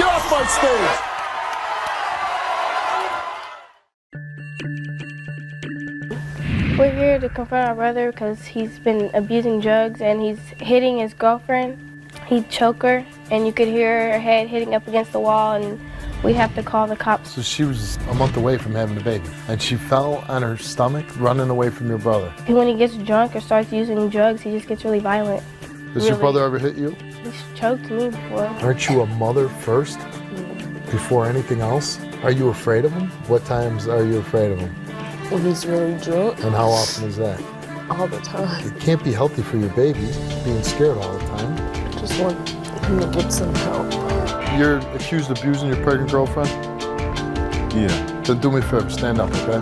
Get off my stage! We're here to confront our brother because he's been abusing drugs and he's hitting his girlfriend. He'd choke her, and you could hear her head hitting up against the wall, and we have to call the cops. So she was a month away from having a baby, and she fell on her stomach running away from your brother. And when he gets drunk or starts using drugs, he just gets really violent. Does your brother ever hit you? He's choked me before. Aren't you a mother first before anything else? Are you afraid of him? What times are you afraid of him? When he's really drunk, And how often is that? all the time. It can't be healthy for your baby being scared all the time. Just want him to get some help. You're accused of abusing your pregnant girlfriend? Yeah. Then do me a favor, stand up, okay?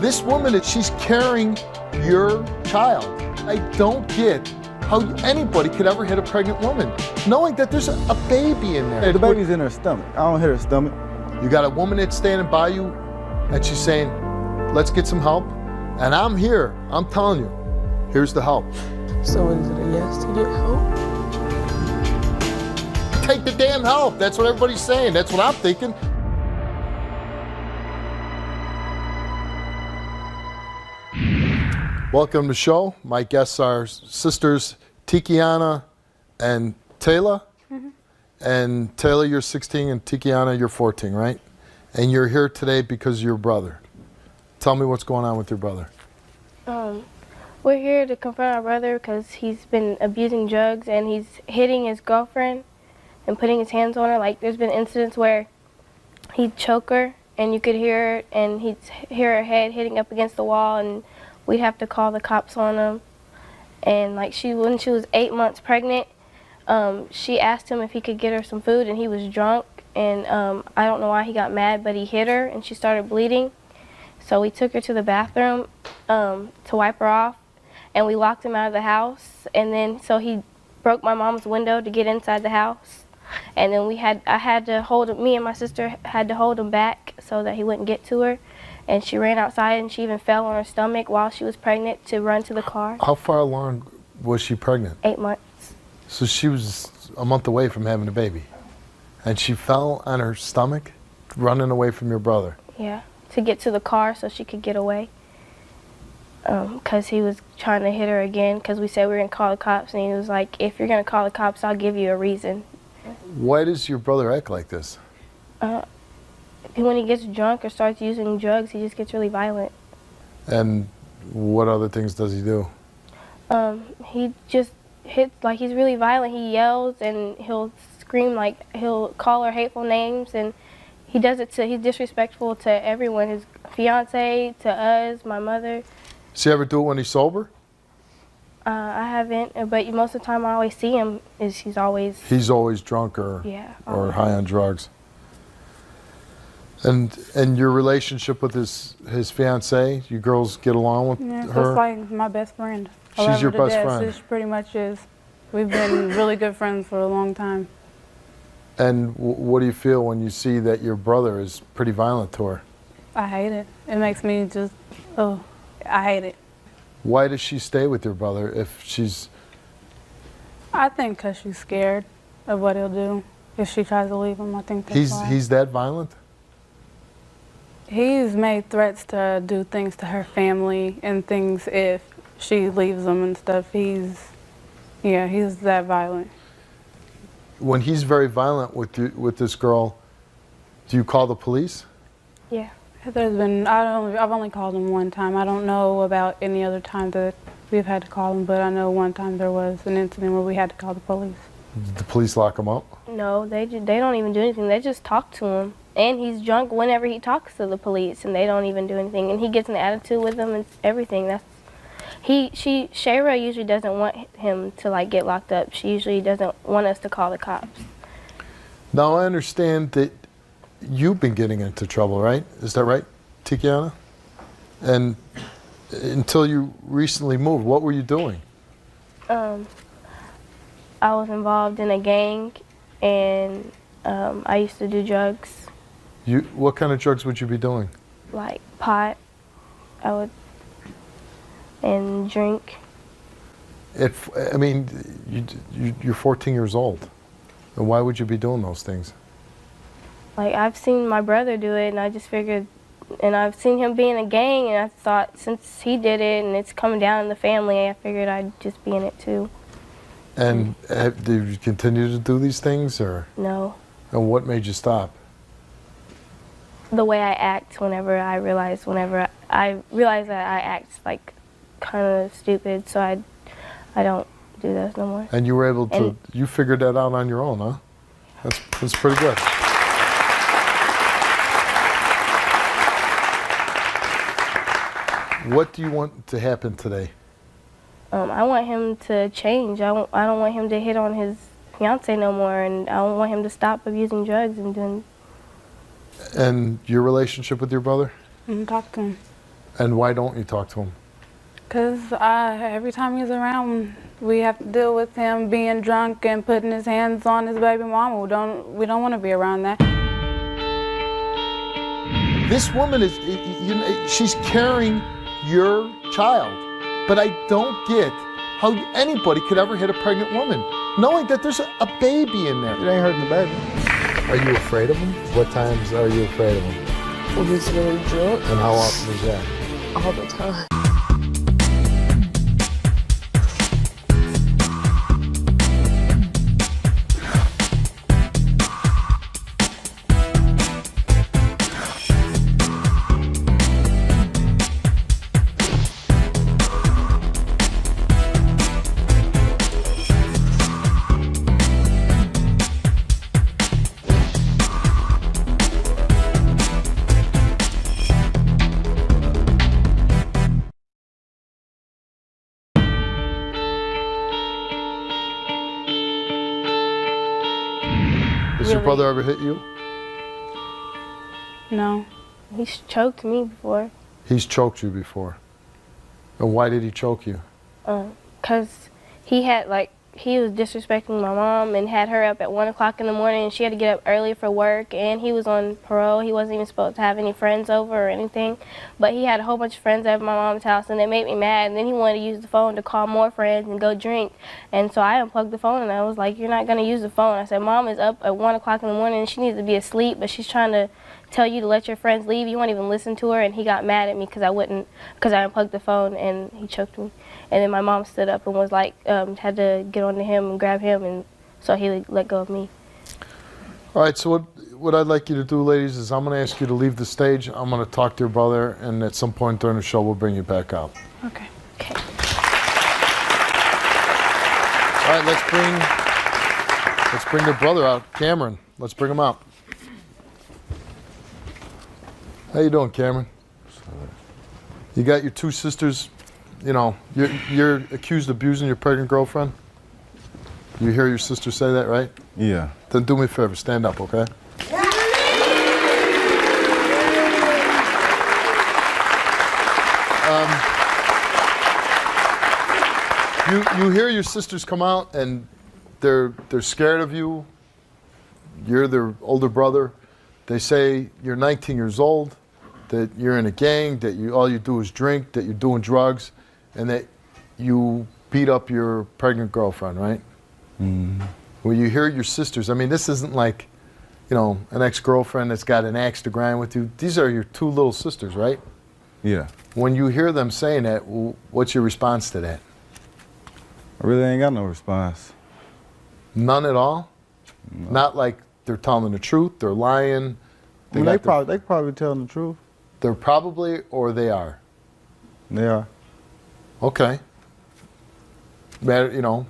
This woman, that she's carrying your child. I don't get how anybody could ever hit a pregnant woman, knowing that there's a, a baby in there. The baby's in her stomach. I don't hit her stomach. You got a woman that's standing by you, and she's saying, "Let's get some help." And I'm here. I'm telling you, here's the help. So is it a yes to get help? Take the damn help. That's what everybody's saying. That's what I'm thinking. Welcome to the show. My guests are sisters Tikiana and Taylor. And Taylor, you're 16, and Tikiana, you're 14, right? And you're here today because of your brother. Tell me what's going on with your brother. Um, we're here to confront our brother because he's been abusing drugs and he's hitting his girlfriend and putting his hands on her. Like there's been incidents where he'd choke her and you could hear her, and he'd hear her head hitting up against the wall and we'd have to call the cops on him. And like she when she was eight months pregnant, um, she asked him if he could get her some food and he was drunk and um, I don't know why he got mad but he hit her and she started bleeding. So we took her to the bathroom um, to wipe her off, and we locked him out of the house. And then so he broke my mom's window to get inside the house, and then we had I had to hold. Me and my sister had to hold him back so that he wouldn't get to her. And she ran outside, and she even fell on her stomach while she was pregnant to run to the car. How far along was she pregnant? Eight months. So she was a month away from having a baby. And she fell on her stomach running away from your brother. Yeah, to get to the car so she could get away. Because he was trying to hit her again. Because we said we were gonna call the cops, and he was like, "If you're gonna call the cops, I'll give you a reason." Why does your brother act like this? Uh, when he gets drunk or starts using drugs, he just gets really violent. And what other things does he do? Um, he just hits like he's really violent. He yells and he'll scream like he'll call her hateful names, and he does it to he's disrespectful to everyone, his fiance, to us, my mother. Does he ever do it when he's sober? Uh, I haven't, but most of the time I always see him is he's always He's always drunk or yeah. or high on drugs. And and your relationship with his his fiance, you girls get along with Yeah, her? that's like my best friend. I She's your best death. friend. She pretty much is. We've been really good friends for a long time. and w- what do you feel when you see that your brother is pretty violent to her? I hate it. It makes me just, oh, I hate it. Why does she stay with your brother if she's I think 'cause she's scared of what he'll do if she tries to leave him. I think that's he's why. he's that violent? He's made threats to do things to her family and things if she leaves him and stuff. He's, yeah, he's that violent. When he's very violent with you, with this girl, do you call the police? Yeah. There's been I don't I've only called him one time. I don't know about any other time that we've had to call him, but I know one time there was an incident where we had to call the police. Did the police lock him up? No, they they don't even do anything. They just talk to him, and he's drunk whenever he talks to the police, and they don't even do anything. And he gets an attitude with them and everything. That's he she Shayra usually doesn't want him to like get locked up. She usually doesn't want us to call the cops. Now I understand that you've been getting into trouble, right? Is that right, Tikiana? And until you recently moved, what were you doing? Um, I was involved in a gang, and um, I used to do drugs You, what kind of drugs would you be doing? like pot. I would and drink. If I mean, you, you you're 14 years old, and why would you be doing those things? Like I've seen my brother do it, and I just figured, and I've seen him be in a gang, and I thought since he did it and it's coming down in the family, I figured I'd just be in it too. And have, did you continue to do these things, or No, and what made you stop? The way I act whenever I realize, whenever I, I realize that I act like kind of stupid, so I, I don't do those no more. And you were able to, And- you figured that out on your own, huh? That's, that's pretty good. What do you want to happen today? Um, I want him to change. I don't, I don't want him to hit on his fiance no more, and I don't want him to stop abusing drugs and doing. And your relationship with your brother? And talk to him. And why don't you talk to him? Cause I, every time he's around, we have to deal with him being drunk and putting his hands on his baby mama. We don't, we don't want to be around that. This woman is, y- y- you know, she's carrying your child. But I don't get how anybody could ever hit a pregnant woman, knowing that there's a, a baby in there. It ain't hurting the baby. Are you afraid of him? What times are you afraid of him? When he's really drunk, And how often is that? all the time. Brother ever hit you? No. He's choked me before, He's choked you before. And why did he choke you? uh, cause he had like he was disrespecting my mom and had her up at one o'clock in the morning, and she had to get up early for work. And he was on parole. He wasn't even supposed to have any friends over or anything, but he had a whole bunch of friends at my mom's house, and it made me mad. And then he wanted to use the phone to call more friends and go drink. And so I unplugged the phone, and I was like, "You're not gonna use the phone." I said, "Mom is up at one o'clock in the morning, and she needs to be asleep, but she's trying to." tell you to let your friends leave. You won't even listen to her. And he got mad at me because I wouldn't, because I unplugged the phone and he choked me. And then my mom stood up and was like, um, had to get onto him and grab him, and so he let- let go of me. All right, so what, what I'd like you to do, ladies, is I'm going to ask you to leave the stage. I'm going to talk to your brother, and at some point during the show, we'll bring you back out. Okay. Okay. All right, let's bring let's bring your brother out, Cameron. Let's bring him out. How you doing, Cameron? You got your two sisters. You know, you're, you're accused of abusing your pregnant girlfriend. You hear your sister say that, right? Yeah. Then do me a favor, stand up, okay? Um, you you hear your sisters come out and they're they're scared of you. You're their older brother. They say you're 19 years old, that you're in a gang, that you all you do is drink, that you're doing drugs, and that you beat up your pregnant girlfriend, right? Mm-hmm. When you hear your sisters, I mean, this isn't like, you know, an ex-girlfriend that's got an axe to grind with you. These are your two little sisters, right? Yeah. When you hear them saying that, what's your response to that? I really ain't got no response. None at all. Not like they're telling the truth. They're lying. I mean, they probably they probably telling the truth. They're probably or they are. They are. Okay. Matter, you know,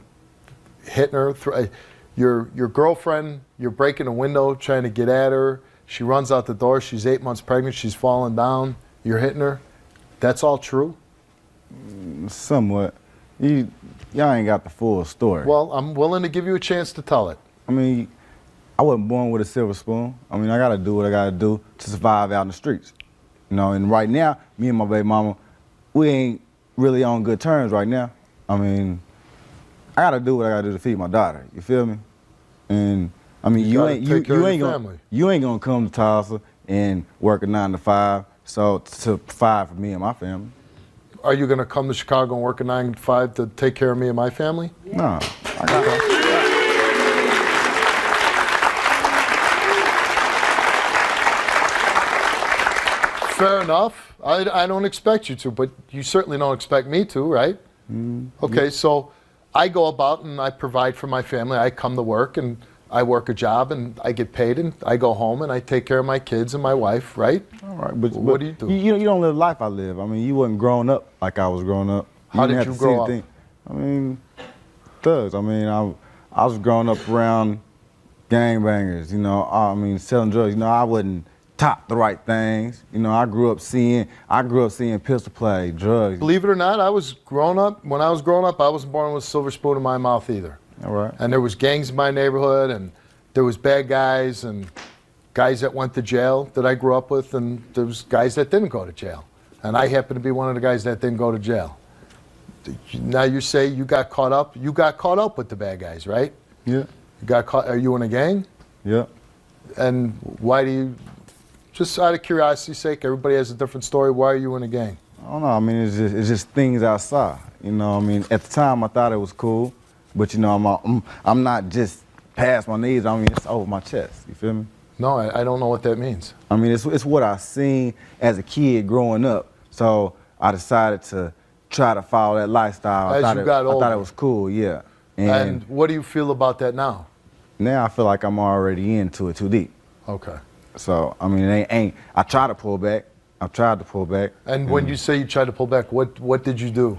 hitting her. Th- uh, your your girlfriend. You're breaking a window, trying to get at her. She runs out the door. She's eight months pregnant. She's falling down. You're hitting her. That's all true. Somewhat. You y'all ain't got the full story. Well, I'm willing to give you a chance to tell it. I mean, I wasn't born with a silver spoon. I mean, I gotta do what I gotta do to survive out in the streets. You know, and right now, me and my baby mama, we ain't really on good terms right now. I mean, I gotta do what I gotta do to feed my daughter. You feel me? And I mean, You you, ain't you, you ain't gonna family. you ain't gonna come to Tulsa and work a nine to five. So to provide for me and my family. are you going to come to Chicago and work a nine to five to take care of me and my family? No, Fair enough. I, I don't expect you to, but you certainly don't expect me to, right? Mm-hmm. Okay, so I go about and I provide for my family. I come to work and I work a job and I get paid and I go home and I take care of my kids and my wife, right? All right, but What but do you do? You, you don't live the life I live. I mean, you wasn't growing up like I was growing up. How didn't did you grow up? anything. I mean, thugs. I mean, I, I was growing up around gangbangers. You know, I mean, selling drugs. You know, I wasn't taught the right things. You know, I grew up seeing, I grew up seeing pistol play, drugs. Believe it or not, I was grown up. When I was growing up, I wasn't born with a silver spoon in my mouth either. All right. And there was gangs in my neighborhood, and there was bad guys and guys that went to jail that I grew up with, and there was guys that didn't go to jail. And I happen to be one of the guys that didn't go to jail. Now you say you got caught up. You got caught up with the bad guys, right? Yeah. You got caught. Are you in a gang? Yeah. And why do you? Just out of curiosity's sake, everybody has a different story. Why are you in a gang? I don't know. I mean, it's just, it's just things outside. You know, I mean, at the time I thought it was cool, but you know, I'm, I'm, I'm not just past my knees. I mean, it's over my chest. You feel me? No, I, I don't know what that means. I mean, it's, it's what I seen as a kid growing up. So I decided to try to follow that lifestyle. I As thought you it, got I thought it was cool, yeah. And, And, what do you feel about that now? now I feel like I'm already into it too deep. Okay. So I mean, it ain't, I try to pull back. I've tried to pull back. And when you say you tried to pull back, what what did you do?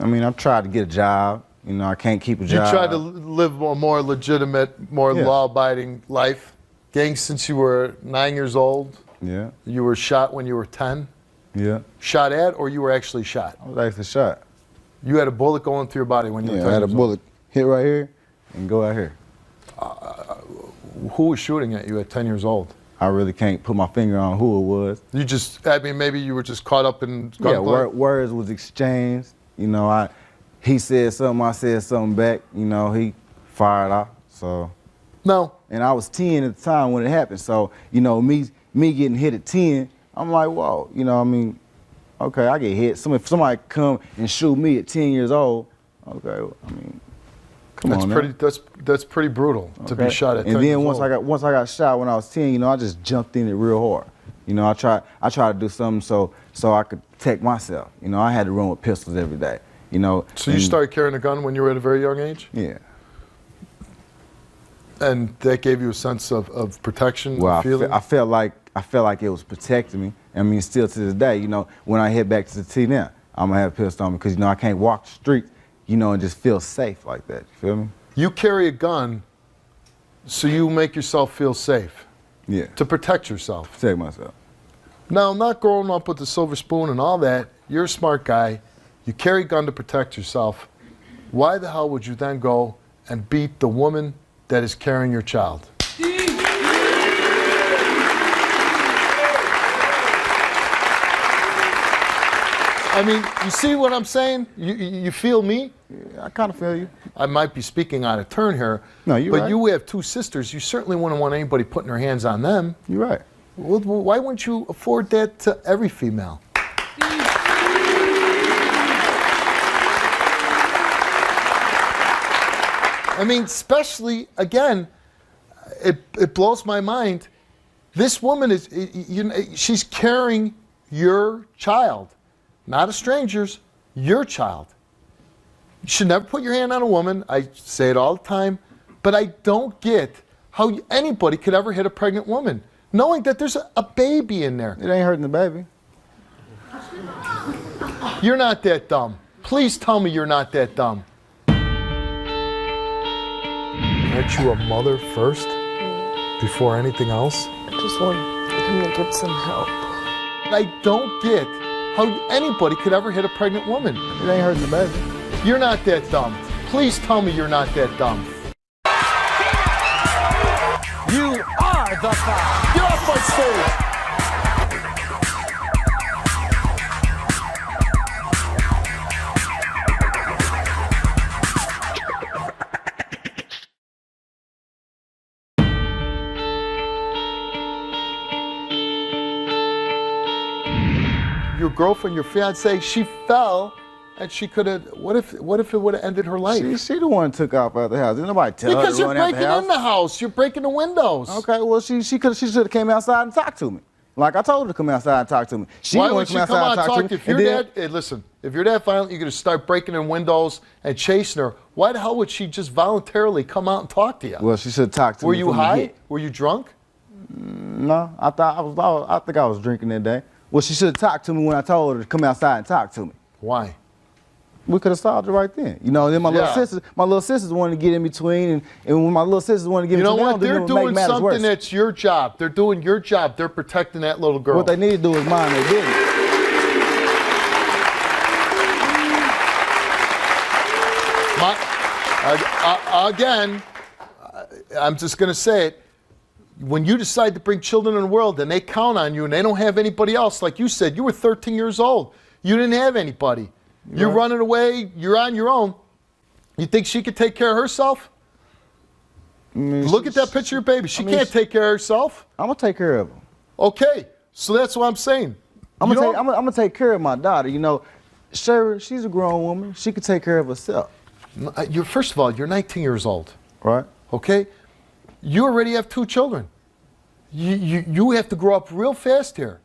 I mean, I've tried to get a job. You know, I can't keep a job. You tried to live a more legitimate, more Yeah. law-abiding life. Gang since you were nine years old. Yeah, You were shot when you were ten. yeah. Shot at, or you were actually shot. I was actually shot. You had a bullet going through your body when you were Yeah, ten I had a bullet hit right here and go out here. old. Who was shooting at you at ten years old? I really can't put my finger on who it was. You just, I mean, maybe you were just caught up in Yeah, wor- words was exchanged. You know, I he said something, I said something back. You know, he fired off. So, No, and I was 10 at the time when it happened. So, you know, me me getting hit at 10, I'm like, whoa. You know, I mean, okay, I get hit. Some if somebody come and shoot me at 10 years old, okay, I mean, come that's on. now. pretty. That's that's pretty brutal to be shot at. And then once old. I got once I got shot when I was ten, you know, I just jumped in it real hard. You know, I tried I tried to do something so so I could protect myself. You know, I had to run with pistols every day. You know. So you started carrying a gun when you were at a very young age, Yeah. and that gave you a sense of, of protection, Well, I, fe- I felt like I felt like it was protecting me. I mean, still to this day, you know, when I head back to the T now, I'm gonna have a pistol on me because you know I can't walk the street, you know, and just feel safe like that. You feel me? you carry a gun, so you make yourself feel safe Yeah. to protect yourself. Protect myself. Now, not growing up with the silver spoon and all that, you're a smart guy. You carry a gun to protect yourself. Why the hell would you then go and beat the woman that is carrying your child? I mean, you see what I'm saying? You, you feel me? I kind of feel you. I might be speaking out of turn here. No, you're But right. you have two sisters. You certainly wouldn't want anybody putting their hands on them. You're right. Well, why wouldn't you afford that to every female? I mean, especially again, it, it blows my mind. This woman is, you know, she's carrying your child, not a stranger's, your child. You should never put your hand on a woman. I say it all the time, but I don't get how anybody could ever hit a pregnant woman, knowing that there's a, a baby in there. It ain't hurting the baby. You're not that dumb. Please tell me you're not that dumb. Aren't you a mother first before anything else? I just want him to get some help. I don't get how anybody could ever hit a pregnant woman. It ain't hurting the baby. You're not that dumb. Please tell me you're not that dumb. You are the cop. Get off my stage! Girlfriend, your fiance, she fell, and she could have. What if? What if it would have ended her life? She, she the one took off out of the house. Didn't nobody tell because her you're to run out breaking the in the house. You're breaking the windows. Okay, well she she could she should have came outside and talked to me. Like I told her to come outside and talk to me. She Why would she to come out and talk to you? If me. you're And then- hey, listen, if you're that violent, you're going to start breaking in windows and chasing her. Why the hell would she just voluntarily come out and talk to you? Well, she should talk to Were me. you high? Were you drunk? Mm, no, I thought I was, I was. I think I was drinking that day. Well, she should have talked to me when I told her to come outside and talk to me. Why? We could have solved it right then. You know, then my Yeah. little sisters, my little sisters wanted to get in between, and, and when my little sisters wanted to get You know what? they They're don't do it, make doing something worse. that's your job. They're doing your job. They're protecting that little girl. What they need to do is mind their business. My, uh, uh, again, I'm just going to say it. When you decide to bring children in the world and they count on you and they don't have anybody else, like you said, you were 13 years old. You didn't have anybody. You're Right. running away. You're on your own. You think she could take care of herself? Look at that picture of your baby. She I mean, can't take care of herself. I'm gonna take care of them. Okay, so that's what I'm saying. I'm gonna, take, I'm, gonna, I'm gonna take care of my daughter. You know, Sherry, she's a grown woman. She could take care of herself, Uh, You're, first of all, you're 19 years old. right? okay? You already have two children. You, you, you have to grow up real fast here.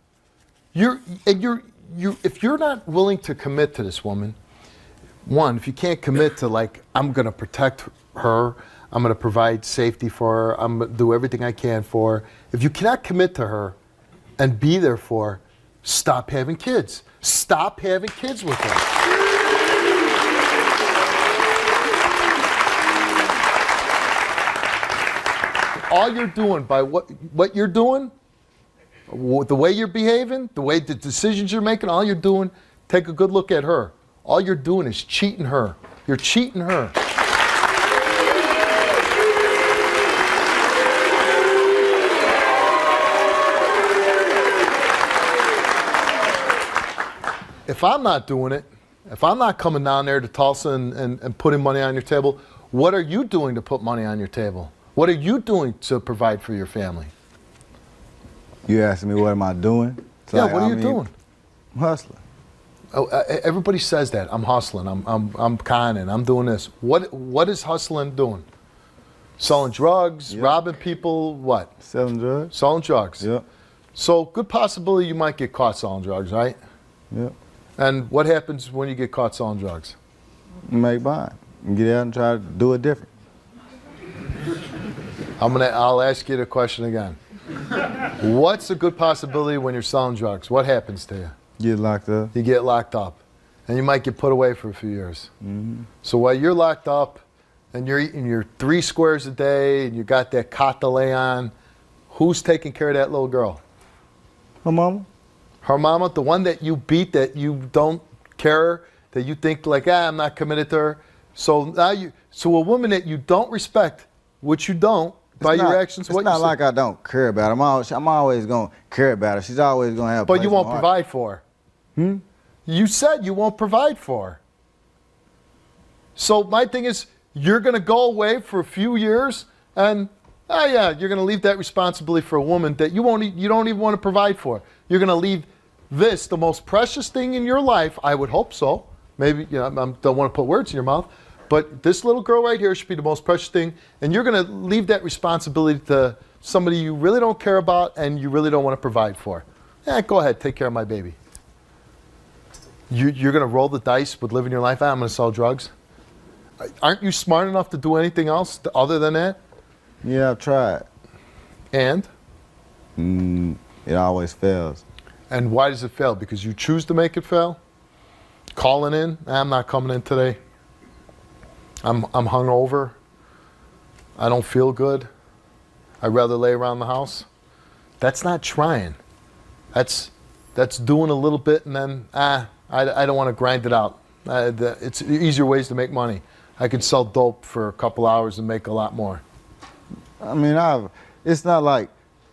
You're, and you're, you, if you're not willing to commit to this woman, one, if you can't commit to like, I'm going to protect her, I'm going to provide safety for her, I'm going to do everything I can for her. If you cannot commit to her and be there for her, stop having kids. Stop having kids with her. All you're doing by what what you're doing, the way you're behaving, the way the decisions you're making, all you're doing, take a good look at her. All you're doing is cheating her. You're cheating her. If I'm not doing it, if I'm not coming down there to Tulsa and, and, and putting money on your table, what are you doing to put money on your table? What are you doing to provide for your family? You asking me what am I doing? It's yeah, like, what are I you mean, doing? I'm hustling. Oh, uh, everybody says that. I'm hustling. I'm, I'm, I'm conning. I'm doing this. What, what is hustling doing? Selling drugs, Yeah. robbing people, what? Selling drugs. Selling drugs. Yep. So, good possibility you might get caught selling drugs, right? Yep. And what happens when you get caught selling drugs? Make. And get out and try to do it different. I'm gonna. I'll ask you the question again. What's a good possibility when you're selling drugs? What happens to you? Get locked up. You get locked up, and you might get put away for a few years. So while you're locked up, and you're eating your three squares a day, and you got that cot to lay on, who's taking care of that little girl? Her mama. Her mama, the one that you beat, that you don't care, that you think like, ah, I'm not committed to her. So now you, so a woman that you don't respect, which you don't, by It's your actions, It's what not you say. like I don't care about her. I'm always, I'm always gonna care about her. She's always gonna have. a But you won't provide for her. Hmm? You said you won't provide for her. So my thing is, you're going to go away for a few years, and oh yeah, you're going to leave that responsibility for a woman that you won't, you don't even want to provide for. You're going to leave this, the most precious thing in your life. I would hope so. Maybe you know, I don't want to put words in your mouth, but this little girl right here should be the most precious thing, and you're going to leave that responsibility to somebody you really don't care about and you really don't want to provide for. Yeah, go ahead, take care of my baby. You, you're going to roll the dice with living your life. "Ah, I'm going to sell drugs. Aren't you smart enough to do anything else other than that? Yeah, I've tried. And Mm, it always fails. and why does it fail? Because you choose to make it fail. Calling in, "Ah, I'm not coming in today. I'm I'm hungover. I don't feel good. I'd rather lay around the house. That's not trying. That's that's doing a little bit and then ah, I, I don't want to grind it out. Uh, the, it's easier ways to make money. I could sell dope for a couple hours and make a lot more. I mean, I've. It's not like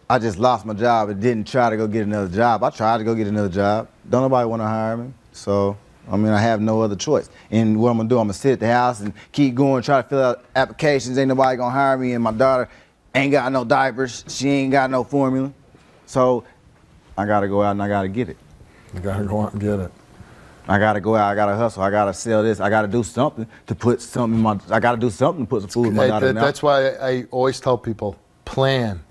I just lost my job and didn't try to go get another job. I tried to go get another job. Don't nobody want to hire me. So, I mean, I have no other choice. And what I'm gonna do, I'm gonna sit at the house and keep going, try to fill out applications. Ain't nobody gonna hire me, and my daughter ain't got no diapers. She ain't got no formula. So, I gotta go out and I gotta get it. You gotta go out and get it. I gotta go out. I gotta hustle. I gotta sell this. I gotta do something to put something in my. I gotta do something to put some food in my daughter's that- mouth. that's why I, I always tell people plan.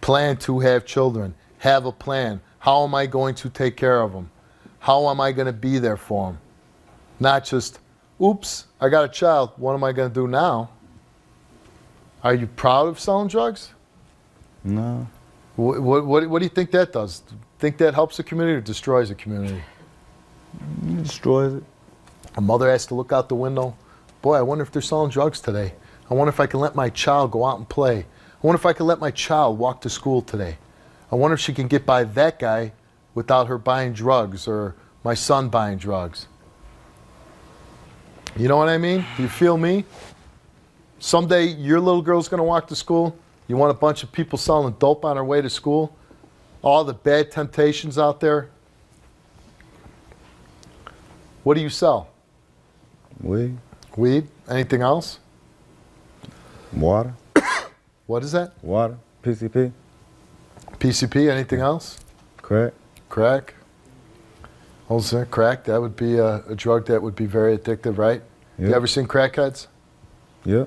Plan to have children. Have a plan. How am I going to take care of them? How am I going to be there for them? Not just, oops, I got a child. What am I going to do now? Are you proud of selling drugs? No. What, what, what, do you think that does? Think that helps the community or destroys the community? It destroys it. A mother has to look out the window. Boy, I wonder if they're selling drugs today. I wonder if I can let my child go out and play. I wonder if I can let my child walk to school today. I wonder if she can get by that guy without her buying drugs or my son buying drugs. You know what I mean? Do you feel me? Someday your little girl's going to walk to school. You want a bunch of people selling dope on her way to school? All the bad temptations out there. What do you sell? Weed, Weed? Anything else? water, What is that? water, PCP, PCP? Anything else? crack. Crack? Also, crack, that would be a, a drug that would be very addictive, right? You ever seen crackheads? Yeah,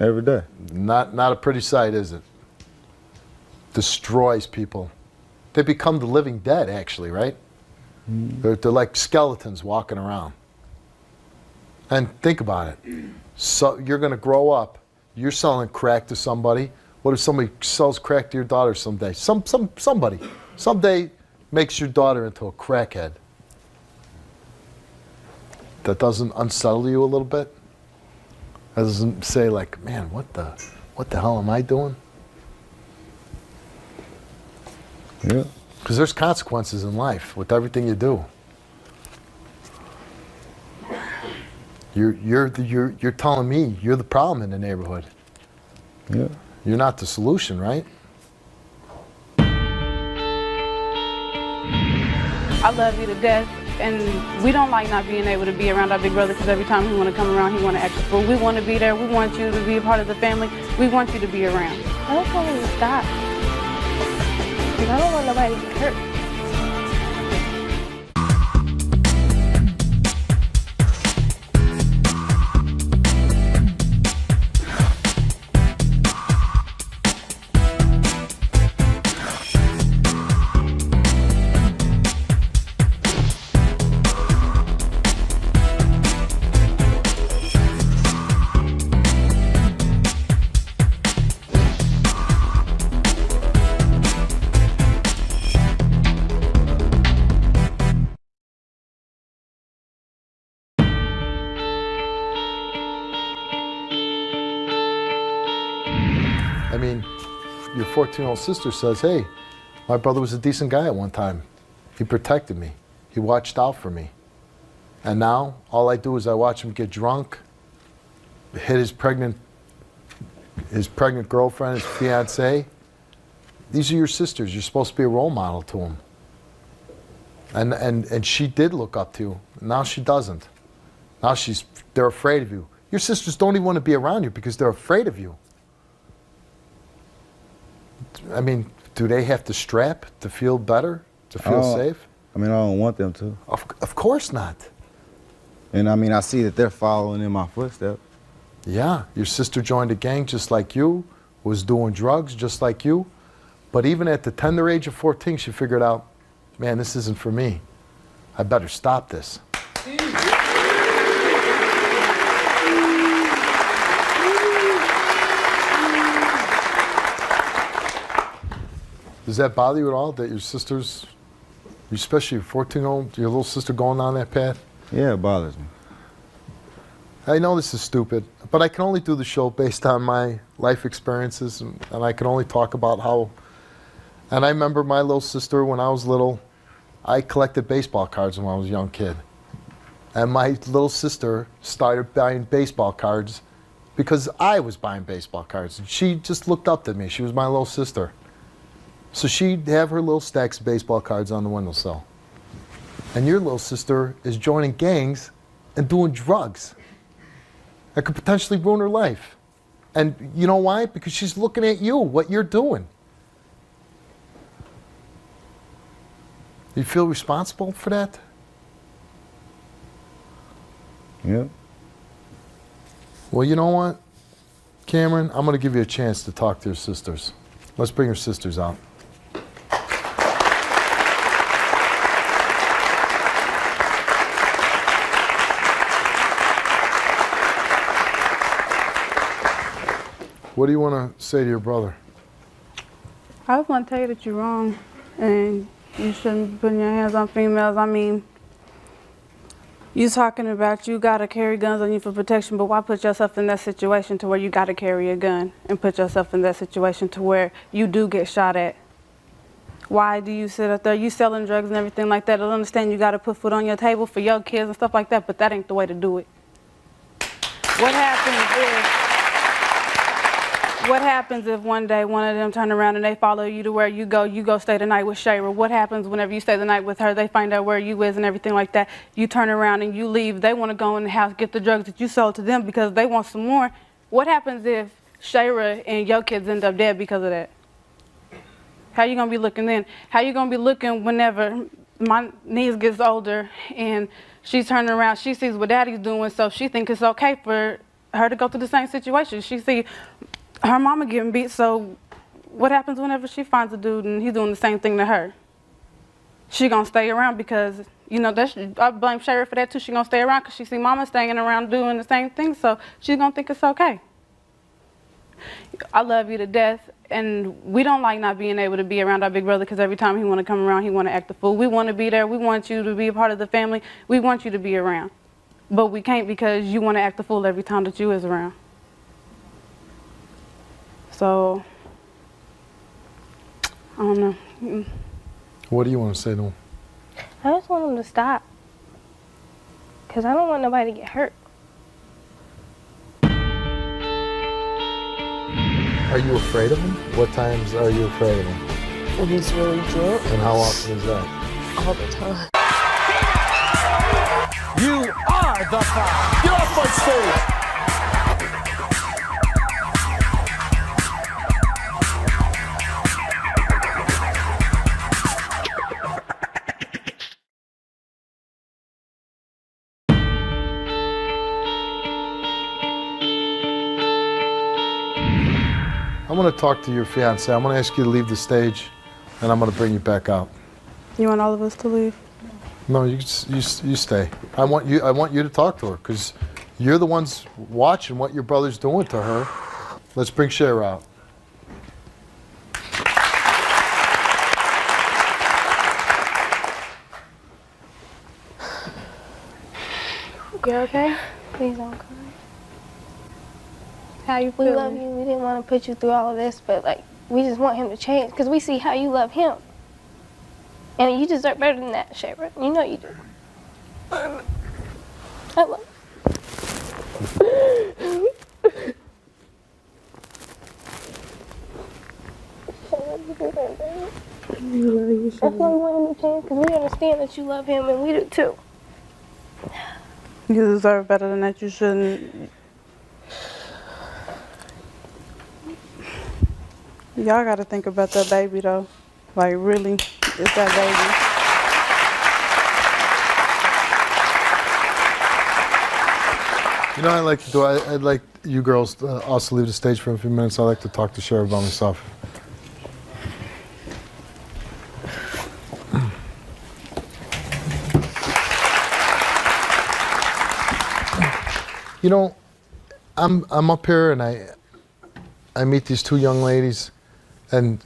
Every day. Not, not a pretty sight, is it? Destroys people. They become the living dead, actually, right? Hmm. They're, they're like skeletons walking around. And think about it. So you're going to grow up. You're selling crack to somebody. What if somebody sells crack to your daughter someday? Some, some, somebody someday makes your daughter into a crackhead. That doesn't unsettle you a little bit. That doesn't say like, man, what the, what the hell am I doing? Yeah. Because there's consequences in life with everything you do. You're, you're, the, you're, you're telling me you're the problem in the neighborhood. Yeah. You're not the solution, right? I love you to death, and we don't like not being able to be around our big brother because every time he want to come around, he want to act a fool. We want to be there. We want you to be a part of the family. We want you to be around. I don't want to stop. I don't want nobody to hurt. I mean, your 14 year old sister says, hey, my brother was a decent guy at one time. He protected me, he watched out for me. And now all I do is I watch him get drunk, hit his pregnant, his pregnant girlfriend, his fiance. These are your sisters. You're supposed to be a role model to them. And, and, and she did look up to you. Now she doesn't. Now she's, they're afraid of you. Your sisters don't even want to be around you because they're afraid of you. I mean, do they have to strap to feel better, to feel Oh. safe? I mean, I don't want them to. Of, of course not. And I mean, I see that they're following in my footsteps. Yeah, your sister joined a gang just like you, was doing drugs just like you. But even at the tender age of 14, she figured out, man, this isn't for me. I better stop this. Does that bother you at all that your sister's, especially your 14 year old, your little sister going down that path? Yeah, it bothers me. I know this is stupid, but I can only do the show based on my life experiences, and, and I can only talk about how. And I remember my little sister when I was little. I collected baseball cards when I was a young kid, and my little sister started buying baseball cards because I was buying baseball cards, and she just looked up to me. She was my little sister, so she'd have her little stacks of baseball cards on the windowsill. And your little sister is joining gangs and doing drugs that could potentially ruin her life. And you know why? Because she's looking at you, what you're doing. You feel responsible for that? Yeah. Well, you know what, Cameron? I'm going to give you a chance to talk to your sisters. Let's bring your sisters out. What do you want to say to your brother? I just want to tell you that you're wrong and you shouldn't be putting your hands on females. I mean, you talking about you got to carry guns on you for protection, but why put yourself in that situation to where you got to carry a gun and put yourself in that situation to where you do get shot at? Why do you sit up there? You selling drugs and everything like that. I understand you got to put food on your table for your kids and stuff like that, but that ain't the way to do it. What happens if what happens if one day one of them turn around and they follow you to where you go, you go stay the night with Shayra? What happens whenever you stay the night with her, they find out where you is and everything like that. You turn around and you leave. They want to go in the house, get the drugs that you sold to them because they want some more. What happens if Shayra and your kids end up dead because of that? How you gonna be looking then? How you gonna be looking whenever my niece gets older and she's turning around, she sees what daddy's doing, so she thinks it's okay for her to go through the same situation. She see her mama getting beat, so what happens whenever she finds a dude and he's doing the same thing to her? She gonna stay around because, you know, that's, I blame Sherry for that too. She gonna stay around because she see mama staying around doing the same thing, so she's gonna think it's okay. I love you to death, and we don't like not being able to be around our big brother because every time he want to come around, he want to act a fool. We want to be there. We want you to be a part of the family. We want you to be around, but we can't because you want to act a fool every time that you is around. So, I don't know. What do you want to say to him? I just want him to stop. Because I don't want nobody to get hurt. Are you afraid of him? What times are you afraid of him? When he's really drunk, And how often is that? all the time. You are the five. Get off my stage! I'm going to talk to your fiance. I'm going to ask you to leave the stage, and I'm going to bring you back out. You want all of us to leave? No, you, you, you stay. I want you. I want you to talk to her because you're the ones watching what your brother's doing to her. Let's bring Cher out. You okay? Please don't cry. How you We love you. We didn't want to put you through all of this, but like we just want him to change because we see how you love him, and you deserve better than that, Shayra. You know you do. I love. That's why we want him to change because we understand that you love him and we do too. You deserve better than that. You shouldn't. Y'all got to think about that baby though. Like really, it's that baby. You know, I like to do. I, I'd like you girls uh, also leave the stage for a few minutes. I like to talk to Cher about myself. You know, I'm I'm up here and I I meet these two young ladies, and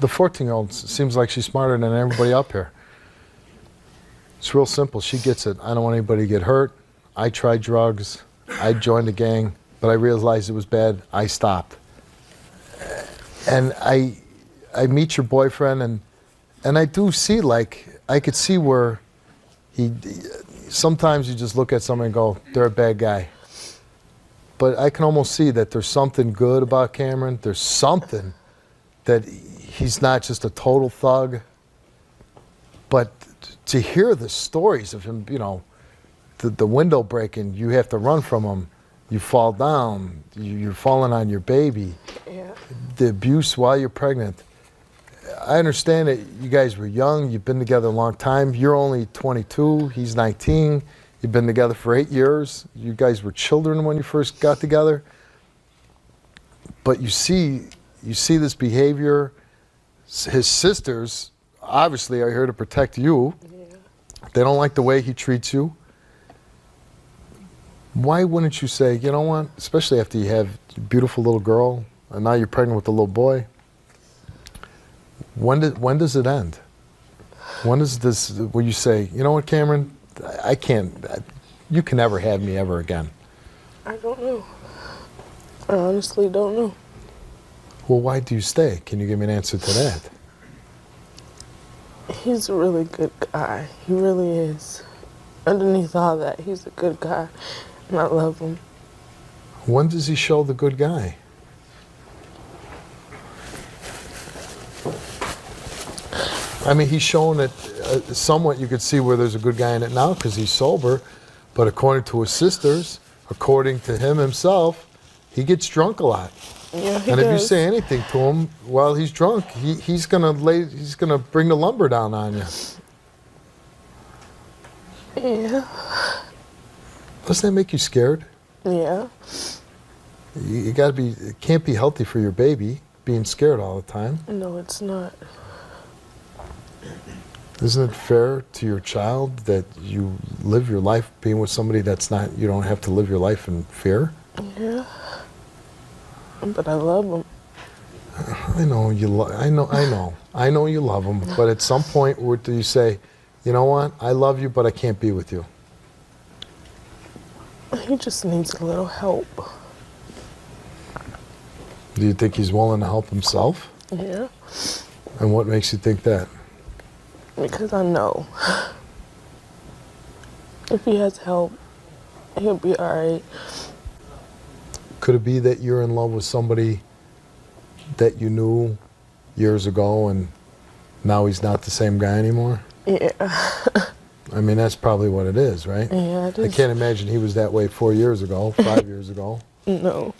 the 14 year old seems like she's smarter than everybody up here. It's real simple. She gets it. I don't want anybody to get hurt. I tried drugs. I joined a gang, but I realized it was bad. I stopped. And I, I meet your boyfriend, and and I do see like I could see where he. Sometimes you just look at someone and go, they're a bad guy. But I can almost see that there's something good about Cameron. There's something that he's not just a total thug. But to hear the stories of him, you know, the, the window breaking, you have to run from him, you fall down, you, you're falling on your baby, Yeah. the abuse while you're pregnant. I understand that you guys were young. You've been together a long time. You're only 22. He's 19. You've been together for eight years. You guys were children when you first got together. But you see, you see this behavior. His sisters obviously are here to protect you. They don't like the way he treats you. Why wouldn't you say, you know what? Especially after you have a beautiful little girl, and now you're pregnant with a little boy. When does when does it end? When does this? Will you say, you know what, Cameron? I can't. You can never have me ever again. I don't know. I honestly don't know. Well, why do you stay? Can you give me an answer to that? He's a really good guy. He really is. Underneath all that, he's a good guy. And I love him. When does he show the good guy? I mean, he's shown it uh, somewhat. You could see where there's a good guy in it now because he's sober. But according to his sisters, according to him himself, he gets drunk a lot. Yeah, he and if you say anything to him while he's drunk, he, he's gonna lay. He's gonna bring the lumber down on you. Yeah. Doesn't that make you scared? Yeah. You, you gotta be. It can't be healthy for your baby being scared all the time. No, it's not. Isn't it fair to your child that you live your life being with somebody that's not, you don't have to live your life in fear? Yeah. But I love him. I know you, lo- I know, I know, I know you love them, but at some point, where do you say, you know what, I love you, but I can't be with you? He just needs a little help. Do you think he's willing to help himself? Yeah. And what makes you think that? Because I know. If he has help, he'll be alright. Could it be that you're in love with somebody that you knew years ago and now he's not the same guy anymore? Yeah. I mean, that's probably what it is, right? Yeah, it I can't imagine he was that way four years ago, five years ago. No.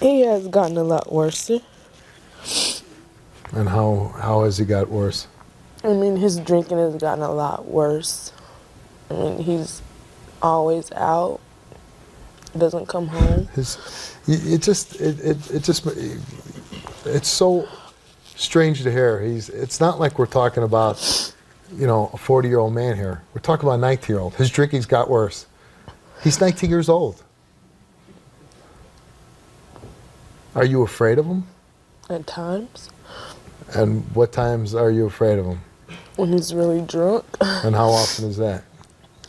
He has gotten a lot worse. And how, how has he got worse? I mean, his drinking has gotten a lot worse. I mean, he's always out, doesn't come home. His, it just, it, it, it just, it's so strange to hear. He's, it's not like we're talking about, you know, a 40 year old man here. We're talking about a 19 year old. His drinking's got worse. He's 19 years old. Are you afraid of him? At times, And what times are you afraid of him? When he's really drunk, And how often is that?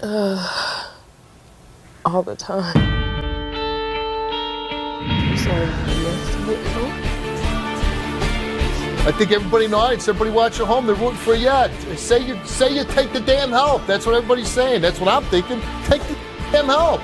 all the time. So, yes, but no. I think everybody in the audience, everybody watching at home, they're rooting for you. Say you say you take the damn help. That's what everybody's saying. That's what I'm thinking. Take the damn help.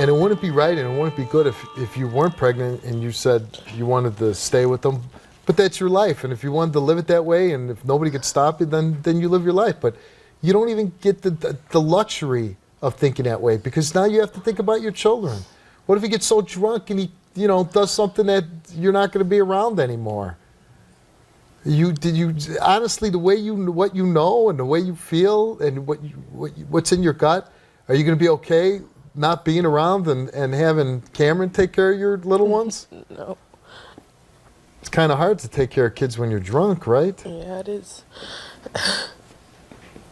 And it wouldn't be right and it wouldn't be good if, if you weren't pregnant and you said you wanted to stay with them. But that's your life. And if you wanted to live it that way and if nobody could stop you, then, then you live your life. But you don't even get the, the, the luxury of thinking that way because now you have to think about your children. What if he gets so drunk and he, you know, does something that you're not going to be around anymore? You did you honestly the way you what you know and the way you feel and what you, what you, what's in your gut? Are you going to be okay not being around and, and having Cameron take care of your little ones? No. It's kind of hard to take care of kids when you're drunk, right? Yeah, it is.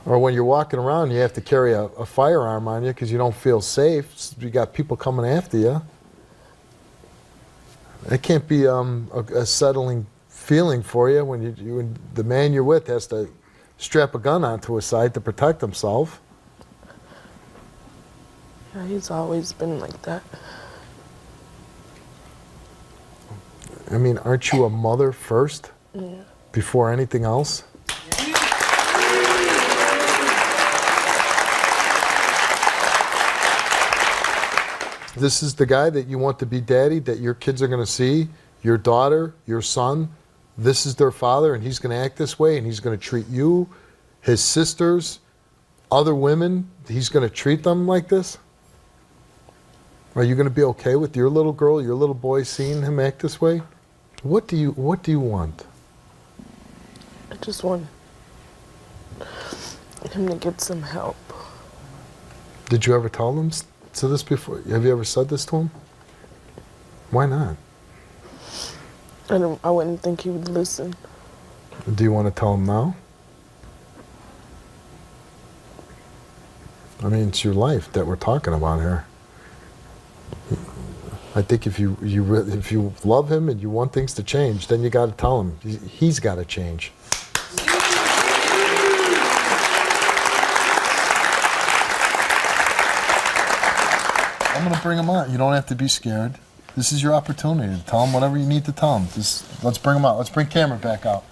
Or when you're walking around, you have to carry a, a firearm on you because you don't feel safe. You got people coming after you. It can't be um, a, a settling feeling for you when you, you when the man you're with has to strap a gun onto his side to protect himself. He's always been like that. I mean, aren't you a mother first Yeah. before anything else? This is the guy that you want to be daddy, that your kids are going to see, your daughter, your son. This is their father, and he's going to act this way, and he's going to treat you, his sisters, other women, he's going to treat them like this? Are you going to be okay with your little girl, your little boy seeing him act this way? What do you What do you want? I just want him to get some help. Did you ever tell him to this before? Have you ever said this to him? Why not? I don't. I wouldn't think he would listen. Do you want to tell him now? I mean, it's your life that we're talking about here. I think if you you if you love him and you want things to change, then you got to tell him He- he's got to change. I'm gonna bring him on. You don't have to be scared. This is your opportunity to tell him whatever you need to tell him. Just let's bring him out. Let's bring Cameron back out.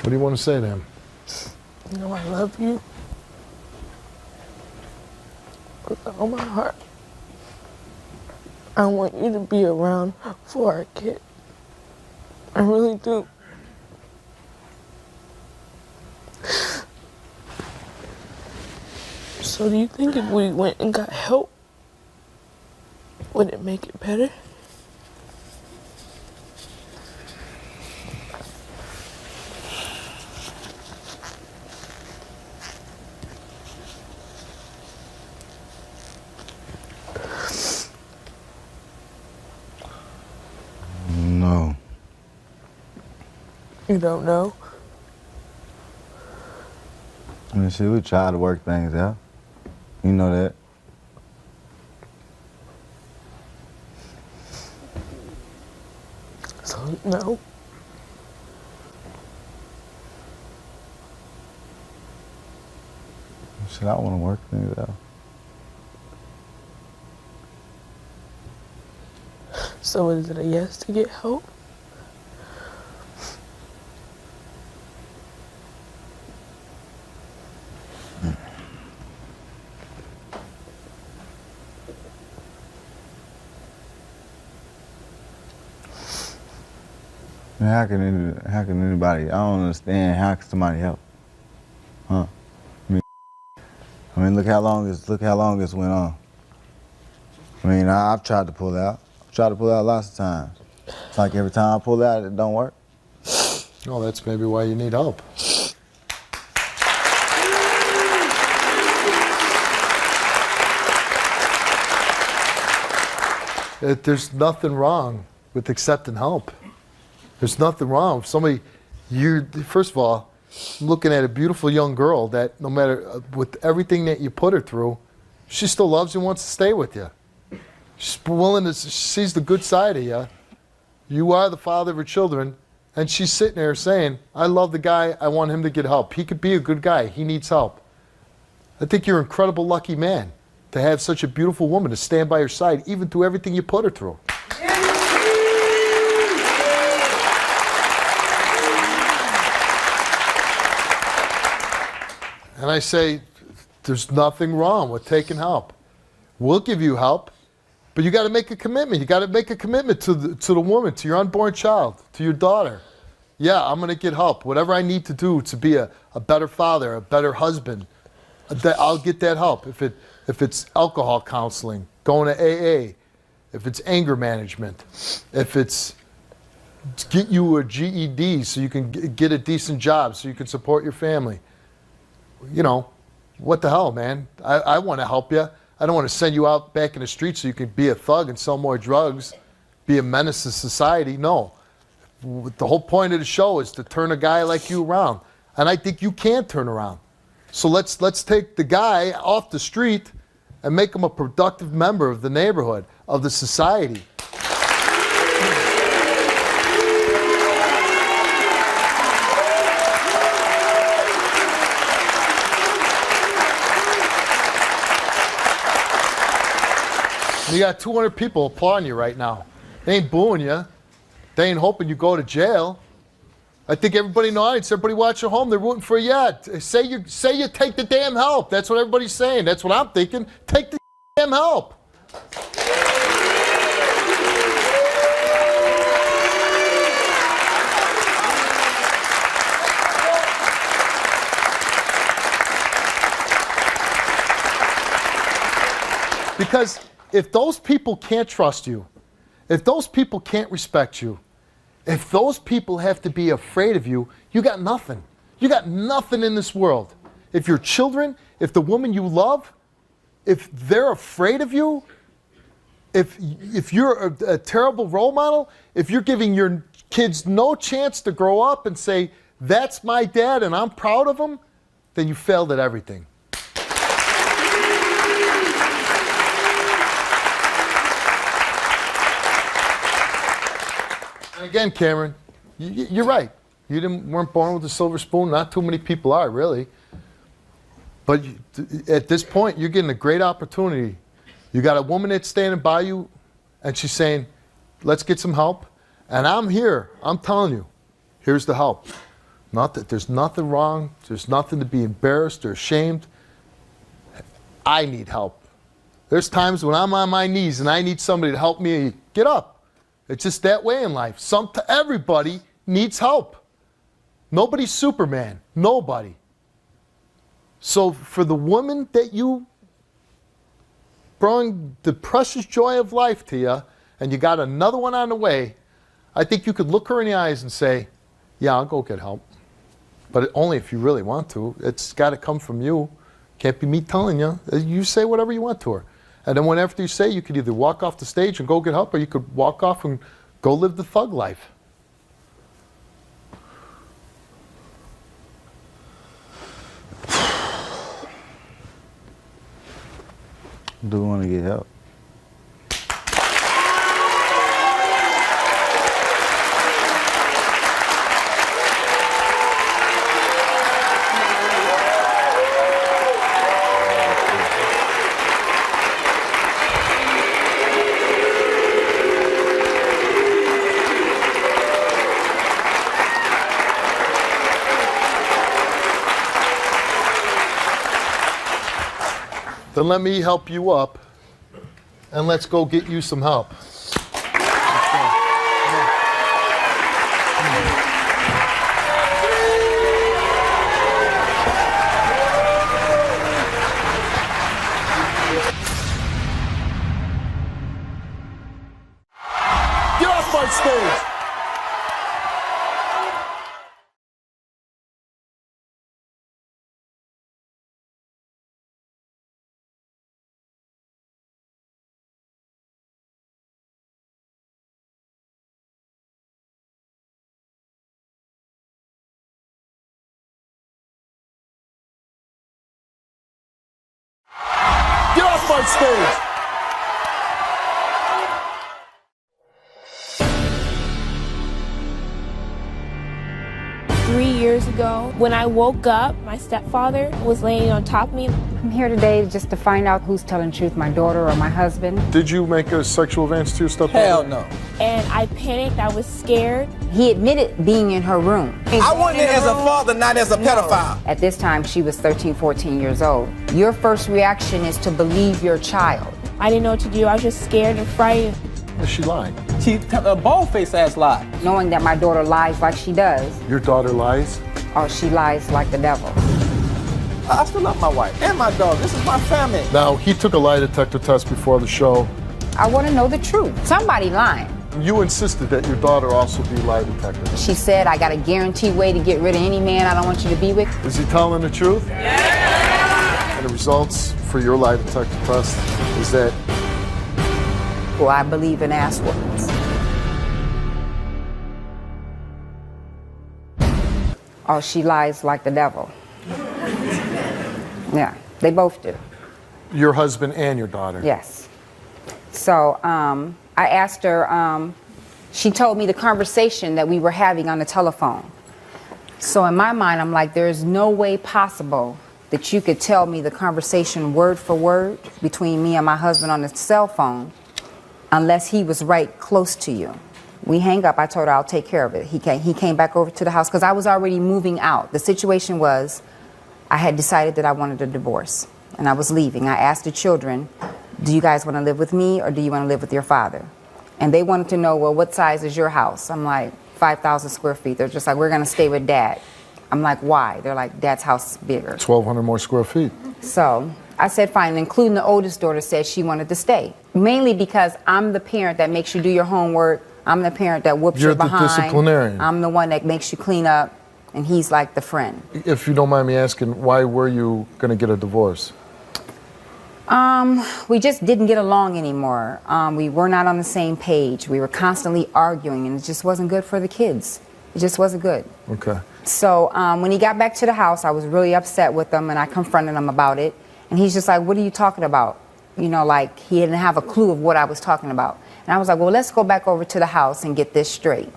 What do you want to say to him? You know, I love you with all my heart. I want you to be around for our kid. I really do. So, do you think if we went and got help, would it make it better? No. You don't know. I mean, shit, we try to work things out. You know that. So, no. Shit, I want to work things out. So, is it a yes to get help? Hmm. How can how can anybody? I don't understand. How can somebody help? Huh? I mean, I mean, look how long this look how long this went on. I mean, I, I've tried to pull out. I've to pull out lots of times. It's like every time I pull out, it don't work. Oh, that's maybe why you need help. It, there's nothing wrong with accepting help. There's nothing wrong. If somebody, you first of all, I'm looking at a beautiful young girl that no matter uh, with everything that you put her through, she still loves you and wants to stay with you. She's willing to, sees the good side of you. You are the father of her children. And she's sitting there saying, I love the guy. I want him to get help. He could be a good guy. He needs help. I think you're an incredible lucky man to have such a beautiful woman to stand by your side, even through everything you put her through. And I say, there's nothing wrong with taking help. We'll give you help, but you got to make a commitment. You got to make a commitment to the, to the woman, to your unborn child, to your daughter. Yeah, I'm going to get help. Whatever I need to do to be a, a better father, a better husband, uh, I'll get that help. If, it, if it's alcohol counseling, going to AA, if it's anger management, if it's get you a GED so you can get a decent job so you can support your family. You know, what the hell, man? I, I want to help you. I don't want to send you out back in the street so you can be a thug and sell more drugs, be a menace to society. No. The whole point of the show is to turn a guy like you around. And I think you can turn around. So let's let's take the guy off the street and make him a productive member of the neighborhood, of the society. You got 200 people applauding you right now. They ain't booing you. They ain't hoping you go to jail. I think everybody in the audience, everybody watching at home, they're rooting for you. Yeah, say you say you take the damn help. That's what everybody's saying. That's what I'm thinking. Take the damn help. Because if those people can't trust you, if those people can't respect you, if those people have to be afraid of you, you got nothing. You got nothing in this world. If your children, if the woman you love, if they're afraid of you, if if you're a, a terrible role model, if you're giving your kids no chance to grow up and say, "That's my dad and I'm proud of him," then you failed at everything. And again, Cameron, you, you're right. You didn't, weren't born with a silver spoon. Not too many people are, really. But you, at this point, you're getting a great opportunity. You got a woman that's standing by you, and she's saying, "Let's get some help." And I'm here. I'm telling you, here's the help. Not that there's nothing wrong. There's nothing to be embarrassed or ashamed. I need help. There's times when I'm on my knees and I need somebody to help me get up. It's just that way in life. Some everybody needs help. Nobody's Superman. Nobody. So for the woman that you brought the precious joy of life to you, and you got another one on the way, I think you could look her in the eyes and say, "Yeah, I'll go get help." But only if you really want to. It's got to come from you. Can't be me telling you. You say whatever you want to her. And then whenever you say, you could either walk off the stage and go get help, or you could walk off and go live the thug life. Do want to get help. Then let me help you up, and let's go get you some help. When I woke up, my stepfather was laying on top of me. I'm here today just to find out who's telling the truth, my daughter or my husband. Did you make a sexual advance to your stepfather? Hell no. And I panicked, I was scared. He admitted being in her room. I went there as a father, not as a pedophile. At this time, she was 13, 14 years old. Your first reaction is to believe your child. I didn't know what to do. I was just scared and frightened. Is she lying? She a bald face ass lie. Knowing that my daughter lies like she does, Your daughter lies? Or she lies like the devil. I still love my wife and my dog. This is my family. Now, he took a lie detector test before the show. I want to know the truth. Somebody lying. You insisted that your daughter also be lie detector. She said, I got a guaranteed way to get rid of any man I don't want you to be with. Is he telling the truth? Yeah! And the results for your lie detector test is that Well, I believe in ass whoopings. Or she lies like the devil. Yeah, they both do. your husband and your daughter. Yes. So um, I asked her, um, she told me the conversation that we were having on the telephone. So in my mind, I'm like, there's no way possible that you could tell me the conversation word for word between me and my husband on the cell phone unless he was right close to you. We hang up. I told her I'll take care of it. He came, he came back over to the house because I was already moving out. The situation was I had decided that I wanted a divorce and I was leaving. I asked the children, Do you guys want to live with me or do you want to live with your father? And they wanted to know, Well, what size is your house? I'm like, 5,000 square feet. They're just like, We're going to stay with dad. I'm like, Why? They're like, Dad's house is bigger. 1,200 more square feet. So I said, fine, including the oldest daughter said she wanted to stay. Mainly because I'm the parent that makes you do your homework. I'm the parent that whoops You're your the behind. disciplinarian. I'm the one that makes you clean up. And he's like the friend. If you don't mind me asking, why were you going to get a divorce? Um, we just didn't get along anymore. Um, we were not on the same page. We were constantly arguing, and it just wasn't good for the kids. It just wasn't good. Okay. So um, when he got back to the house, I was really upset with him, and I confronted him about it. And he's just like, "What are you talking about?" You know, like he didn't have a clue of what I was talking about. And I was like, "Well, let's go back over to the house and get this straight."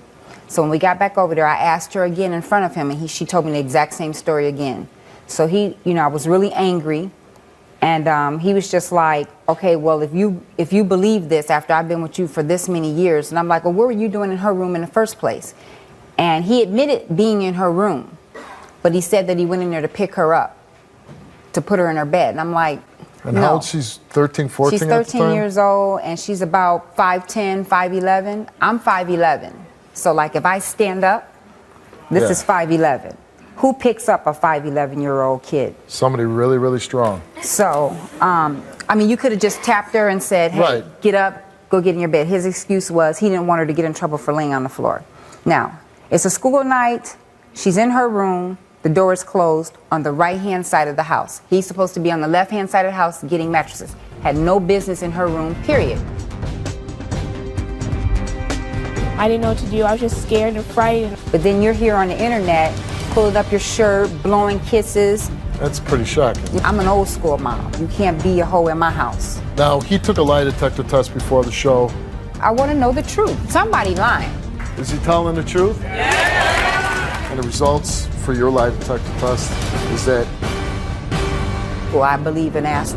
So when we got back over there, I asked her again in front of him, and he, she told me the exact same story again. So he, you know, I was really angry, and um, he was just like, "Okay, well, if you if you believe this after I've been with you for this many years," and I'm like, "Well, what were you doing in her room in the first place?" And he admitted being in her room, but he said that he went in there to pick her up, to put her in her bed. And I'm like, And no. how old? She's 13, 14 She's at the 13 time? years old and she's about 5'10, 5'11. I'm 5'11. So, like, if I stand up, this Yeah. is 5'11. Who picks up a 5'11 year old kid? Somebody really, really strong. So, um, I mean, you could have just tapped her and said, hey, Right. get up, go get in your bed. His excuse was he didn't want her to get in trouble for laying on the floor. Now, it's a school night. She's in her room. The door is closed on the right hand side of the house. He's supposed to be on the left hand side of the house getting mattresses. Had no business in her room, period. I didn't know what to do. I was just scared and frightened. But then you're here on the internet, pulling up your shirt, blowing kisses. That's pretty shocking. I'm an old school mom. You can't be a hoe in my house. Now, he took a lie detector test before the show. I want to know the truth. Somebody lying. Is he telling the truth? Yeah. And the results for your lie detector test is that Well, I believe in ass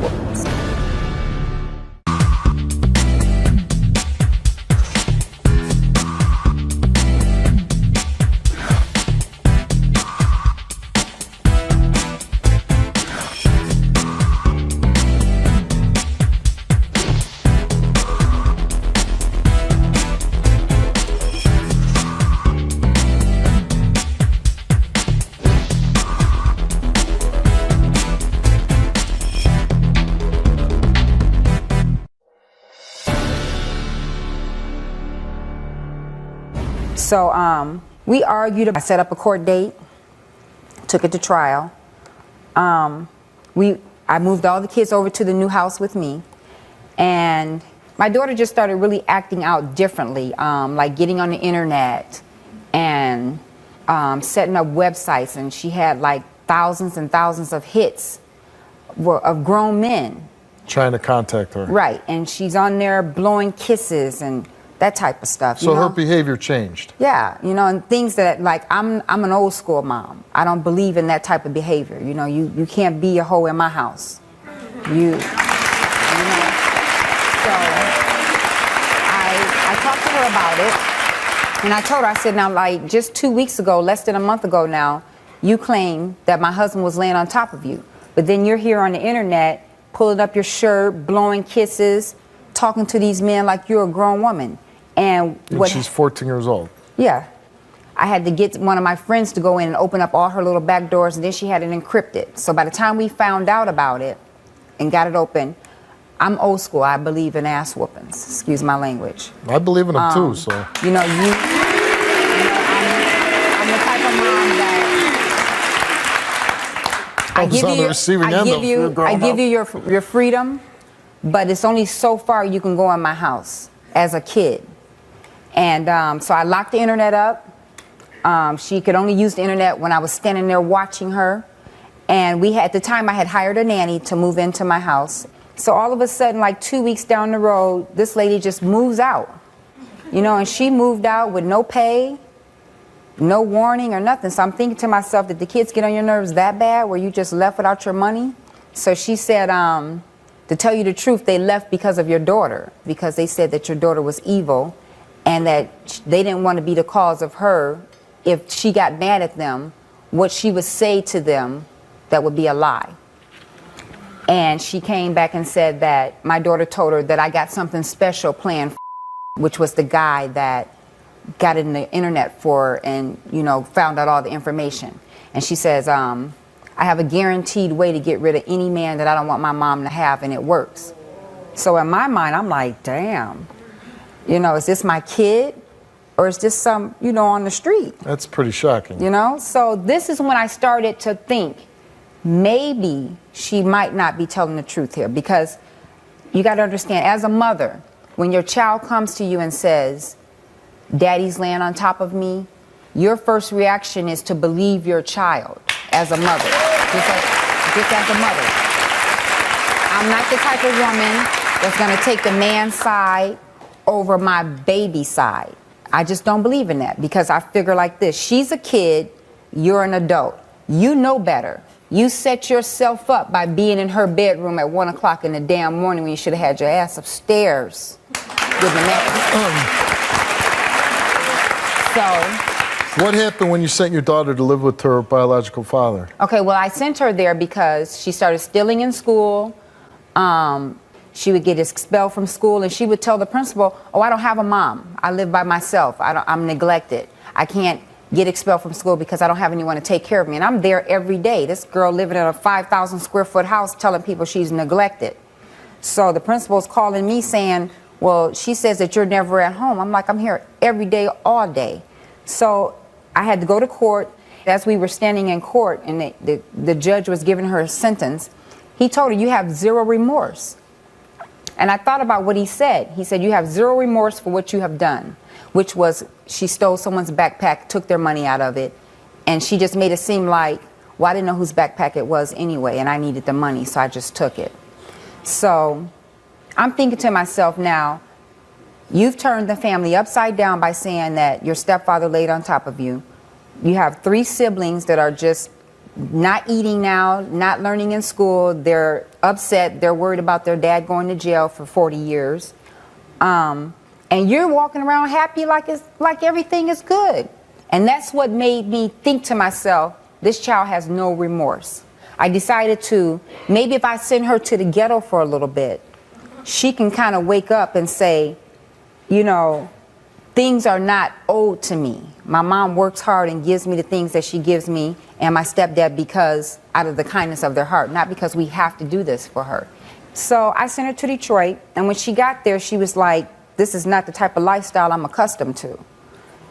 So um, we argued. I set up a court date, took it to trial. Um, we, I moved all the kids over to the new house with me, and my daughter just started really acting out differently, um, like getting on the internet and um, setting up websites, and she had like thousands and thousands of hits of grown men trying to contact her. Right, and she's on there blowing kisses and that type of stuff. So you know? her behavior changed. yeah, you know, and things that like I'm I'm an old school mom. I don't believe in that type of behavior. You know, you you can't be a hoe in my house. You, you know. So I I talked to her about it, and I told her I said now like just two weeks ago, less than a month ago now, you claim that my husband was laying on top of you, but then you're here on the internet pulling up your shirt, blowing kisses, talking to these men like you're a grown woman. And And what she's 14 years old. yeah. I had to get one of my friends to go in and open up all her little back doors, and then she had it encrypted. So by the time we found out about it and got it open, I'm old school. I believe in ass whoopings. Excuse my language. I believe in them Um, too, so. You know, you. you know, I'm, I'm the type of mom that I was on receiving I give you, I give up. you your your freedom, but it's only so far you can go in my house as a kid. And um, so I locked the internet up. Um, she could only use the internet when I was standing there watching her. And we had, at the time, I had hired a nanny to move into my house. So all of a sudden, like two weeks down the road, this lady just moves out. You know, and she moved out with no pay, no warning or nothing. So I'm thinking to myself, did the kids get on your nerves that bad where you just left without your money? So she said, um, to tell you the truth, they left because of your daughter, because they said that your daughter was evil and that they didn't want to be the cause of her if she got mad at them, what she would say to them that would be a lie. And she came back and said that my daughter told her that I got something special planned, which was the guy that got in the internet for and you know found out all the information. And she says, um, I have a guaranteed way to get rid of any man that I don't want my mom to have, and it works. So in my mind, I'm like, damn, you know, is this my kid, or is this some you know on the street? That's pretty shocking. You know? So this is when I started to think maybe she might not be telling the truth here because you got to understand, as a mother, when your child comes to you and says, Daddy's laying on top of me, your first reaction is to believe your child as a mother. Just as, just as a mother. I'm not the type of woman that's going to take the man's side over my baby side. I just don't believe in that because I figure like this she's a kid, you're an adult. You know better. You set yourself up by being in her bedroom at one o'clock in the damn morning when you should have had your ass upstairs with the mattress. So, What happened when you sent your daughter to live with her biological father? Okay, well, I sent her there because she started stealing in school. Um, she would get expelled from school, and she would tell the principal, "Oh, I don't have a mom. I live by myself. I I'm neglected. I can't get expelled from school because I don't have anyone to take care of me." And I'm there every day. This girl living in a 5,000 square foot house, telling people she's neglected. So the principal's calling me saying, "Well, she says that you're never at home." I'm like, "I'm here every day, all day." So I had to go to court. As we were standing in court and the, the, the judge was giving her a sentence, he told her, You have zero remorse. And I thought about what he said. He said, You have zero remorse for what you have done, which was she stole someone's backpack, took their money out of it, and she just made it seem like, Well, I didn't know whose backpack it was anyway, and I needed the money, so I just took it. So I'm thinking to myself now, You've turned the family upside down by saying that your stepfather laid on top of you. You have three siblings that are just not eating now, not learning in school. They're upset. They're worried about their dad going to jail for 40 years. Um, and you're walking around happy like it's like everything is good. And that's what made me think to myself, this child has no remorse. I decided to maybe if I send her to the ghetto for a little bit, she can kind of wake up and say, you know, things are not owed to me. My mom works hard and gives me the things that she gives me, and my stepdad because out of the kindness of their heart, not because we have to do this for her. So I sent her to Detroit, and when she got there, she was like, This is not the type of lifestyle I'm accustomed to.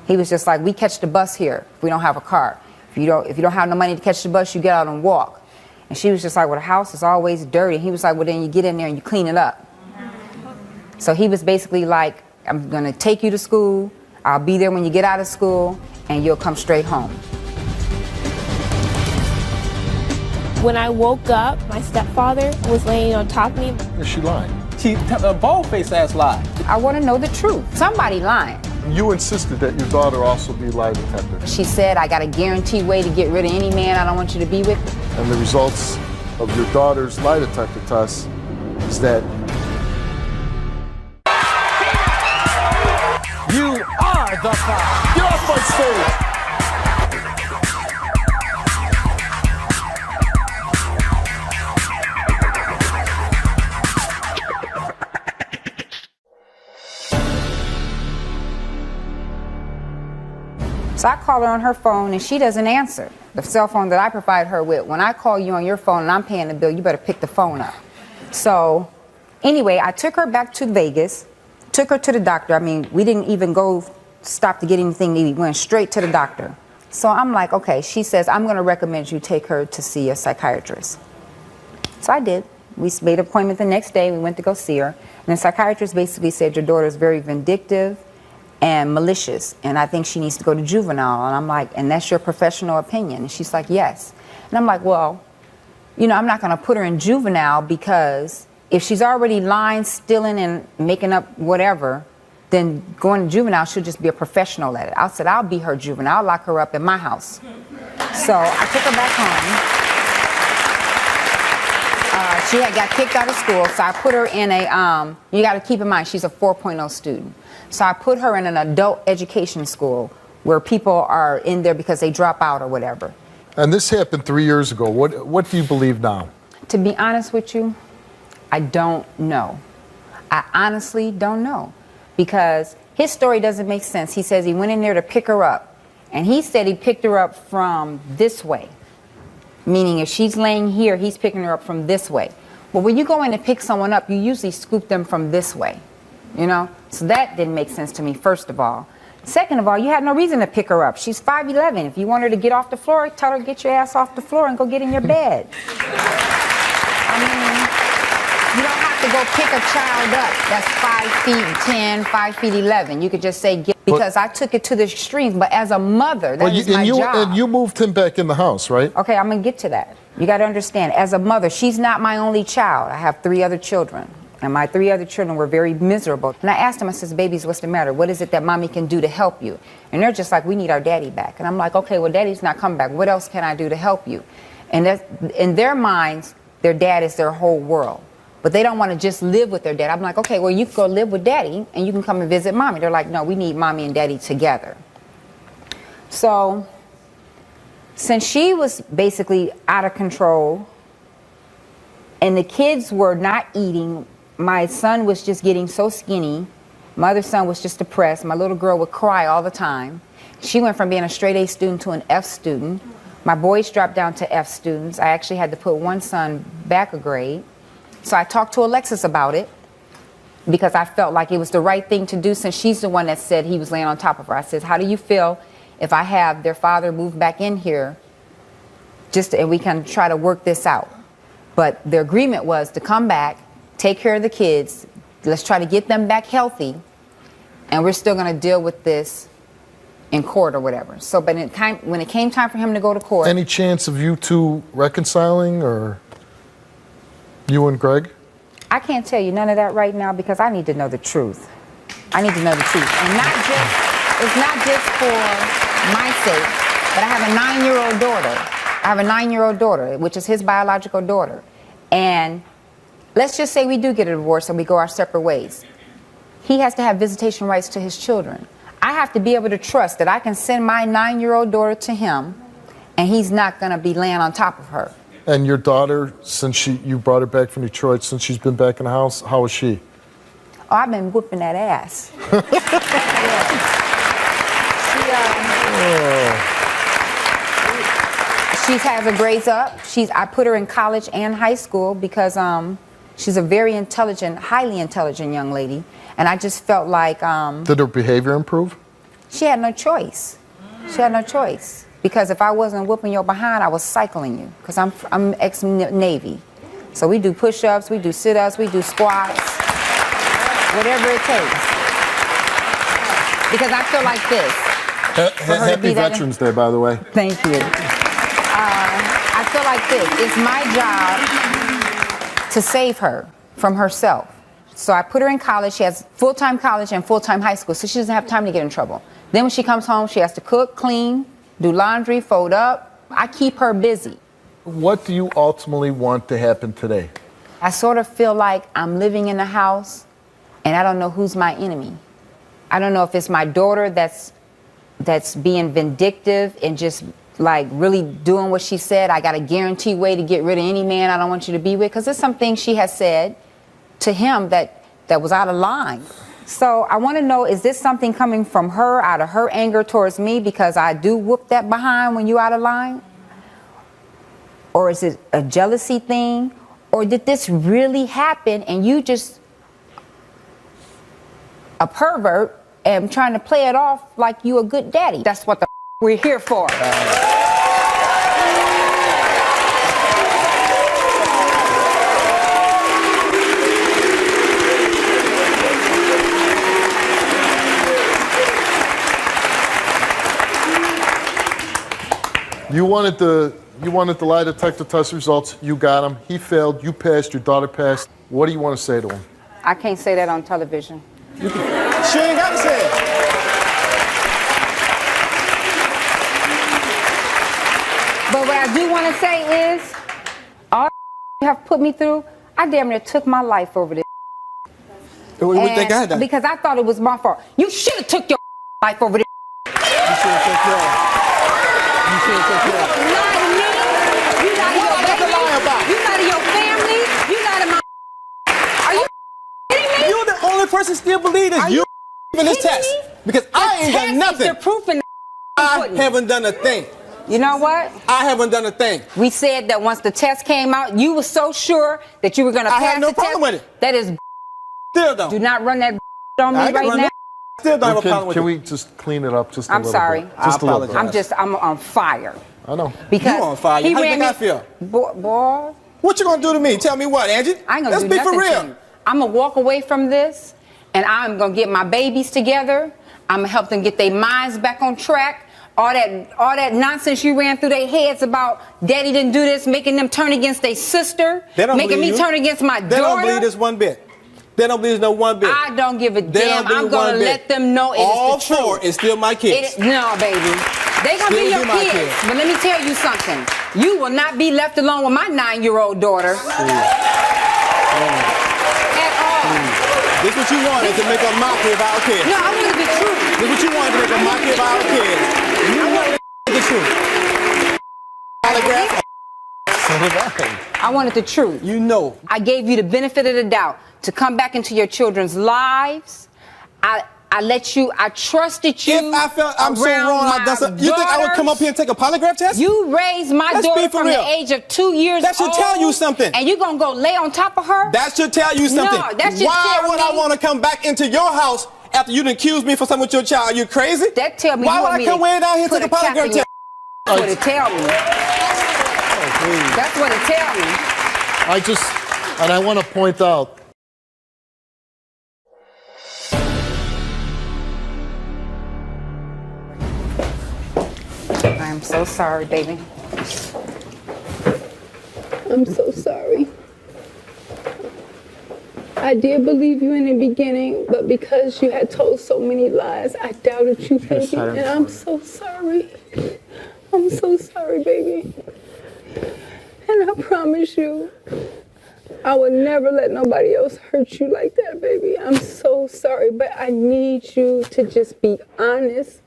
He was just like, We catch the bus here if we don't have a car. If you don't, if you don't have no money to catch the bus, you get out and walk. And she was just like, Well, the house is always dirty. He was like, Well, then you get in there and you clean it up. So he was basically like, I'm going to take you to school. I'll be there when you get out of school, and you'll come straight home. When I woke up, my stepfather was laying on top of me. Is she lying? She a bald face ass lie. I want to know the truth. Somebody lying. You insisted that your daughter also be lie detector. She said, I got a guaranteed way to get rid of any man I don't want you to be with. And the results of your daughter's lie detector test is that Get off my stage! So I call her on her phone, and she doesn't answer. The cell phone that I provide her with. When I call you on your phone and I'm paying the bill, you better pick the phone up. So, anyway, I took her back to Vegas, took her to the doctor. I mean, we didn't even go stop to get anything to eat. Went straight to the doctor. So I'm like, okay. She says, I'm going to recommend you take her to see a psychiatrist. So I did. We made an appointment the next day. We went to go see her. And the psychiatrist basically said, Your daughter is very vindictive and malicious, and I think she needs to go to juvenile. And I'm like, And that's your professional opinion? And she's like, Yes. And I'm like, Well, you know, I'm not going to put her in juvenile because if she's already lying, stealing, and making up whatever, then going to juvenile should just be a professional at it. I said, I'll be her juvenile. I'll lock her up in my house. So I took her back home. uh, she had got kicked out of school, so I put her in a. Um, you got to keep in mind she's a 4.0 student, so I put her in an adult education school where people are in there because they drop out or whatever. And this happened three years ago. What What do you believe now? To be honest with you, I don't know. I honestly don't know because his story doesn't make sense. He says he went in there to pick her up, and he said he picked her up from this way, meaning if she's laying here, he's picking her up from this way. But when you go in and pick someone up, you usually scoop them from this way, you know? So that didn't make sense to me, first of all. Second of all, you had no reason to pick her up. She's 5'11. If you want her to get off the floor, tell her to get your ass off the floor and go get in your bed. I mean, you don't to go pick a child up that's five feet ten, five feet 11. You could just say, get, because I took it to the extremes. But as a mother, that Well, you, is my and you job. and you moved him back in the house, right? Okay, I'm gonna get to that. You gotta understand, as a mother, she's not my only child. I have three other children. And my three other children were very miserable. And I asked them, I says, babies, what's the matter? What is it that mommy can do to help you? And they're just like, we need our daddy back. And I'm like, okay, well, daddy's not coming back. What else can I do to help you? And in their minds, their dad is their whole world. But they don't want to just live with their dad. I'm like, okay, well, you can go live with daddy and you can come and visit mommy. They're like, no, we need mommy and daddy together. So, since she was basically out of control and the kids were not eating, my son was just getting so skinny. My other son was just depressed. My little girl would cry all the time. She went from being a straight A student to an F student. My boys dropped down to F students. I actually had to put one son back a grade. So I talked to Alexis about it because I felt like it was the right thing to do since she's the one that said he was laying on top of her. I said, How do you feel if I have their father move back in here just and we can try to work this out? But the agreement was to come back, take care of the kids, let's try to get them back healthy, and we're still going to deal with this in court or whatever. So, but time, when it came time for him to go to court, Any chance of you two reconciling, or you and Greg? I can't tell you none of that right now because I need to know the truth. I need to know the truth. And not just, it's not just for my sake, but I have a nine year old daughter. I have a nine year old daughter, which is his biological daughter. And let's just say we do get a divorce and we go our separate ways. He has to have visitation rights to his children. I have to be able to trust that I can send my nine year old daughter to him and he's not going to be laying on top of her. And your daughter, since she you brought her back from Detroit, since she's been back in the house, how is she? Oh, I've been whooping that ass. Yeah. She, um, she has her grades up. She's I put her in college and high school because um, she's a very intelligent, highly intelligent young lady, and I just felt like um, Did her behavior improve? she had no choice. She had no choice because if I wasn't whooping your behind, I was cycling you because I'm I'm ex Navy, so we do push-ups, we do sit-ups, we do squats, whatever it takes. Because I feel like this. Happy Veterans Day, by the way. Thank you. Uh, I feel like this. It's my job to save her from herself. So I put her in college. She has full-time college and full-time high school, so she doesn't have time to get in trouble. Then when she comes home, she has to cook, clean, do laundry, fold up. I keep her busy. What do you ultimately want to happen today? I sort of feel like I'm living in a house and I don't know who's my enemy. I don't know if it's my daughter that's that's being vindictive and just like really doing what she said. I got a guaranteed way to get rid of any man I don't want you to be with because there's some things she has said to him that that was out of line. So I want to know is this something coming from her out of her anger towards me because I do whoop that behind when you out of line? Or is it a jealousy thing? Or did this really happen and you just a pervert and trying to play it off like you a good daddy? That's what the we're here for. Uh, You wanted the you wanted the lie detector test results. You got them. He failed. You passed. Your daughter passed. What do you want to say to him? I can't say that on television. She ain't got to say it. But what I do want to say is, all you have put me through, I damn near took my life over this. What do And think I done? Because I thought it was my fault. You should have took your life over this. You should have took care of. You should have took care of. You lie to me. You lie to your I got to baby. lie about? You lie to your family. You lie to my. Are you kidding me? You're the only person still believe this. Are You in this test. me? Because The I ain't test done is nothing. The proof in the I haven't done a thing. You know what? I haven't done a thing. We said that once the test came out, you were so sure that you were going to I pass no the test. problem with it. That is Still don't. do not run that on me right now. No- Still don't have a Can, problem with can it. we just clean it up just a I'm little sorry. bit? I'm sorry. little apologize. I'm just I'm on fire I know. because You on fire. he How you ran think I feel? Boy, boy, What you gonna do to me? Tell me what, Angie? I ain't gonna Let's do be nothing for real. to you. I'm gonna walk away from this, and I'm gonna get my babies together. I'm gonna help them get their minds back on track. All that, all that nonsense you ran through their heads about daddy didn't do this, making them turn against their sister, They don't making me you. turn against my They daughter. don't believe this one bit. They don't believe this no one bit. I don't give a They damn. I'm gonna let them know it is All the truth. four is still my kids. is, no, baby. They gonna be your kids. But let me tell you something. You will not be left alone with my nine-year-old daughter. At all. This is what you wanted to make a mockery of our kids. No, I want to be true. This is what you wanted to make a mockery of our kids. You know the truth. Polygraph. I. Wanted the truth. You know. I gave you the benefit of the doubt to come back into your children's lives. I I let you. I trusted you. If I felt I'm so wrong, I done something. You think I would come up here and take a polygraph test? You raised my Let's daughter from real. the age of two years old. That should old, tell you something. And you gonna go lay on top of her? That should tell you something. No, that should Why would I want to come back into your house after you done accused me for something with your child? Are you crazy? That tell me Why would I come way down here take a a polygraph in test? That's it tell me. That's what it tells me. I just, and I want to point out, I'm so sorry, baby. I'm so sorry. I did believe you in the beginning, but because you had told so many lies, I doubted you, baby. And I'm so sorry. I'm so sorry, baby. And I promise you, I will never let nobody else hurt you like that, baby. I'm so sorry, but I need you to just be honest.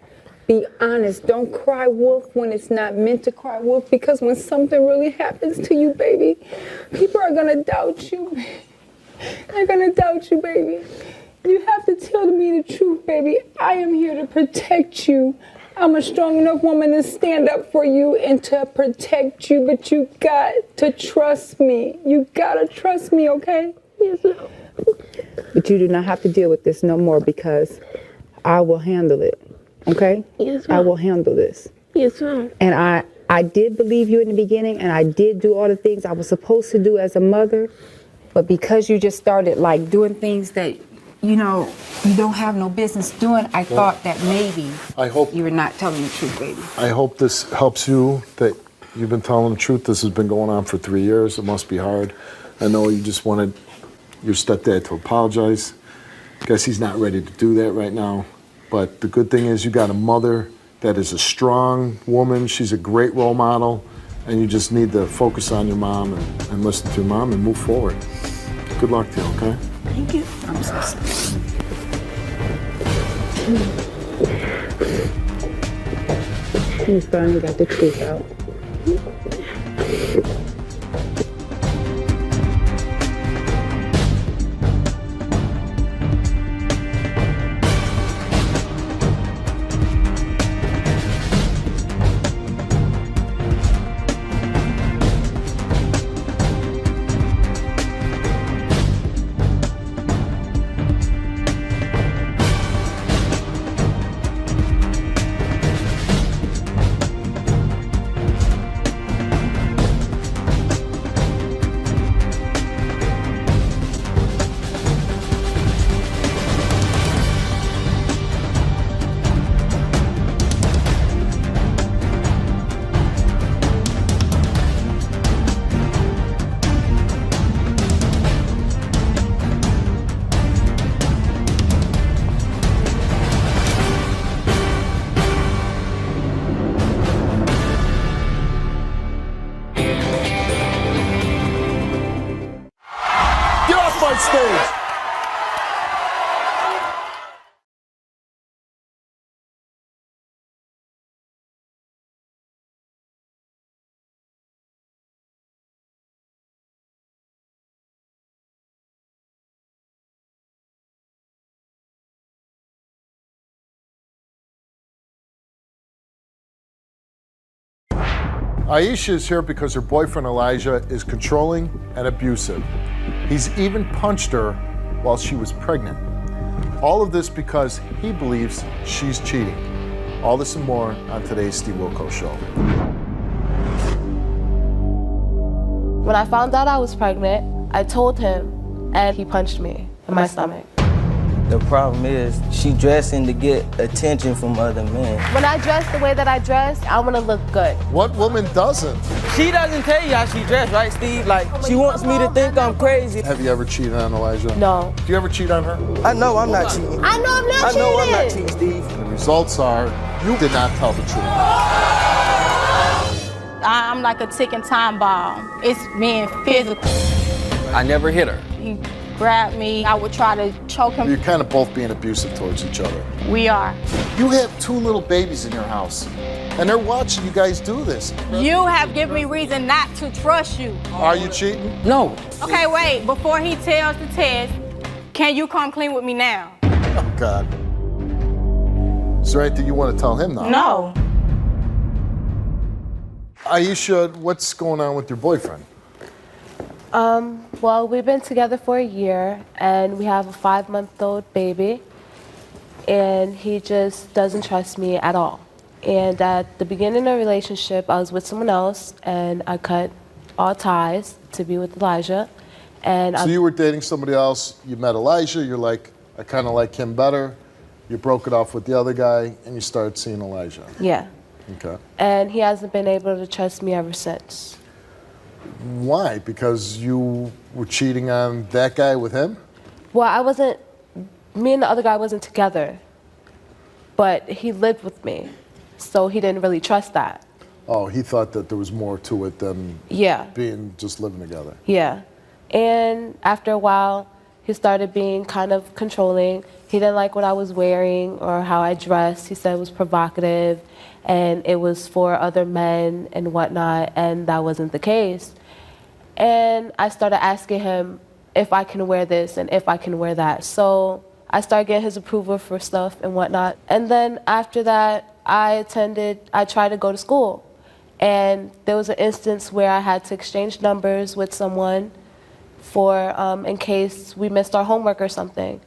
Be honest. Don't cry wolf when it's not meant to cry wolf because when something really happens to you, baby, people are gonna doubt you. They're gonna doubt you, baby. You have to tell me the truth, baby. I am here to protect you. I'm a strong enough woman to stand up for you and to protect you, but you got to trust me. You gotta trust me, okay? Yes, ma'am. But you do not have to deal with this no more because I will handle it. Okay? Yes, ma'am. I will handle this. Yes, ma'am. And I I did believe you in the beginning and I did do all the things I was supposed to do as a mother. But because you just started like doing things that, you know, you don't have no business doing, I thought that maybe I hope, you were not telling the truth, baby. I hope this helps you that you've been telling the truth. This has been going on for three years. It must be hard. I know you just wanted your stepdad to apologize. Guess he's not ready to do that right now. But the good thing is you got a mother that is a strong woman. She's a great role model. And you just need to focus on your mom and, and listen to your mom and move forward. Good luck to you, okay? Thank you. I'm so sorry. You finally got the truth out. Aisha is here because her boyfriend Elijah is controlling and abusive. He's even punched her while she was pregnant. All of this because he believes she's cheating. All this and more on today's Steve Wilkos Show. When I found out I was pregnant, I told him, and he punched me in my stomach. The problem is she dressing to get attention from other men. When I dress the way that I dress, I want to look good. What woman doesn't? She doesn't tell you how she dressed, right, Steve? Like she wants me to think I'm crazy. Have you ever cheated on Elijah? No. Do you ever cheat on her? I know I'm not cheating. I know I'm not cheating. I know I'm not cheating. cheating, Steve. The results are you did not tell the truth. I- I'm like a ticking time bomb. It's being physical. I never hit her. He grabbed me. I would try to choke him. You're kind of both being abusive towards each other. We are. You have two little babies in your house, and they're watching you guys do this. You have given me reason not to trust you. Are you cheating? No. Okay, wait. Before he tells the test, can you come clean with me now? Oh, God. Is there anything you want to tell him now? No. Aisha, what's going on with your boyfriend? Um, well, we've been together for a year and we have a five month old baby. And he just doesn't trust me at all. And at the beginning of the relationship, I was with someone else and I cut all ties to be with Elijah. And So I, you were dating somebody else, you met Elijah, you're like, I kind of like him better. You broke it off with the other guy, and you started seeing Elijah. yeah. Okay. And he hasn't been able to trust me ever since. Why? Because you were cheating on that guy with him? Well, I wasn't, me and the other guy wasn't together, but he lived with me. So he didn't really trust that. Oh, he thought that there was more to it than Yeah. being just living together. Yeah. And after a while, he started being kind of controlling. He didn't like what I was wearing or how I dressed. He said it was provocative and it was for other men and whatnot, and that wasn't the case. And I started asking him if I can wear this and if I can wear that. So I started getting his approval for stuff and whatnot. And then after that, I attended, I tried to go to school. And there was an instance where I had to exchange numbers with someone for um, in case we missed our homework or something.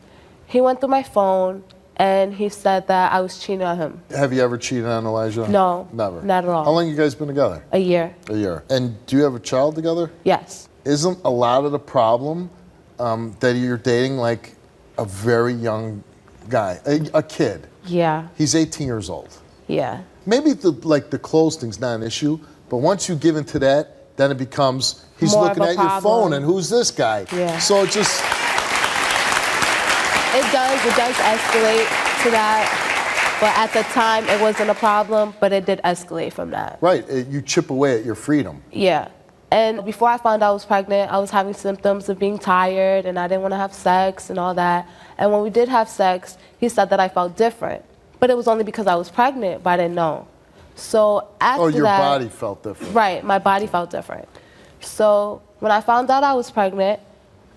He went through my phone and he said that I was cheating on him. Have you ever cheated on Elijah? No, Never. not at all. How long you guys been together? A year, A year. And do you have a child together? yes. Isn't a lot of the problem um, that you're dating like a very young guy, a, a kid? Yeah, He's 18 years old. yeah, Maybe the like the clothes thing's not an issue, but once you give into that, then it becomes he's More looking at your phone and who's this guy? Yeah. So it just it does. It does escalate to that. But at the time, it wasn't a problem, but it did escalate from that. right, you chip away at your freedom. Yeah. And before I found out I was pregnant, I was having symptoms of being tired and I didn't want to have sex and all that. And when we did have sex, he said that I felt different. But it was only because I was pregnant, but I didn't know. So after that. Oh, your that, body felt different. Right, my body felt different. So when I found out I was pregnant,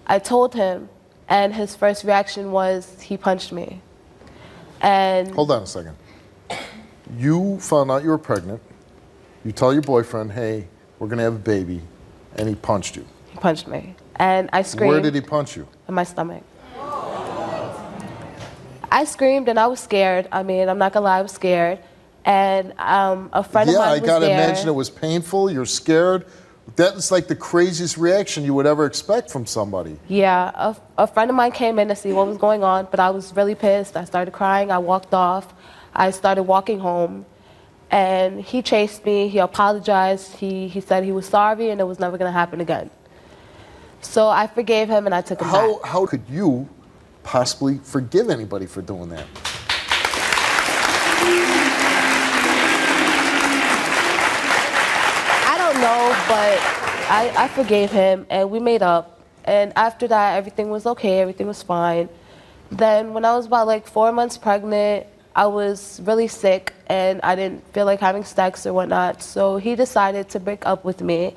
I told him, and his first reaction was he punched me. And Hold on a second. You found out you were pregnant. You tell your boyfriend, "Hey, we're gonna have a baby," and he punched you. he punched me. And I screamed Where did he punch you? in my stomach. I screamed and I was scared. I mean, I'm not gonna lie, I was scared. And um, a friend yeah, of mine Yeah, I was gotta there. imagine it was painful. You're scared. That's like the craziest reaction you would ever expect from somebody. Yeah, a, a friend of mine came in to see what was going on, but I was really pissed. I started crying. I walked off. I started walking home. And he chased me. He apologized. He, he said he was sorry and it was never going to happen again. So I forgave him and I took him How back. how could you possibly forgive anybody for doing that? But I, I forgave him and we made up. And after that, everything was okay, everything was fine. Then, when I was about like four months pregnant, I was really sick and I didn't feel like having sex or whatnot. So he decided to break up with me.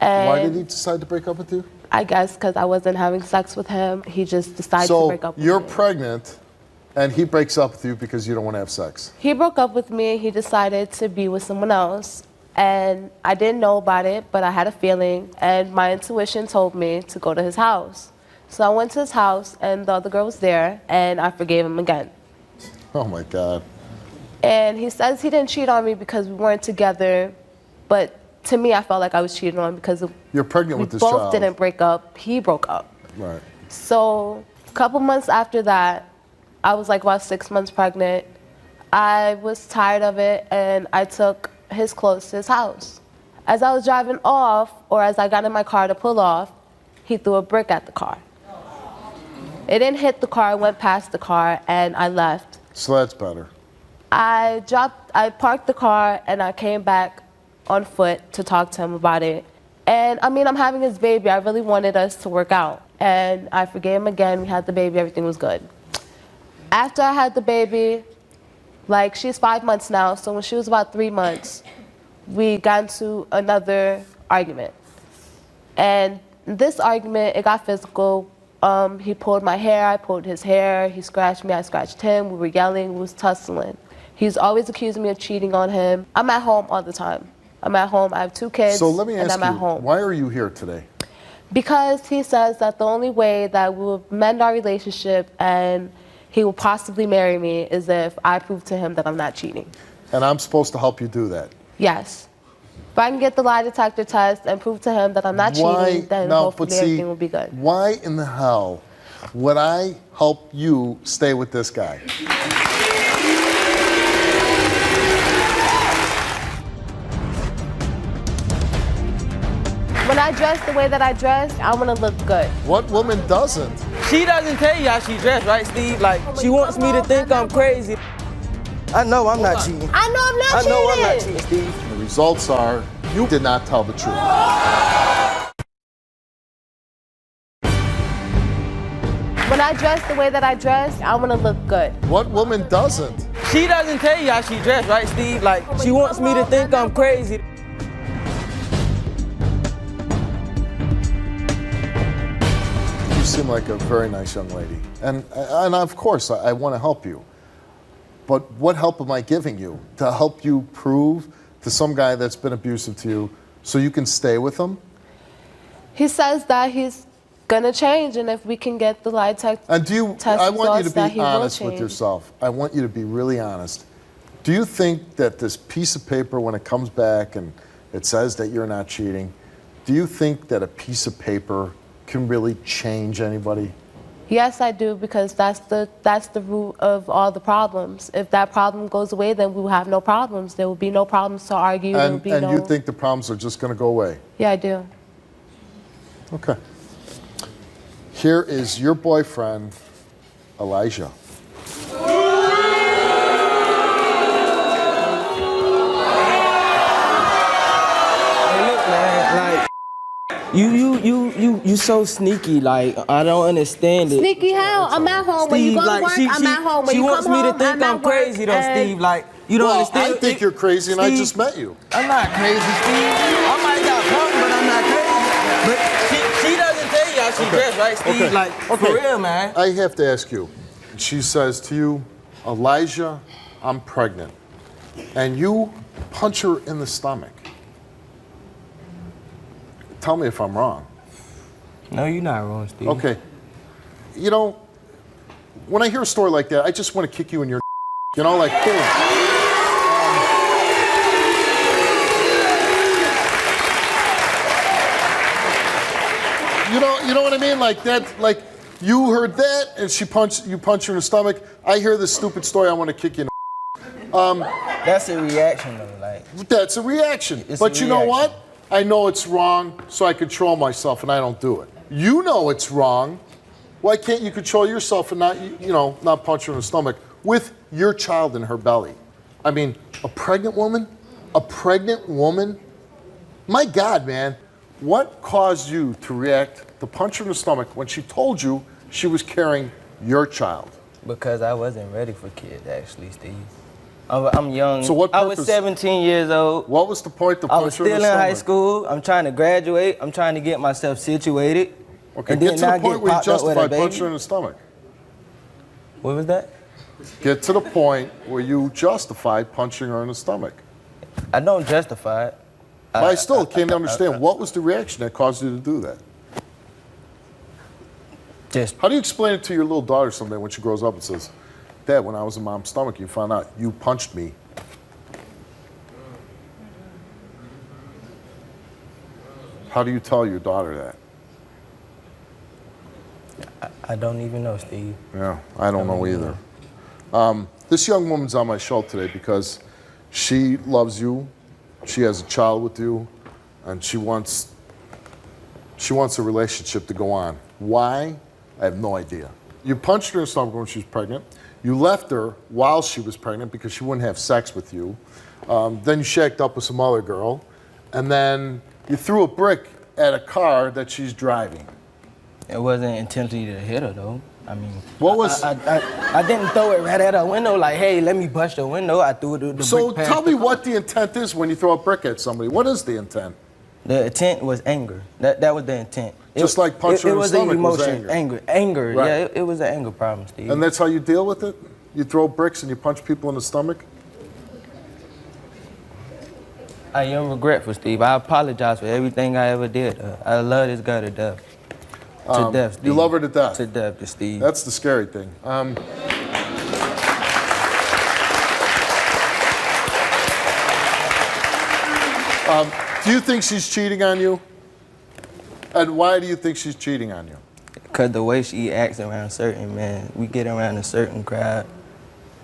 And Why did he decide to break up with you? I guess because I wasn't having sex with him, he just decided to break up with you're me. pregnant, and he breaks up with you because you don't want to have sex. he broke up with me. He decided to be with someone else. And I didn't know about it, but I had a feeling, and my intuition told me to go to his house. So I went to his house, and the other girl was there, and I forgave him again. Oh my God. And he says he didn't cheat on me because we weren't together, but to me, I felt like I was cheated on because You're pregnant we with this both child. didn't break up. He broke up. Right. So a couple months after that, I was like about six months pregnant. I was tired of it, and I took his clothes to his house. As I was driving off, or as I got in my car to pull off, he threw a brick at the car. It didn't hit the car, it went past the car, and I left. So that's better. I dropped, I parked the car and I came back on foot to talk to him about it. And I mean, I'm having his baby. I really wanted us to work out. And I forgave him again. We had the baby, everything was good. After I had the baby, like she's five months now, so when she was about three months, we got into another argument. And this argument, it got physical. Um, he pulled my hair, I pulled his hair, he scratched me, I scratched him, we were yelling, we was tussling. He's always accusing me of cheating on him. I'm at home all the time. I'm at home, I have two kids, So let me and ask I'm you, at home. why are you here today? Because he says that the only way that we will mend our relationship and he will possibly marry me is if I prove to him that I'm not cheating. And I'm supposed to help you do that. Yes. If I can get the lie detector test and prove to him that I'm not why, cheating, then no, hopefully see, everything will be good. Why in the hell would I help you stay with this guy? I dress the way that I dress, I want to look good. What woman doesn't? She doesn't tell you how she dressed, right, Steve? Like, oh she wants me to think I'm crazy. I know I'm not cheating. I know I'm not I know I'm not cheating. cheating, Steve. The results are you did not tell the truth. When I dress the way that I dress, I want to look good. What woman doesn't? She doesn't tell you how she dressed, right, Steve? Like, oh she wants me to think I'm crazy. Seem like a very nice young lady. And, and of course, I, I want to help you. But what help am I giving you? To help you prove to some guy that's been abusive to you so you can stay with him? He says that he's gonna change, and if we can get the lie detector And do you, I want you to be honest with yourself. I want you to be really honest. Do you think that this piece of paper, when it comes back and it says that you're not cheating, do you think that a piece of paper can really change anybody? Yes, I do because that's the that's the root of all the problems. If that problem goes away, then we will have no problems. There will be no problems to argue. And, be and no. you think the problems are just going to go away? yeah, I do. Okay. Here is your boyfriend, Elijah. You, you, you, you, you so sneaky. Like, I don't understand it. Sneaky how? I'm at home. when you Steve, go like, to work, she, I'm she, at home. When she wants me to think I'm, I'm, crazy, though, and- Steve. Like, you don't well, understand. I think you're crazy, and I just met you. I'm not crazy, Steve. I might got problems, but I'm not crazy. But she, she doesn't tell you how she dressed, right, Steve? Okay. Like, Okay. for real, man. I have to ask you. She says to you, Elijah, I'm pregnant. And you punch her in the stomach. Tell me if I'm wrong. No, you're not wrong, Steve. Okay. You know, when I hear a story like that, I just want to kick you in your, you know, like, boom. You know, you know what I mean? Like that, like you heard that, and she punched you punch her in the stomach. I hear this stupid story. I want to kick you. In the um, That's a reaction, though. Like, that's a reaction. But a you know what? I know it's wrong, so I control myself, and I don't do it. You know it's wrong. Why can't you control yourself and not, you know, not punch her in the stomach with your child in her belly? I mean, a pregnant woman, a pregnant woman. My God, man, what caused you to react to punch her in the stomach when she told you she was carrying your child? because I wasn't ready for kids, actually, Steve. I'm, young. So what I was 17 years old. What was the point to I punch was her in still in high school. I'm trying to graduate. I'm trying to get myself situated. Okay, and get to the point where you popped up with a justify punching her in the stomach. What was that? Get to the point where you justify punching her in the stomach. I don't justify it. But I still can't understand what was the reaction that caused you to do that. Just How do you explain it to your little daughter someday when she grows up and says, "Dad, when I was in mom's stomach, you found out you punched me." How do you tell your daughter that? I don't even know, Steve. Yeah, I don't know either. Um, this young woman's on my show today because she loves you. She has a child with you, and she wants she wants a relationship to go on. Why? I have no idea. You punched her in the stomach when she was pregnant. You left her while she was pregnant because she wouldn't have sex with you. Um, then you shacked up with some other girl, and then you threw a brick at a car that she's driving. It wasn't intentionally to hit her though. I mean, What was- I, I, I, I didn't throw it right at her window like, hey, let me bust your window. I threw the, the So tell me car. what the intent is when you throw a brick at somebody. What is the intent? The intent was anger. That that was the intent. Just like punching it, it in the was stomach an was emotion. anger. Anger. Right. Yeah, it, it was an anger problem, Steve. And that's how you deal with it? You throw bricks and you punch people in the stomach? I am regretful, Steve. I apologize for everything I ever did. Uh, I love this girl to death. To Um, death, you love her to death? To death, to Steve. That's the scary thing. Um, um, do you think she's cheating on you? And why do you think she's cheating on you? Cause the way she acts around certain men, we get around a certain crowd,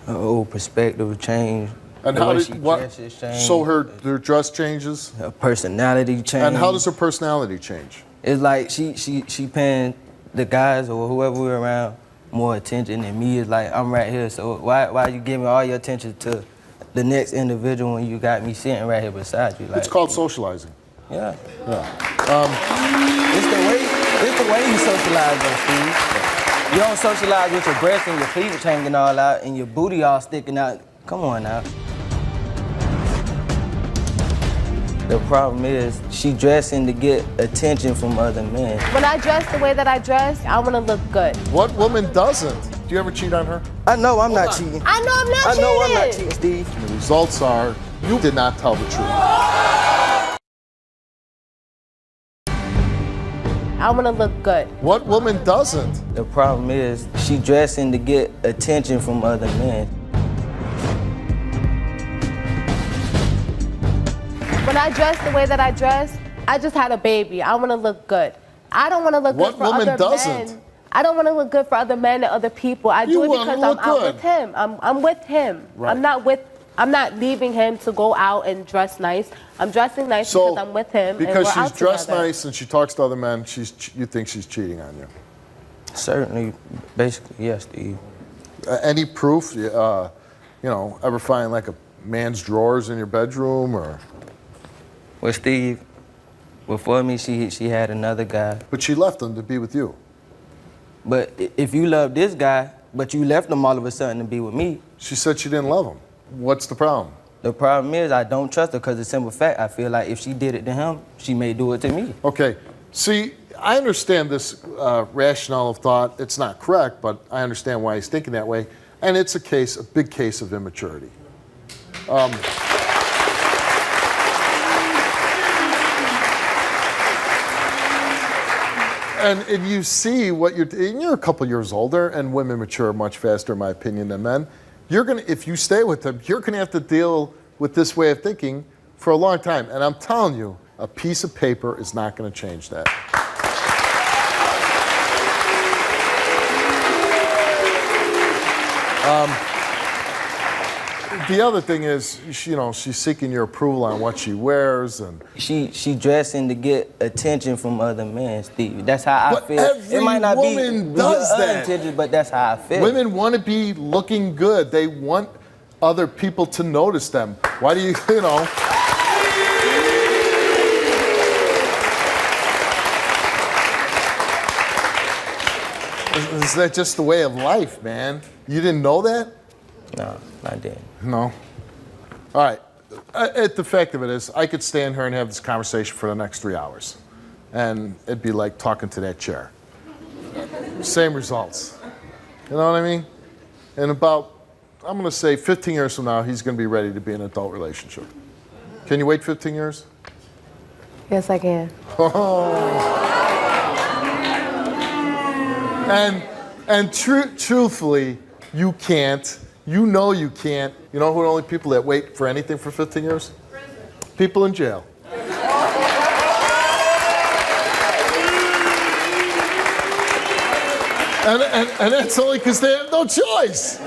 her whole perspective change. And the how did she what? change. So her her dress changes, her personality change. and how does her personality change? It's like she she she paying the guys or whoever we're around more attention than me. It's like I'm right here, so why why you giving all your attention to the next individual when you got me sitting right here beside you? Like, It's called socializing. Yeah. Yeah. Um, it's the way it's the way you socialize though, Steve. You don't socialize with your breasts and your cleavage hanging all out and your booty all sticking out. Come on now. The problem is she dressing to get attention from other men. When I dress the way that I dress, I want to look good. What woman doesn't? Do you ever cheat on her? I know I'm not cheating. I know I'm not cheating. I know I'm not cheating. cheating, Steve. The results are you did not tell the truth. I want to look good. What woman doesn't? The problem is she dressing to get attention from other men. When I dress the way that I dress, I just had a baby. I want to look good. I don't want to look What good for woman other doesn't? men. I don't want to look good for other men and other people. I You do it because I'm look out with him. I'm, I'm with him. Right. I'm not with. I'm not leaving him to go out and dress nice. I'm dressing nice So because I'm with him. and because we're she's out dressed together. nice and she talks to other men, she's you think she's cheating on you. Certainly, basically, yes, Steve. Uh, any proof? Uh, you know, ever find like a man's drawers in your bedroom or? Well, Steve, before me, she she had another guy. But she left him to be with you. But if you love this guy, but you left him all of a sudden to be with me, She said she didn't love him. What's the problem? the problem is I don't trust her because the simple fact I feel like if she did it to him, she may do it to me. Okay. See, I understand this uh, rationale of thought. It's not correct, but I understand why he's thinking that way. And it's a case, a big case of immaturity. Um, and, and you see what you're, and you're a couple years older, and women mature much faster, in my opinion, than men. You're gonna, if you stay with them, you're gonna have to deal with this way of thinking for a long time. And I'm telling you, a piece of paper is not gonna change that. Um, the other thing is, she- you know, she's seeking your approval on what she wears, and She she dressing to get attention from other men, Steve. That's how I feel. every it might not woman be does that. but that's how I feel. women want to be looking good. They want other people to notice them. Why do you, you know? Is that just the way of life, man? You didn't know that? No, I didn't. No. All right. Uh, it, the fact of it is, I could stand here and have this conversation for the next three hours, and it'd be like talking to that chair. Same results. You know what I mean? And about, I'm going to say 15 years from now, he's going to be ready to be in an adult relationship. Can you wait 15 years? Yes, I can. Oh. And and tru- truthfully, you can't. You know you can't. You know who the only people that wait for anything for 15 years? People in jail. And, and, and that's only because they have no choice.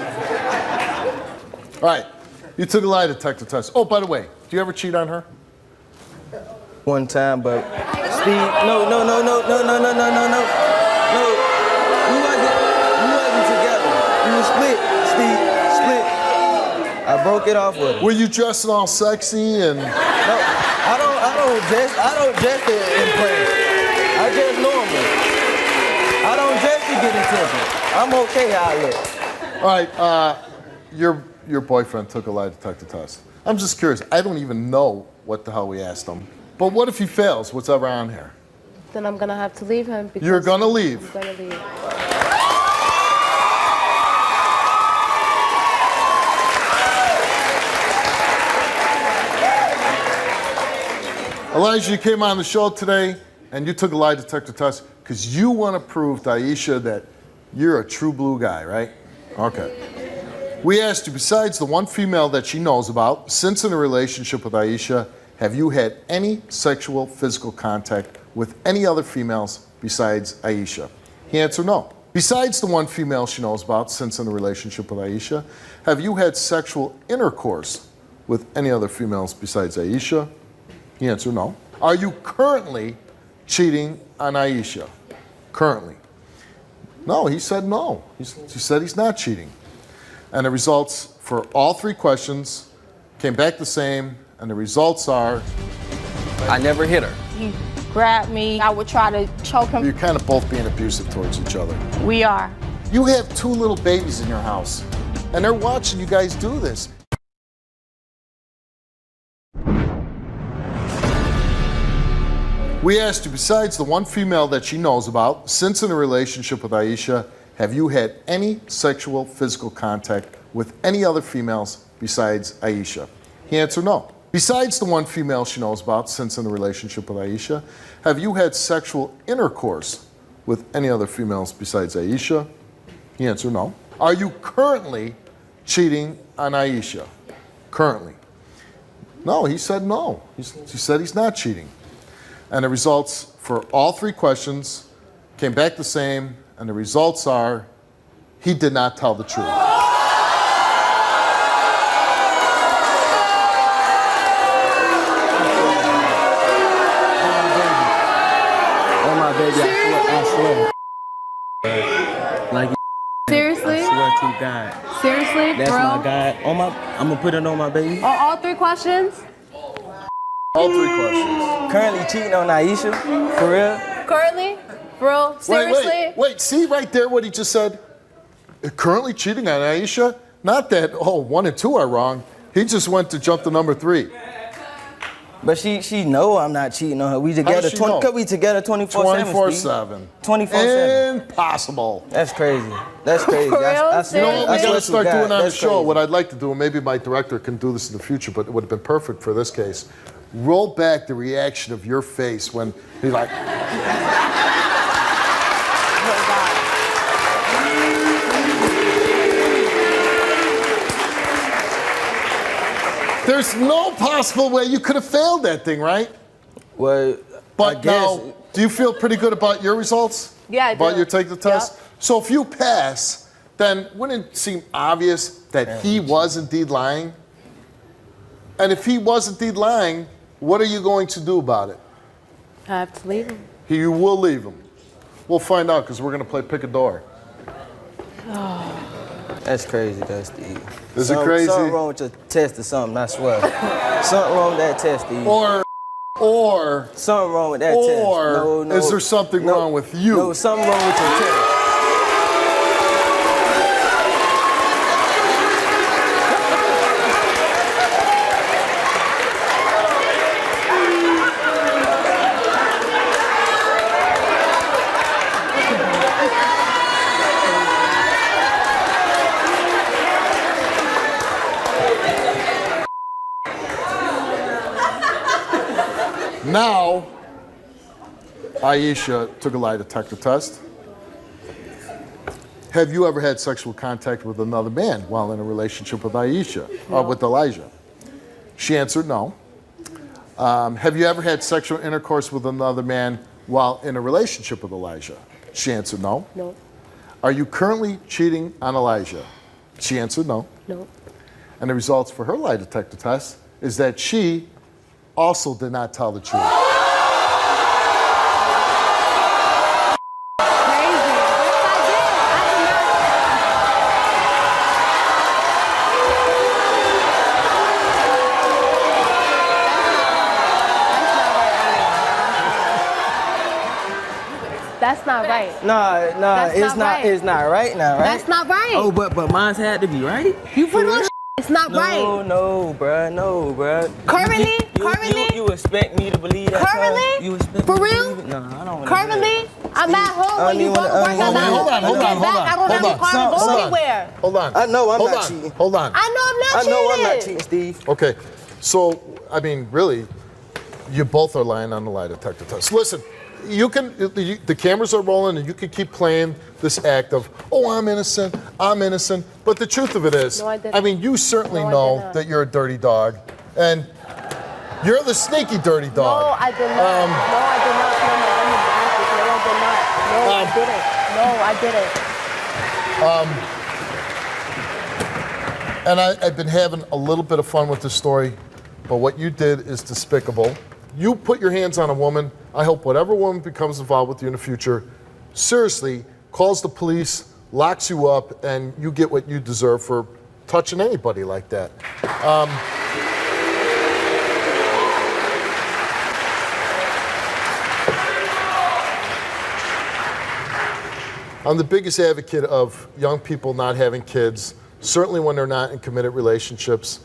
All right, you took a lie detector test. Oh, by the way, do you ever cheat on her? One time, but Steve, no, no, no, no, no, no, no, no, no, no. I broke it off with her. Were you dressing all sexy and? No, I don't, I don't dress, I don't dress to impress. I dress normal. I don't dress to get attention. I'm okay how I look. All right, uh, your your boyfriend took a lie detector test. I'm just curious. I don't even know what the hell we asked him. But what if he fails? What's ever on here? Then I'm gonna have to leave him. Because You're gonna leave. I'm gonna leave. Elijah, you came on the show today and you took a lie detector test because you want to prove to Aisha that you're a true blue guy, right? Okay. We asked you, besides the one female that she knows about, since in a relationship with Aisha, have you had any sexual physical contact with any other females besides Aisha? He answered no. Besides the one female she knows about, since in a relationship with Aisha, have you had sexual intercourse with any other females besides Aisha? He answered no. Are you currently cheating on Aisha? Currently. No, he said no. He's, he said he's not cheating. And the results for all three questions came back the same, and the results are I never hit her. He grabbed me. I would try to choke him. you're kind of both being abusive towards each other. We are. You have two little babies in your house, and they're watching you guys do this. We asked you, besides the one female that she knows about, since in a relationship with Aisha, have you had any sexual physical contact with any other females besides Aisha? He answered no. Besides the one female she knows about, since in a relationship with Aisha, have you had sexual intercourse with any other females besides Aisha? He answered no. Are you currently cheating on Aisha? Currently. No, he said no. He's, he said he's not cheating. And the results for all three questions came back the same, and the results are he did not tell the truth. Oh my baby, I swear, I swear. Like Seriously? I swear to God. Seriously? That's Bro? my God. On my, I'm gonna put it on my baby. On all three questions? All three questions. Currently cheating on Aisha, for real. Currently? Bro, Wait, seriously? wait, wait. wait, See right there what he just said? Uh, currently cheating on Aisha? Not that, oh, one and two are wrong. He just went to jump to number three. But she she know I'm not cheating on her. We together she 20 know? we together 24 24 7. 24 7. Impossible. That's crazy. That's crazy. For I, real? I You swear, know what we gotta start God, doing on the show? crazy. What I'd like to do, and maybe my director can do this in the future, but it would have been perfect for this case. Roll back the reaction of your face when he's like, There's no possible way you could have failed that thing, right? Well, But I guess, now, do you feel pretty good about your results? Yeah, I About do. your take the test? So if you pass, then wouldn't it seem obvious that he was indeed lying? And if he was indeed lying, what are you going to do about it? I have to leave him. He, you will leave him. We'll find out because we're going to play pick a door. that's crazy, though, Steve. Is it Something- crazy? Something wrong with your test or something, I swear. something wrong with that test, Steve. Or, or, something wrong with that test. or No, no, is there something no, wrong with you? No, something wrong with your test. Now, Aisha took a lie detector test. Have you ever had sexual contact with another man while in a relationship with Aisha or with Elijah? She answered no. Um, have you ever had sexual intercourse with another man while in a relationship with Elijah? She answered no. No, Are you currently cheating on Elijah? She answered no. no. And the results for her lie detector test is that she also did not tell the truth. That's not right. Nah, nah, That's it's not not, right. it's not right now, right? That's not right. Oh, but but mine's had to be right. You put on It's not No, right. no, no, bruh, no, bruh. Currently? You, you, Currently? You, you expect me to believe that? Currently? You expect For me to real? believe? No, I don't Currently, I'm at home I when you don't go to wanna- work. I I'm don't Hold on, hold on, hold on. I don't Hold have a on. car to go anywhere. Hold on. I know I'm hold not on. cheating. Hold on. I know I'm not I know I'm not cheating. cheating, Steve. Okay, so I mean, really, you both are lying on the lie detector test. Listen, you can. The, the cameras are rolling, and you can keep playing this act of, oh, I'm innocent, I'm innocent. But the truth of it is, No, I didn't. mean, you certainly No, know that you're a dirty dog, and you're the sneaky dirty dog No. I did not. no, I did not. No, no, let me ask this. No, I did not. No, Um, I didn't. No, I didn't. And I, I've been having a little bit of fun with this story, but what you did is despicable. You put your hands on a woman. I hope whatever woman becomes involved with you in the future, seriously, calls the police, locks you up, and you get what you deserve for touching anybody like that. Um, I'm the biggest advocate of young people not having kids, certainly when they're not in committed relationships.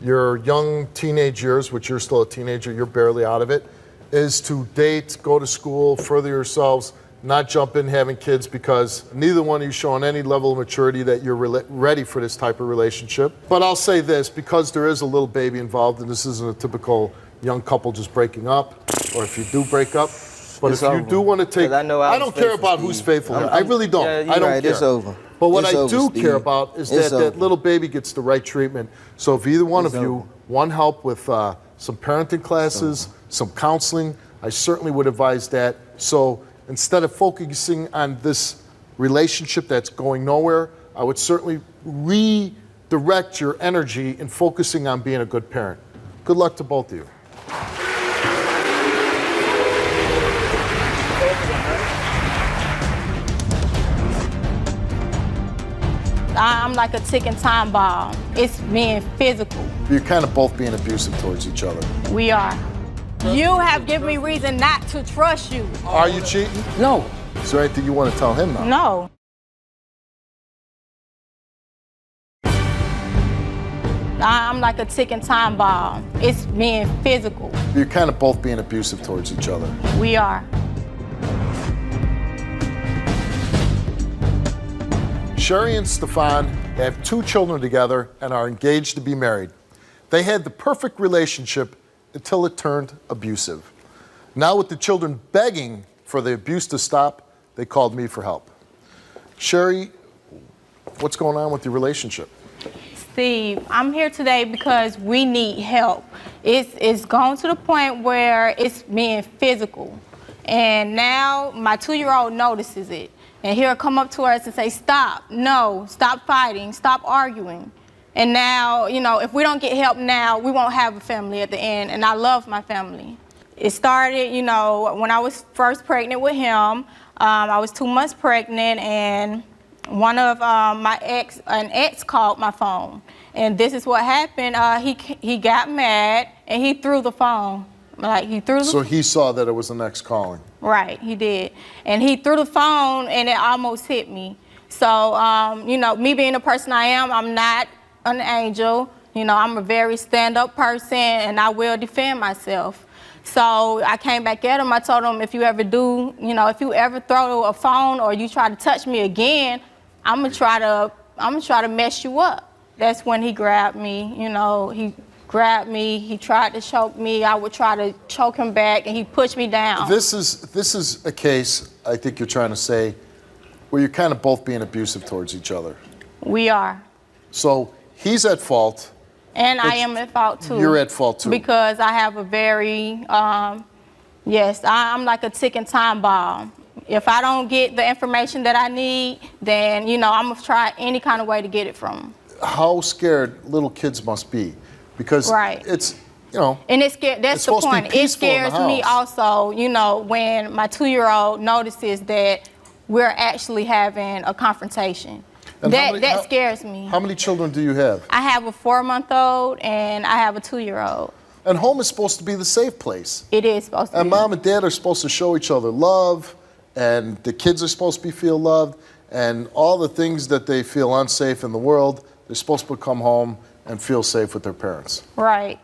Your young teenage years, which you're still a teenager, you're barely out of it, is to date, go to school, further yourselves, not jump in having kids because neither one of you showing any level of maturity that you're rela- ready for this type of relationship. But I'll say this because there is a little baby involved, and this isn't a typical young couple just breaking up, or if you do break up. But It's if you do want to take, I know I was don't care faithful, about who's faithful. I'm- I I'm- really don't. yeah, you're I don't right. care. It's over. But what It's I over, do Steve. care about is It's that that little baby gets the right treatment. So if either one It's of you over. want help with uh, some parenting classes, some counseling, I certainly would advise that. So instead of focusing on this relationship that's going nowhere, I would certainly redirect your energy in focusing on being a good parent. Good luck to both of you. I'm like a ticking time bomb. It's being physical. You're kind of both being abusive towards each other. We are. You have given me reason not to trust you. Are you cheating? No. Is there anything you want to tell him now? No. I- I'm like a ticking time bomb. It's being physical. You're kind of both being abusive towards each other. We are. Sherry and Stefan have two children together and are engaged to be married. They had the perfect relationship until it turned abusive. Now, with the children begging for the abuse to stop, they called me for help. Sherry, what's going on with your relationship? Steve, I'm here today because we need help. It's it's gone to the point where it's being physical. And now my two-year-old notices it. And he'll come up to us and say, stop, no, stop fighting, stop arguing. And now, you know, if we don't get help now, we won't have a family at the end. And I love my family. It started, you know, when I was first pregnant with him. Um, I was two months pregnant, and one of um, my ex, an ex called my phone. And this is what happened. Uh, he, he got mad, and he threw the phone. Like, he threw So he saw that it was the next calling. Right, he did. And he threw the phone and it almost hit me. So, um, you know, me being the person I am, I'm not an angel. You know, I'm a very stand up person and I will defend myself. So I came back at him. I told him, if you ever do, you know, if you ever throw a phone or you try to touch me again, I'm gonna try to, I'm gonna try to mess you up. That's when he grabbed me. You know, he grabbed me. He tried to choke me. I would try to choke him back, and he pushed me down. This is this is a case I think you're trying to say where you're kind of both being abusive towards each other. we are. So he's at fault. And I am at fault too. you're at fault, too. Because I have a very, um, yes, I, I'm like a ticking time bomb. If I don't get the information that I need, then, you know, I'm to try any kind of way to get it from him. How scared little kids must be, because Right. it's you know And it scared, that's the supposed to be point. It peaceful in the scares me also, you know, when my two year old notices that we're actually having a confrontation. And that many- that how- scares me. How many children do you have? I have a four month old and I have a two year old. And home is supposed to be the safe place. It is supposed to be And be. mom and dad are supposed to show each other love, and the kids are supposed to be feel loved, and all the things that they feel unsafe in the world, they're supposed to come home and feel safe with their parents. Right.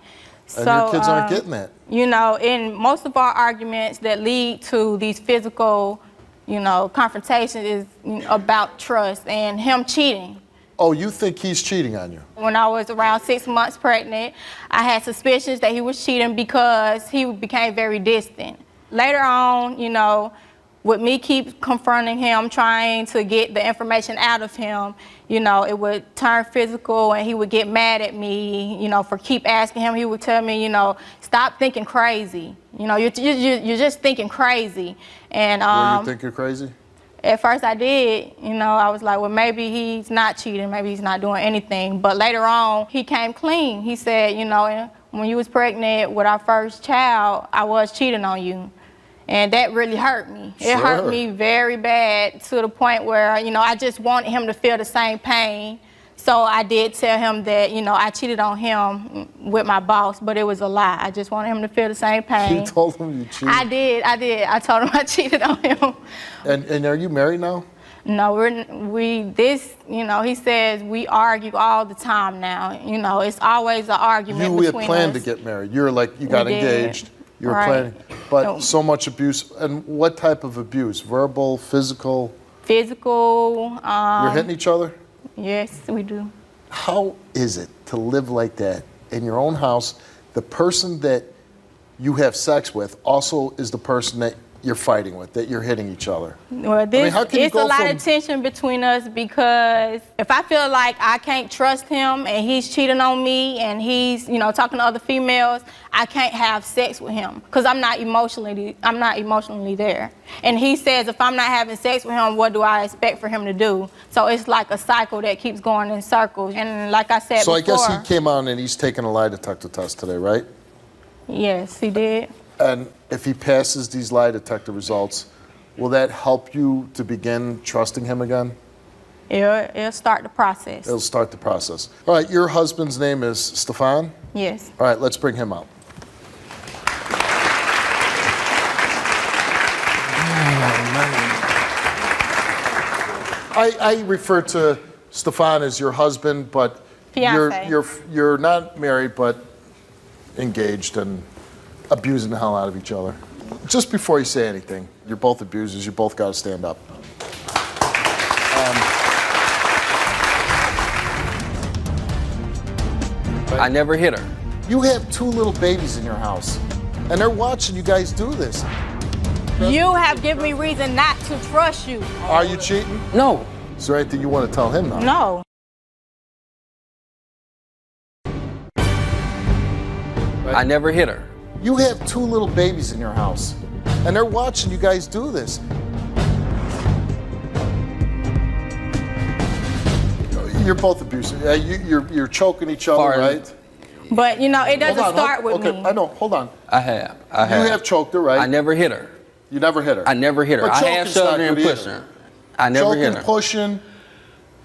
And so, your kids aren't um, getting that. You know, in most of our arguments that lead to these physical, you know, confrontations is about trust and him cheating. Oh, you think he's cheating on you? When I was around six months pregnant, I had suspicions that he was cheating because he became very distant. Later on, you know, with me keep confronting him, trying to get the information out of him, you know, it would turn physical and he would get mad at me, you know, for keep asking him. He would tell me, you know, stop thinking crazy. You know, you're, you're, you're just thinking crazy. And Were um, you think you're crazy? at first I did, you know, I was like, well, maybe he's not cheating, maybe he's not doing anything. But later on, he came clean. He said, you know, when you was pregnant with our first child, I was cheating on you. And that really hurt me. It hurt me very bad to the point where, you know, I just wanted him to feel the same pain. So I did tell him that, you know, I cheated on him with my boss, but it was a lie. I just wanted him to feel the same pain. You told him you cheated. I did, I did. I told him I cheated on him. And, and are you married now? No, we're we this you know he says we argue all the time now. You know it's always an argument You had planned us. to get married. You're like, you got engaged. You were Right. planning. But No. so much abuse. And what type of abuse? Verbal, physical? Physical. Um, You're hitting each other? Yes, we do. How is it to live like that in your own house? The person that you have sex with also is the person that you're fighting with, that you're hitting each other. Well, this how can you it's a lot of tension between us because if I feel like I can't trust him and he's cheating on me and he's you know talking to other females, I can't have sex with him because I'm not emotionally I'm not emotionally there. And he says if I'm not having sex with him, what do I expect for him to do? So it's like a cycle that keeps going in circles. And like I said So I guess he came on and he's taking a lie detector test today, right? yes, he did. And if he passes these lie detector results, will that help you to begin trusting him again? It'll, it'll start the process. It'll start the process. All right, your husband's name is Stefan? Yes. All right, let's bring him up. I, I refer to Stefan as your husband, but you're, you're, you're not married, but engaged and abusing the hell out of each other. Just before you say anything, you're both abusers, you both got to stand up. Um, I never hit her. You have two little babies in your house, and they're watching you guys do this. You have given me reason not to trust you. Are you cheating? No. Is there anything you want to tell him now? No. I never hit her. You have two little babies in your house, and they're watching you guys do this. You're both abusive. You, you're, you're choking each other, Far- right? But you know, it doesn't Hold on, start hold- with okay, me. I know. Hold on. I have. I have. You have. have choked her, right? I never hit her. You never hit her. I never hit her. But I have shoved her and pushed her. I never Choking, hit her. pushing.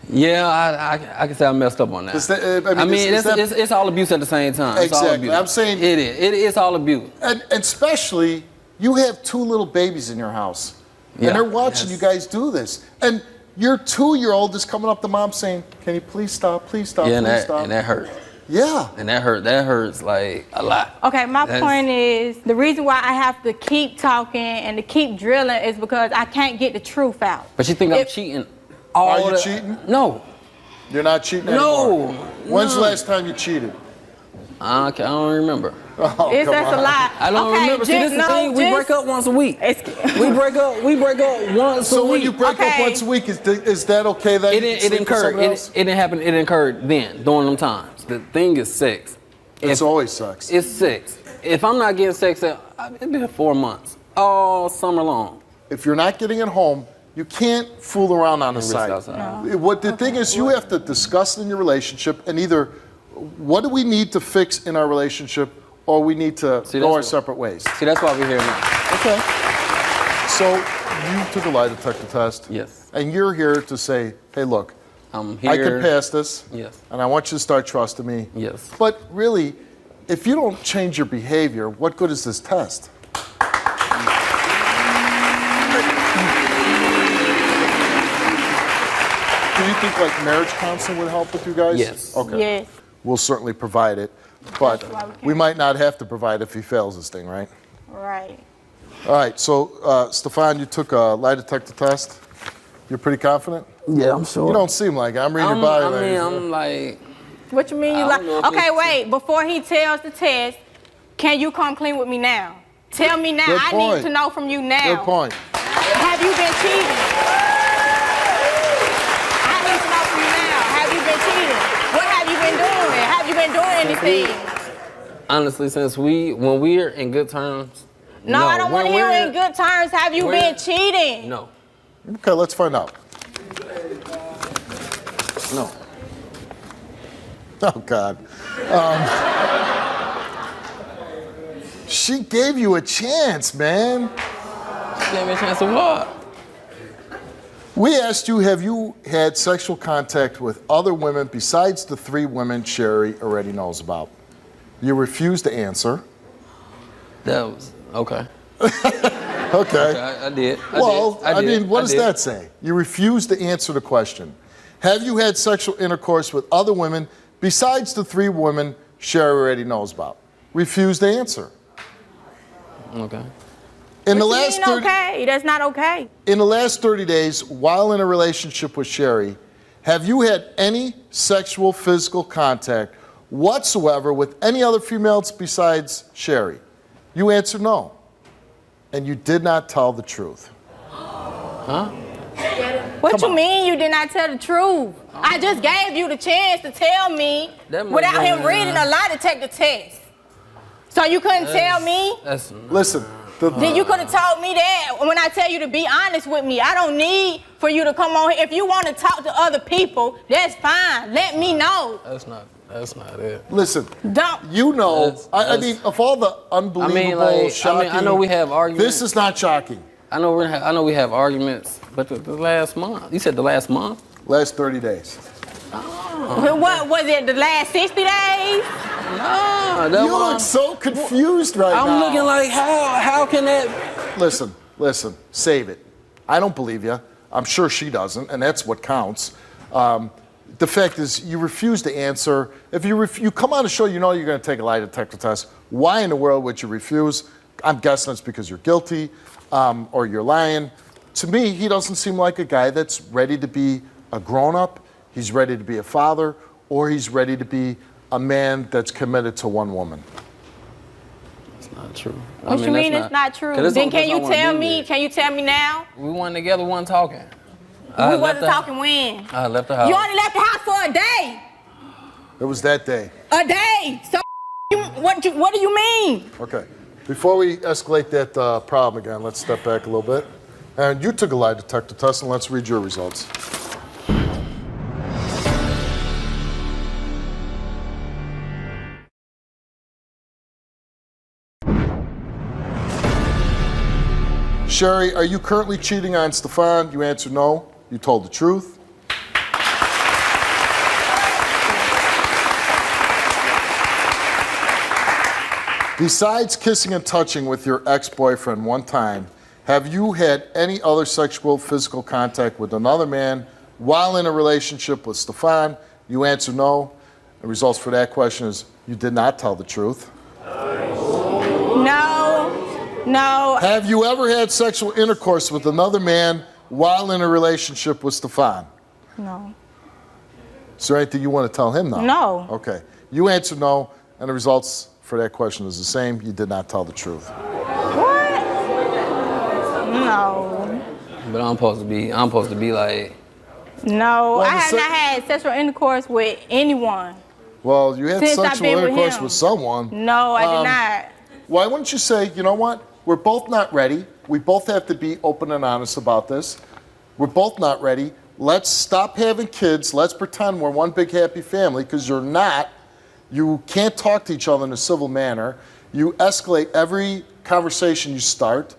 Yeah, I, I, I can say I messed up on that. Is that- uh, I mean, I mean, is- is it's, that- it's, it's all abuse at the same time. It's all Exactly. abuse. I'm saying- it is. It is all abuse. And, and especially, you have two little babies in your house, Yeah, and they're watching yes. you guys do this. And your two-year-old is coming up to mom saying, "Can you please stop? Please stop. yeah, and please that, stop." and that hurt. yeah. And that hurt. That hurts like a lot. Okay, my That's- point is the reason why I have to keep talking and to keep drilling is because I can't get the truth out. But you think I'm cheating? All Are you the- cheating? No. You're not cheating No, anymore. When's the last time you cheated? I, ca- I don't remember. Oh, It's that's a lie. I don't okay, remember. See, this is the no, thing. We just- break up once a week. We break up. We break up once So a week. So when you break up once a week, is, is that okay? That it you didn't, it sleep didn't occur. It, it didn't happen. It occurred then during them times. The thing is sex. It's always sex. It's sex. If I'm not getting sex, uh, it's been four months, all summer long. if you're not getting it home, you can't fool around on the risk side. What the thing is, you have to discuss it in your relationship and either what do we need to fix in our relationship, or we need to See, go that's our what- separate ways. See, that's why we're here now. Okay. So you took a lie detector test. Yes. And you're here to say, hey, look, I'm I here. can pass this. Yes. And I want you to start trusting me. Yes. But really, if you don't change your behavior, what good is this test? Think like marriage counseling would help with you guys? Yes. Okay. Yes. We'll certainly provide it, but we we might not have to provide if he fails this thing, right? Right. All right. So, uh, Stefan, you took a lie detector test. You're pretty confident. Yeah, I'm sure. You don't seem like it. I'm reading I'm, your body I mean, language. I'm like, What you mean you like? don't know if Okay, it's- wait. Before he tells the test, can you come clean with me now? Tell me now. Good I point. need to know from you now. Good point. Have you been cheating? I need to know from you now. Have you been cheating? What have you been doing? Have doing anything? honestly, since we, when we're in good terms. No, I don't want to when hear we're- in good terms. Have you been cheating? No, Okay, let's find out. no. Oh God. Um, she gave you a chance, man. She Gave me a chance to what? We asked you, have you had sexual contact with other women besides the three women Sherry already knows about? You refused to answer. That was okay. Okay. I, I did. I well, did. I, did. mean, what I does that say? You refused to answer the question. Have you had sexual intercourse with other women besides the three women Sherry already knows about? Refused to answer. Okay. In the last mean 30, okay? That's not okay. in the last 30 days, while in a relationship with Sherry, have you had any sexual physical contact whatsoever with any other females besides Sherry? You answered no. And you did not tell the truth. Huh? What Come you on. mean you did not tell the truth? I just gave you the chance to tell me without him reading a lie detector test. So you couldn't tell me? That's Listen, the, Then you could have told me that when I tell you to be honest with me. I don't need for you to come on here. If you want to talk to other people, that's fine. Let me know. that's not that's not it. listen, Don't. you know, That's- I, I mean, of all the unbelievable, like, I mean, I know we have arguments. This is not shocking. I know we I know we have arguments, but the, the last month. You said the last month. Last 30 days. What was it? The last 60 days? No, that You was, look so confused right now. I'm looking like how how can that? Listen, listen, save it. I don't believe you. I'm sure she doesn't, and that's what counts. Um, the fact is, you refuse to answer. If you ref- you come on the show, you know you're going to take a lie detector test. Why in the world would you refuse? I'm guessing it's because you're guilty um, or you're lying. To me, he doesn't seem like a guy that's ready to be a grown up. He's ready to be a father, or he's ready to be a man that's committed to one woman. It's not true. I What you mean it's not true? 'cause it's Then can you not what I tell me? with. Can you tell me now? We weren't together, one talking. we left wasn't the- talking when. I left the house. You only left the house for a day. It was that day. A day. So you, what? You, what do you mean? Okay. Before we escalate that uh, problem again, let's step back a little bit. And you took a lie detector test, and let's read your results. Sherry, are you currently cheating on Stefan? You answered no. You told the truth. Besides kissing and touching with your ex boyfriend one time, have you had any other sexual physical contact with another man while in a relationship with Stefan? You answer no. The results for that question is you did not tell the truth. No, no. Have you ever had sexual intercourse with another man while in a relationship with Stefan? No. Is there anything you want to tell him now? No. Okay. You answer no. And the results for that question is the same. You did not tell the truth. What? No. But I'm supposed to be. I'm supposed to be like. No, Well, I have se- not had sexual intercourse with anyone. Well, you had Since I've sexual been with intercourse with someone. No, I did Um, not. Why wouldn't you say, you know what? We're both not ready. We both have to be open and honest about this. We're both not ready. Let's stop having kids. Let's pretend we're one big happy family because you're not. You can't talk to each other in a civil manner. You escalate every conversation you start,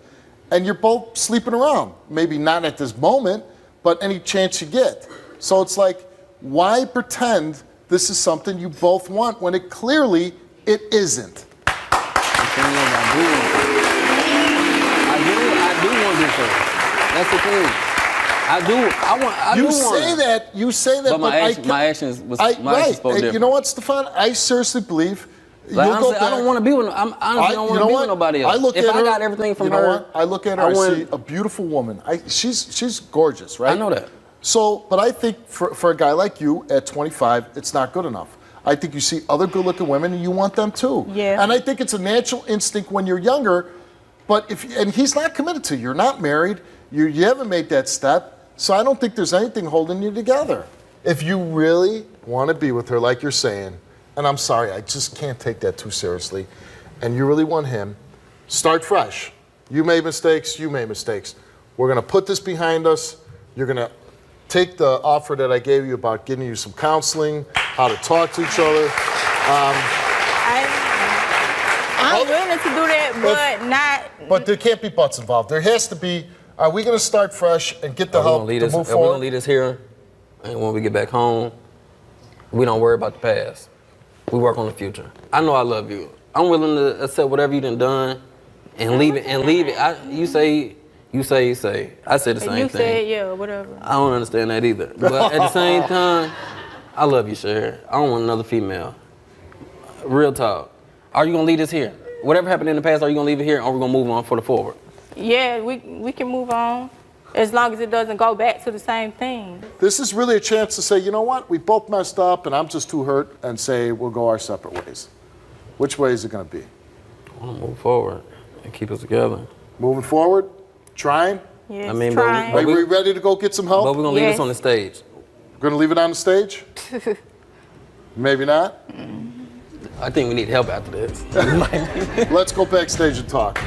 and you're both sleeping around. Maybe not at this moment, but any chance you get. So it's like, why pretend this is something you both want when it clearly it isn't? I do want this. though. That's the thing. I do. I want. I you do say it. that. You say that. But my I action- ca- my actions was- I, my right. actions spoke You know what, Stefan? I seriously believe. Like, you'll go honestly, I don't want to be with. I'm honestly I- don't want to be what? with nobody else. I look if at I her, got everything from you know her, what? I look at her. I, I see wouldn't- a beautiful woman. I, she's she's gorgeous, right? I know that. So, but I think for, for a guy like you at 25, it's not good enough. I think you see other good-looking women and you want them too. Yeah. And I think it's a natural instinct when you're younger. But if and he's not committed to you. You're not married. You you haven't made that step. So I don't think there's anything holding you together. If you really want to be with her, like you're saying, and I'm sorry, I just can't take that too seriously, and you really want him, start fresh. You made mistakes. You made mistakes. We're gonna put this behind us. You're gonna take the offer that I gave you about getting you some counseling, how to talk to each other. Um, I'm willing to do that, but not. but there can't be butts involved. There has to be. Are we going to start fresh and get the Are we help gonna leave to this? move Are we gonna forward? leave this here? And when we get back home, we don't worry about the past. We work on the future. I know I love you. I'm willing to accept whatever you done done, and leave it. And leave it. I, you say, you say, you say. I say the same thing. you thing. said yeah, whatever. I don't understand that either. But at the same time, I love you, Cher. I don't want another female. Real talk. Are you gonna leave this here? Whatever happened in the past, are you gonna leave it here, or are we gonna move on for the forward? Yeah, we we can move on, as long as it doesn't go back to the same thing. This is really a chance to say, you know what? We both messed up, and I'm just too hurt, and say we'll go our separate ways. Which way is it going to be? I want to move forward and keep us together. Moving forward, trying. Yes, I mean, but we- trying. but Are we ready to go get some help? But we're gonna leave Yes. this on the stage. We're going to leave it on the stage? Maybe not. Mm. I think we need help after this. Let's go backstage and talk.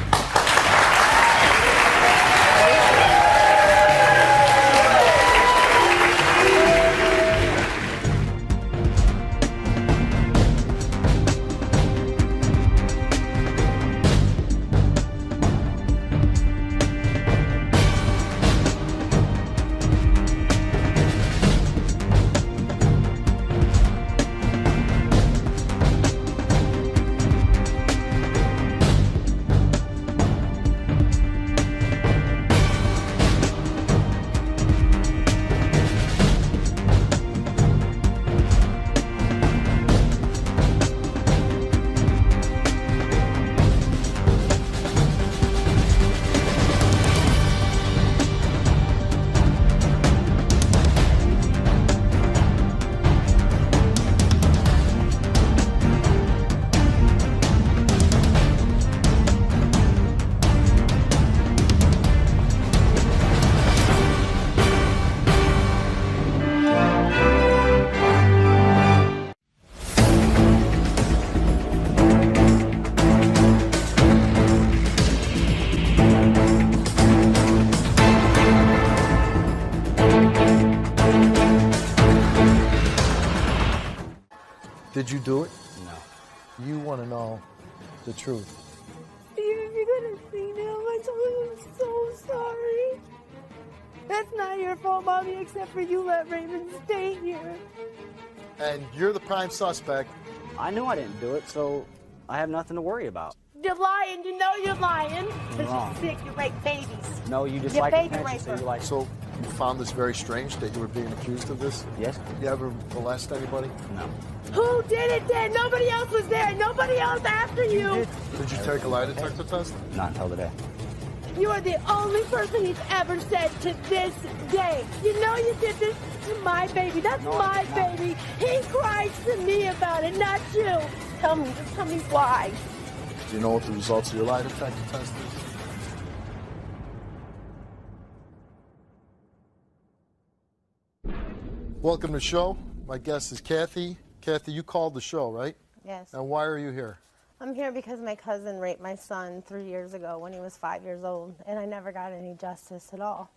Truth. Steve, if you're gonna see him, I told him I'm so sorry. That's not your fault, Mommy, except for you let Raymond stay here. And you're the prime suspect. I knew I didn't do it, so I have nothing to worry about. You're lying. You know you're lying. Because wrong. you're sick. You rape babies. No, you just You're like baby attention, so you like. So you found this very strange that you were being accused of this? Yes. You ever molest anybody? No. Who did it then? Nobody else was there. Nobody else after you. Did you take a lie detector test? Not until today. You are the only person he's ever said to this day. You know you did this to my baby. That's No, my baby. He cries to me about it, not you. tell me. Just tell me why. Do you know what the results of your lie detector test is? Welcome to the show. My guest is Kathy. Kathy, you called the show, right? Yes. And why are you here? I'm here because my cousin raped my son three years ago when he was five years old, and I never got any justice at all.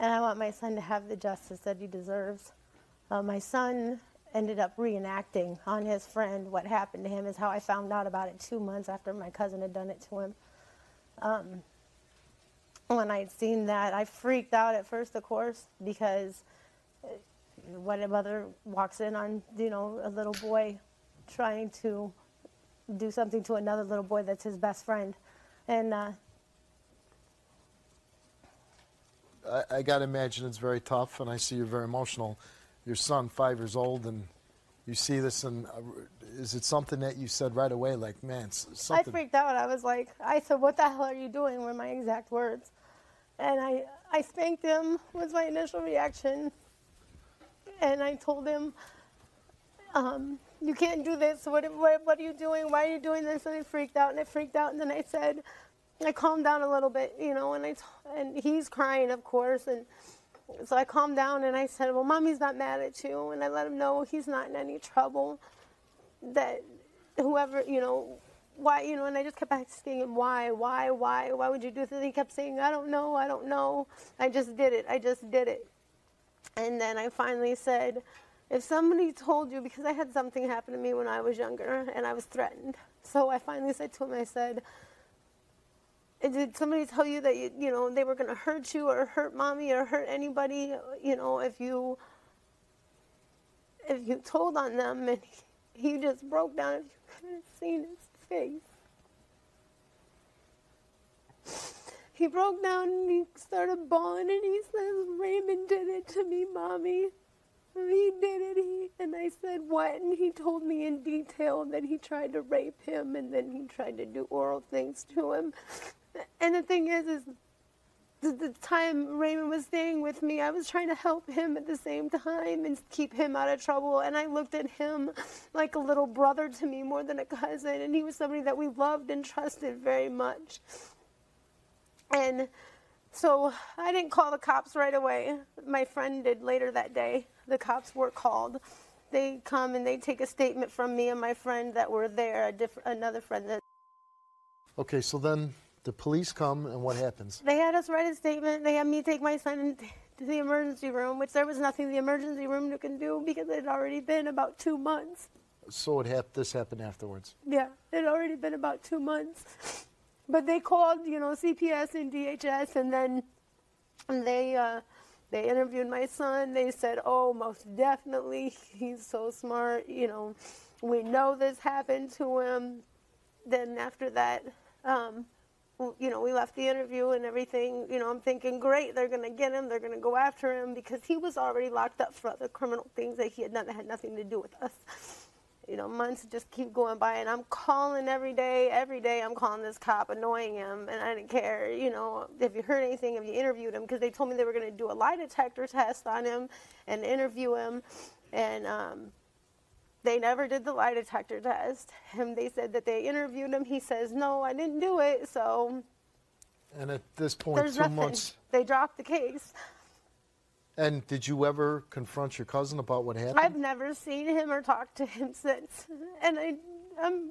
And I want my son to have the justice that he deserves. Uh, my son ended up reenacting on his friend what happened to him, is how I found out about it two months after my cousin had done it to him. Um, when I'd seen that, I freaked out at first, of course, because uh, when a mother walks in on, you know, a little boy trying to do something to another little boy that's his best friend. And uh, I, I got to imagine it's very tough, and I see you're very emotional. Your son, five years old, and you see this, and uh, is it something that you said right away, like, man, s- I something? freaked out. I was like, I said, "What the hell are you doing?" Were my exact words, and I I spanked him. Was my initial reaction, and I told him, um, "You can't do this. What, what what are you doing? Why are you doing this?" And I freaked out, and I freaked out, and then I said, I calmed down a little bit, you know, and I t- and he's crying, of course, and so I calmed down and I said, "Well, mommy's not mad at you," and I let him know he's not in any trouble. That whoever, you know, why, you know, and I just kept asking him why, why, why, why would you do this? He kept saying, "I don't know, I don't know. I just did it. I just did it." And then I finally said, "If somebody told you, because I had something happen to me when I was younger and I was threatened, so I finally said to him, I said." Did somebody tell you that you, you know they were going to hurt you or hurt mommy or hurt anybody you know if you if you told on them and he, he just broke down if you could have seen his face? He broke down and he started bawling and he says raymond did it to me mommy. He did it he and i said what? And he told me in detail that he tried to rape him and then he tried to do oral things to him and the thing is, is the, the time Raymond was staying with me, I was trying to help him at the same time and keep him out of trouble. And I looked at him like a little brother to me more than a cousin. And he was somebody that we loved and trusted very much. And so I didn't call the cops right away. My friend did later that day. The cops were called. They come and they take a statement from me and my friend that were there, a diff- another friend that Okay, so then the police come, and what happens? They had us write a statement. They had me take my son to the emergency room, which there was nothing the emergency room can do because it had already been about two months. So it hap- this happened afterwards. Yeah, it had already been about two months. But they called, you know, CPS and DHS, and then they uh, they interviewed my son. They said, "Oh, most definitely, he's so smart. You know, we know this happened to him." Then after that, um, you know, we left the interview and everything. You know, I'm thinking, great, they're gonna get him. They're gonna go after him because he was already locked up for other criminal things that he had done that had nothing to do with us. You know, months just keep going by, and I'm calling every day. Every day, I'm calling this cop, annoying him, and I didn't care. You know, if you heard anything, if you interviewed him, because they told me they were going to do a lie detector test on him and interview him, and um, they never did the lie detector test. And they said that they interviewed him. He says, "No, I didn't do it." So And at this point, there's two nothing. months. They dropped the case. And did you ever confront your cousin about what happened? I've never seen him or talked to him since, and I, I'm,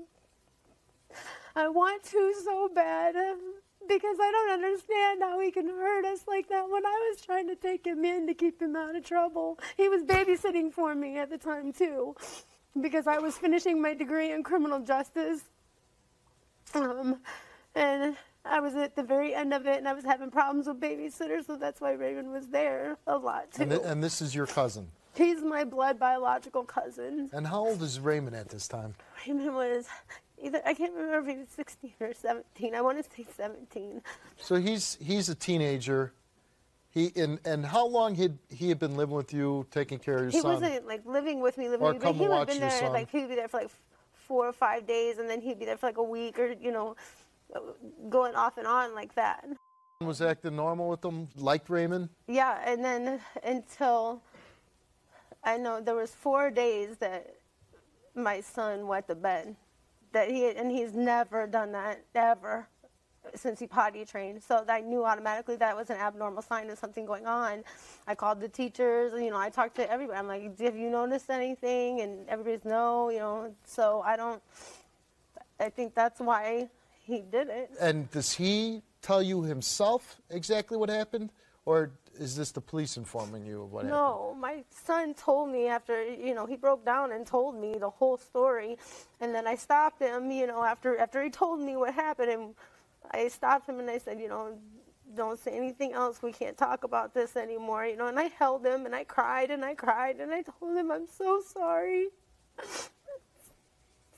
I want to so bad um, because I don't understand how he can hurt us like that. When I was trying to take him in to keep him out of trouble, he was babysitting for me at the time too, because I was finishing my degree in criminal justice. Um, and I was at the very end of it, and I was having problems with babysitters, so that's why Raymond was there a lot too. And, thi- and this is your cousin. He's my blood biological cousin. And how old is Raymond at this time? Raymond was either I can't remember if he was 16 or 17. I want to say 17. So he's he's a teenager. He and and how long had he had been living with you, taking care of your He son? wasn't like living with me, living Or with me. come He would have been there son. like he would be there for like four or five days, and then he'd be there for like a week, or you know, going off and on like that. was acting normal with him, liked Raymond. Yeah, and then until I know there was four days that my son wet the bed that he and he's never done that ever since he potty trained. So I knew automatically that was an abnormal sign of something going on. I called the teachers, you know, I talked to everybody. I'm like, have you noticed anything? And everybody's no, you know. So I don't. I think that's why he did it. And does he tell you himself exactly what happened, or is this the police informing you of what happened? No, my son told me after, you know, he broke down and told me the whole story. And then I stopped him, you know, after after he told me what happened and I stopped him and I said, you know, don't say anything else. We can't talk about this anymore, you know. And I held him and I cried and I cried and I told him I'm so sorry.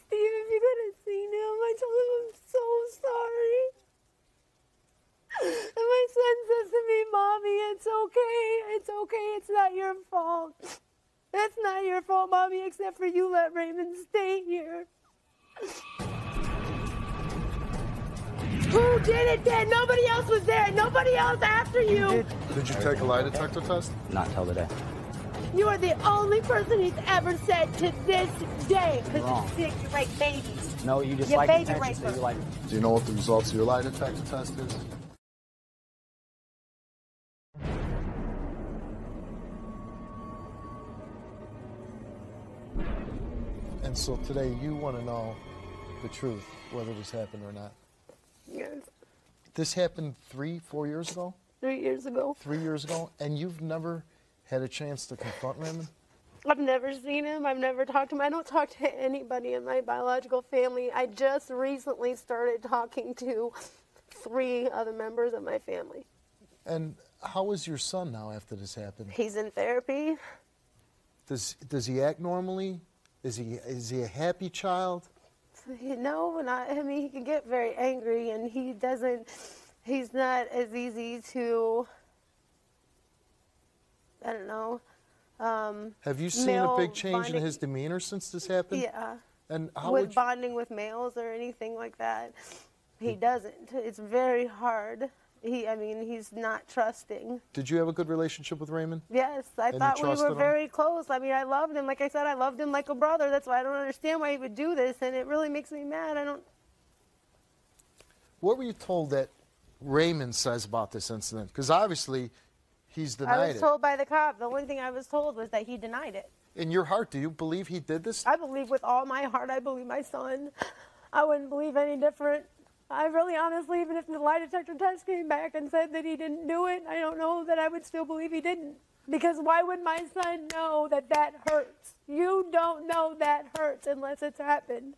Steve, if you could have seen him, I told him I'm so sorry. And my son says to me, Mommy, it's okay. It's okay. It's not your fault. That's not your fault, Mommy, except for you let Raymond stay here. Who did it then? Nobody else was there. Nobody else after you. Did you take a lie detector test? Not till today. You are the only person he's ever said to this day because Wrong. you're sick, you rape babies. No, you just You like baby attention, so you like Do you know what the results of your lie detector test is? And so today you want to know the truth, whether this happened or not. Yes. This happened three, four years ago? Three years ago. Three years ago? And you've never had a chance to confront Raymond? I've never seen him. I've never talked to him. I don't talk to anybody in my biological family. I just recently started talking to three other members of my family. And how is your son now after this happened? He's in therapy. Does does he act normally? Is he is he a happy child? You know, and I, I mean, he can get very angry, and he doesn't. He's not as easy to. I don't know. Um, Have you seen a big change in his demeanor since this happened? Yeah. And how with bonding with males or anything like that. He doesn't. It's very hard. He, I mean, he's not trusting. did you have a good relationship with Raymond? Yes, I And thought we were him? very close. I mean, I loved him. Like I said, I loved him like a brother. That's why I don't understand why he would do this, and it really makes me mad. I don't. What were you told that Raymond says about this incident? Because obviously, he's denied it. I was it. told by the cop. The only thing I was told was that he denied it. In your heart, do you believe he did this? I believe with all my heart. I believe my son. I wouldn't believe any different. I really, honestly, even if the lie detector test came back and said that he didn't do it, I don't know that I would still believe he didn't. Because why would my son know that that hurts? You don't know that hurts unless it's happened.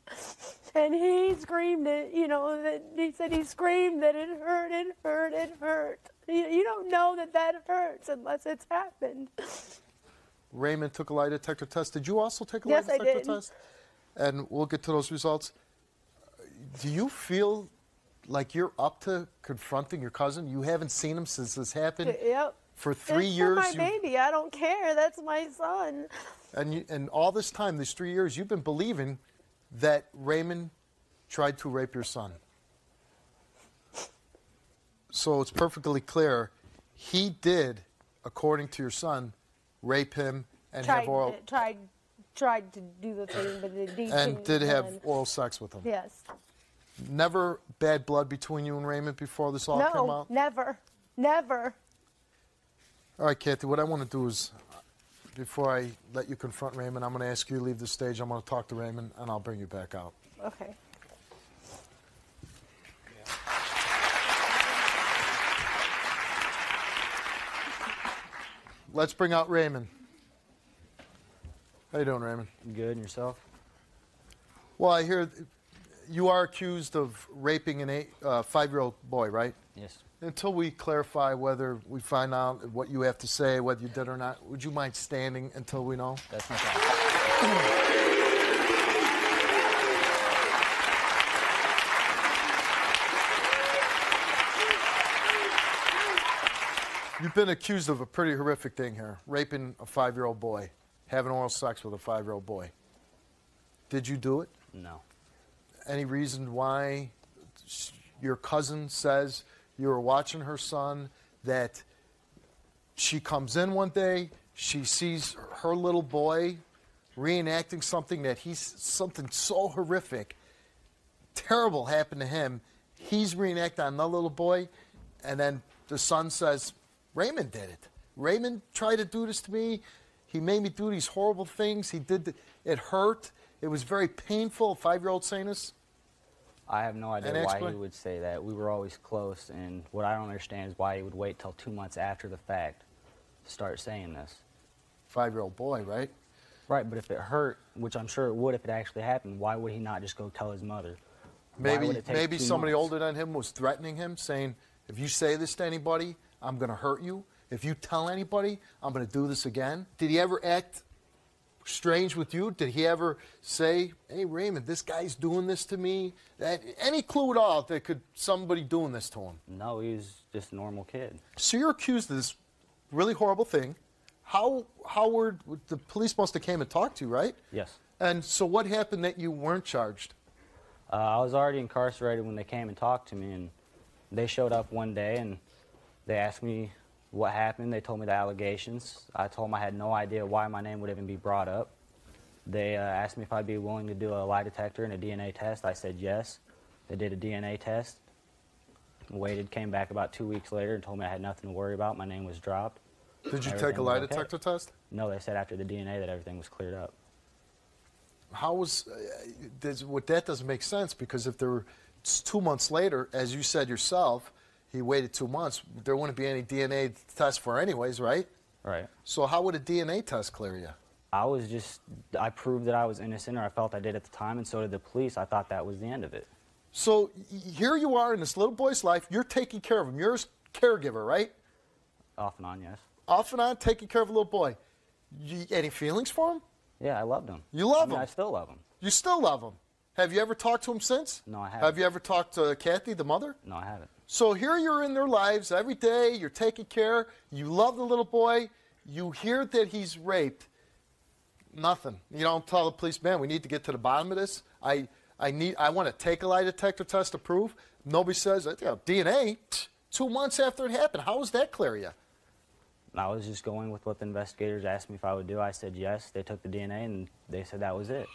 And he screamed it, you know, that he said he screamed that it hurt, it hurt, it hurt. You, don't know that that hurts unless it's happened. Raymond took a lie detector test. Did you also take a Yes, lie I detector did. test? And we'll get to those results. Do you feel like you're up to confronting your cousin? You haven't seen him since this happened. Yep. For three it's years, For my you- baby, I don't care. That's my son. And you, and all this time, these three years, you've been believing that Raymond tried to rape your son. So it's perfectly clear he did, according to your son, rape him and tried, have oral tried, tried to do the thing, but it he and did have done. oral sex with him. Yes. Never bad blood between you and Raymond before this all came No, out. never, never. All right, Kathy. What I want to do is, before I let you confront Raymond, I'm going to ask you to leave the stage. I'm going to talk to Raymond, and I'll bring you back out. Okay. Let's bring out Raymond. How you doing, Raymond? Good, and yourself? Well, I hear th- you are accused of raping an eight, uh, five-year-old boy, right? Yes. Until we clarify whether we find out what you have to say, whether you did or not, would you mind standing until we know? That's no problem. You've been accused of a pretty horrific thing here raping a five year old boy, having oral sex with a five year old boy. Did you do it? No. Any reason why your cousin says you were watching her son, that she comes in one day, she sees her little boy reenacting something that he's something so horrific terrible happened to him. He's reenacting on another little boy, and then the son says, Raymond did it. Raymond tried to do this to me. He made me do these horrible things. He did. The, it hurt. It was very painful. A five-year-old saying this. I have no idea why he would say that. We were always close, and what I don't understand is why he would wait till two months after the fact to start saying this. Five-year-old boy, right? Right, but if it hurt, which I'm sure it would if it actually happened, why would he not just go tell his mother? Maybe maybe somebody months? older than him was threatening him, saying, "If you say this to anybody, I'm going to hurt you. If you tell anybody, I'm going to do this again." Did he ever act strange with you? Did he ever say, "Hey Raymond, this guy's doing this to me"? That, any clue at all that could somebody doing this to him? No, he was just a normal kid. So you're accused of this really horrible thing. How how were the police must have came and talked to you, right? Yes. And so what happened that you weren't charged? Uh, I was already incarcerated when they came and talked to me, and they showed up one day and they asked me what happened. They told me the allegations. I told them I had no idea why my name would even be brought up. They uh, asked me if I'd be willing to do a lie detector and a DNA test. I said yes. They did a DNA test. Waited, came back about two weeks later and told me I had nothing to worry about. My name was dropped. Did you Everything take a lie okay. detector test? No, they said after the DNA that everything was cleared up. How was uh, does, what that doesn't make sense because if there were it's two months later, as you said yourself, he waited two months. There wouldn't be any DNA test for anyways, right? Right. So how would a DNA test clear you? I was just, I proved that I was innocent, or I felt I did at the time, and so did the police. I thought that was the end of it. So here you are in this little boy's life. You're taking care of him. You're his caregiver, right? Off and on, yes. Off and on, taking care of a little boy. You, any feelings for him? Yeah, I loved him. You love I mean, him. I still love him. You still love him. Have you ever talked to him since? No, I haven't. Have you ever talked to Kathy, the mother? No, I haven't. So here you're in their lives every day. You're taking care. You love the little boy. You hear that he's raped. Nothing. You don't tell the police, man. We need to get to the bottom of this. I, I need. I want to take a lie detector test to prove. Nobody says. You know, DNA. Two months after it happened. How does that clear you? I was just going with what the investigators asked me if I would do. I said yes. They took the DNA, and they said that was it.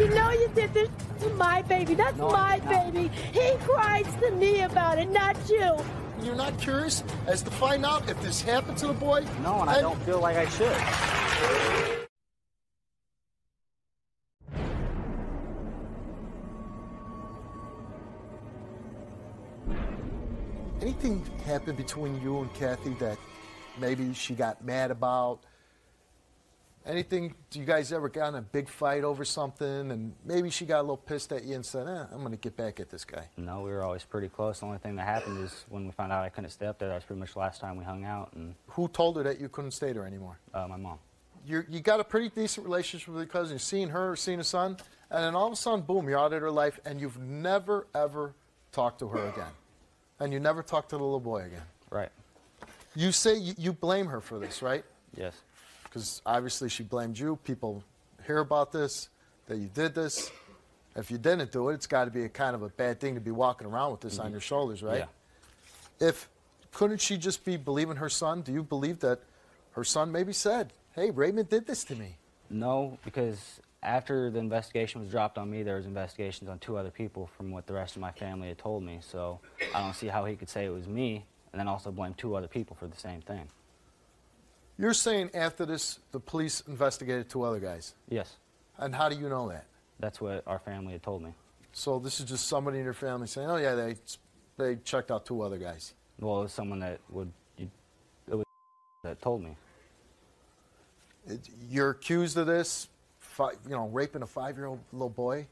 You know you did this to my baby. That's No, my I did not. baby. He cries to me about it, not you. You're not curious as to find out if this happened to the boy? No, and I don't feel like I should. Anything happened between you and Kathy that maybe she got mad about? Anything? Do you guys ever got in a big fight over something, and maybe she got a little pissed at you and said, eh, "I'm going to get back at this guy." No, we were always pretty close. The only thing that happened is when we found out I couldn't stay up there. That was pretty much the last time we hung out, and Who told her that you couldn't stay there anymore? uh, my mom. you you got a pretty decent relationship with your cousin. You've seen her, seen her son, and then all of a sudden, boom, you're out of her life, and you've never ever talked to her again, and you never talked to the little boy again. Right. You say you, you blame her for this, right? Yes. Because obviously she blamed you. People hear about this, that you did this. If you didn't do it, it's got to be a kind of a bad thing to be walking around with this on mm-hmm. your shoulders, right? Yeah. If couldn't she just be believing her son? Do you believe that her son maybe said, "Hey, Raymond did this to me"? No, because after the investigation was dropped on me, there was investigations on two other people from what the rest of my family had told me. So I don't see how he could say it was me and then also blame two other people for the same thing. You're saying after this, the police investigated two other guys, Yes, and how do you know that? that's what our family had told me. So this is just somebody in your family saying, "Oh yeah, they they checked out two other guys." Well, it was someone that would, it was that told me. It- You're accused of this, fi- you know, raping a five-year-old little boy.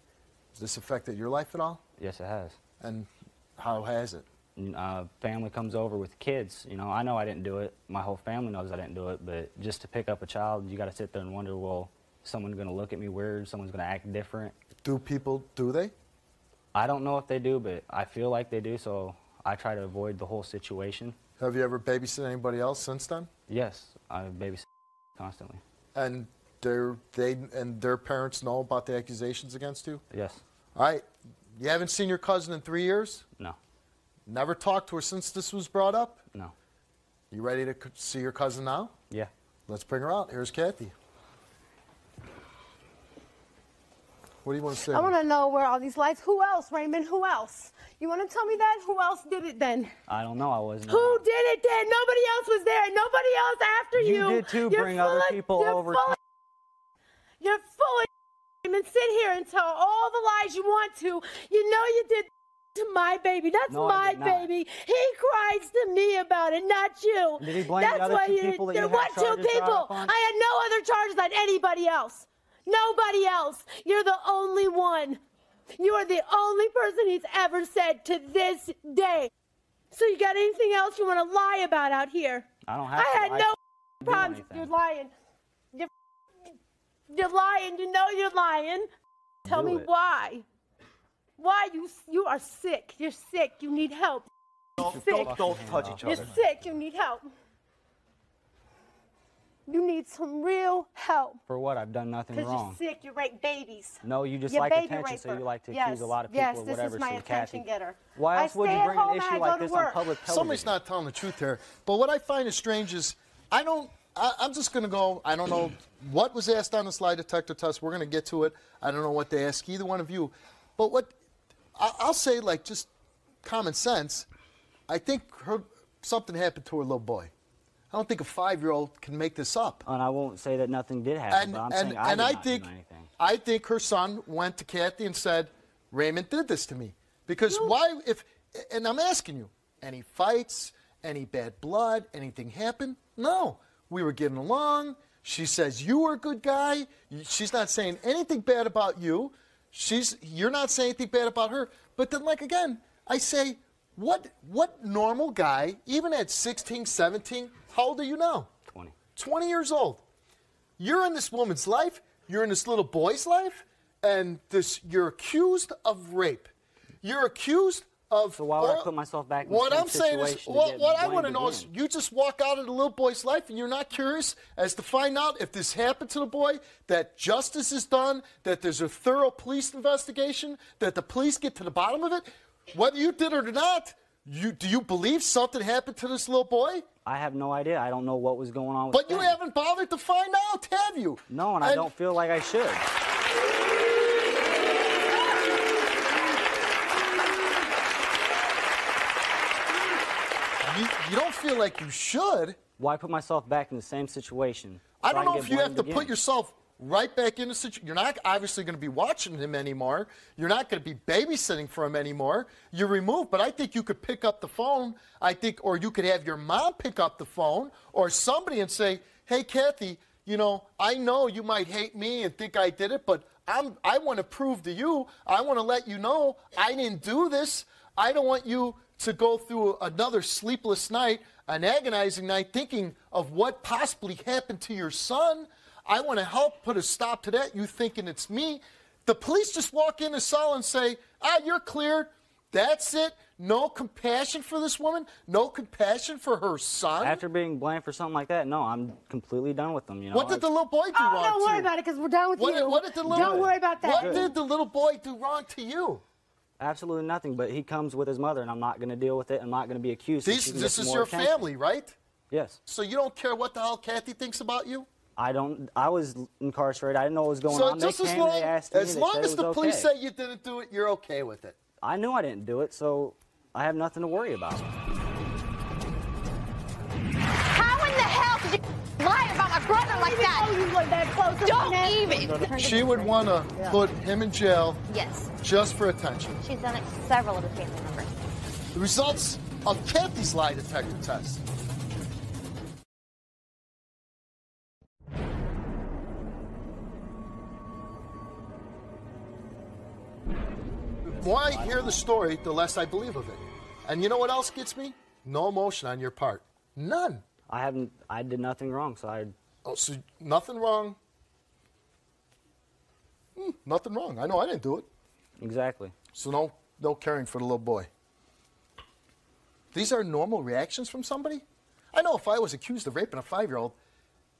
Has this affected your life at all? Yes, it has. And how has it? Uh, family comes over with kids. You know, I know I didn't do it. My whole family knows I didn't do it. But just to pick up a child, you got to sit there and wonder, well, someone's going to look at me weird. Someone's going to act different. Do people do they? I don't know if they do, but I feel like they do. So I try to avoid the whole situation. Have you ever babysat anybody else since then? Yes, I babysit constantly. And their they and their parents know about the accusations against you. Yes. All right. You haven't seen your cousin in three years. No. Never talked to her since this was brought up. No. You ready to see your cousin now? Yeah. Let's bring her out. Here's Kathy. What do you want to say? I want to know where all these lights. Who else, Raymond? Who else? You want to tell me that? Who else did it then? I don't know. I wasn't. Who did it then? Nobody else was there. Nobody else after you. You did too, You're bring other of- people you're over. Full of, you're full of Raymond. Sit here and tell all the lies you want to. You know you did to my baby. That's No, my baby. He cries to me about it, not you. Did he blame the That's other why two you people that you what two people? I had no other charges on anybody else. Nobody else. You're the only one. You are the only person he's ever said to this day. So you got anything else you want to lie about out here? I don't have I to had lie no problems. You're lying. You're, you're lying. You know you're lying. Tell Do me it. why. Why you you are sick. You're sick. You need help. Don't, don't, don't touch each other. You're sick. You need help. You need some real help. For what? I've done nothing wrong. Because you're sick. You rape babies. No, you just You're like baby attention, so you like to yes. accuse a lot of people yes, or this whatever. is my so attention Kathy, getter. why I else would you bring an issue like go to this on public television? Somebody's not telling the truth here. But what I find is strange is I don't. I, I'm just going to go. I don't know what was asked on the lie detector test. We're going to get to it. I don't know what they ask either one of you. But what I, I'll say, like just common sense. I think her something happened to her little boy. I don't think a five-year-old can make this up. Oh, and I won't say that nothing did happen, And but I'm and, saying I and I think. I think her son went to Kathy and said, Raymond did this to me. Because why if and I'm asking you, any fights, any bad blood, anything happened? No. We were getting along. She says you were a good guy. She's not saying anything bad about you. She's you're not saying anything bad about her. But then like again, I say, what what normal guy, even at 16, 17, how old are you now? 20. 20 years old. You're in this woman's life, you're in this little boy's life, and this you're accused of rape. You're accused of. So why would I put myself back in the What I'm saying is, what, what I want to know is, you just walk out of the little boy's life, and you're not curious as to find out if this happened to the boy, that justice is done, that there's a thorough police investigation, that the police get to the bottom of it. Whether you did it or not, you do you believe something happened to this little boy? I have no idea. I don't know what was going on with But you haven't bothered to find out, have you? No, and, I don't feel like I should. You, you don't feel like you should. Why put myself back in the same situation? I don't can know if you have to again? put yourself right back in the situation. You're not obviously going to be watching him anymore. You're not going to be babysitting for him anymore. You're removed, but I think you could pick up the phone. I think, or you could have your mom pick up the phone or somebody and say, "Hey, Kathy, you know, I know you might hate me and think I did it, but I'm, I want to prove to you. I want to let you know I didn't do this. I don't want you." To go through another sleepless night, an agonizing night, thinking of what possibly happened to your son. I want to help put a stop to that. You thinking it's me. The police just walk in the cell and say, ah, you're cleared. That's it. No compassion for this woman. No compassion for her son. After being blamed for something like that, no, I'm completely done with them. You know. what did the little boy do wrong? Oh, wrong don't to worry you? about it because we're done with What, you. what did the little, Don't worry about that. What did the little boy do wrong to you? Absolutely nothing. But he comes with his mother, and I'm not going to deal with it. I'm not going to be accused. so These, this is your attention. family, right? Yes. So you don't care what the hell Kathy thinks about you? I don't. I was incarcerated. I didn't know what was going so on. just they as came long, they asked me. as, they long as the was police okay. say you didn't do it, you're okay with it. I knew I didn't do it, so I have nothing to worry about. How in the hell did you lie about my brother like that? you were that close. Don't even. She would want to put him in jail Yes. just for attention. She's done it to several of his family members. The results of Kathy's lie detector test. The more I hear the story, the less I believe of it. And you know what else gets me? No emotion on your part. None. I haven't. I did nothing wrong, so I. Oh, so nothing wrong. Hmm, nothing wrong. I know I didn't do it. Exactly. So no, no caring for the little boy. These are normal reactions from somebody. I know if I was accused of raping a five-year-old,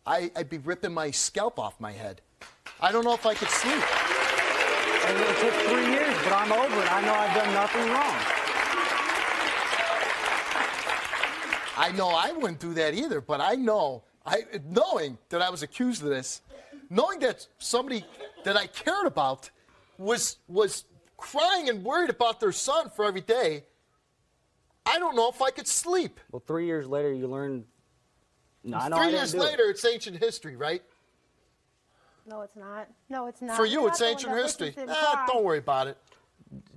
I, I'd be ripping my scalp off my head. I don't know if I could sleep. And it took three years, but I'm over it. I know I've done nothing wrong. I know I wouldn't do that either, but I know, I knowing that I was accused of this, knowing that somebody that I cared about was was crying and worried about their son for every day, I don't know if I could sleep. Well, three years later, you learn. No, I know Three didn't years do it. later, it's ancient history, right? No, it's not. No, it's not. For you, You're it's not the one ancient history. listens Ah, don't worry about it.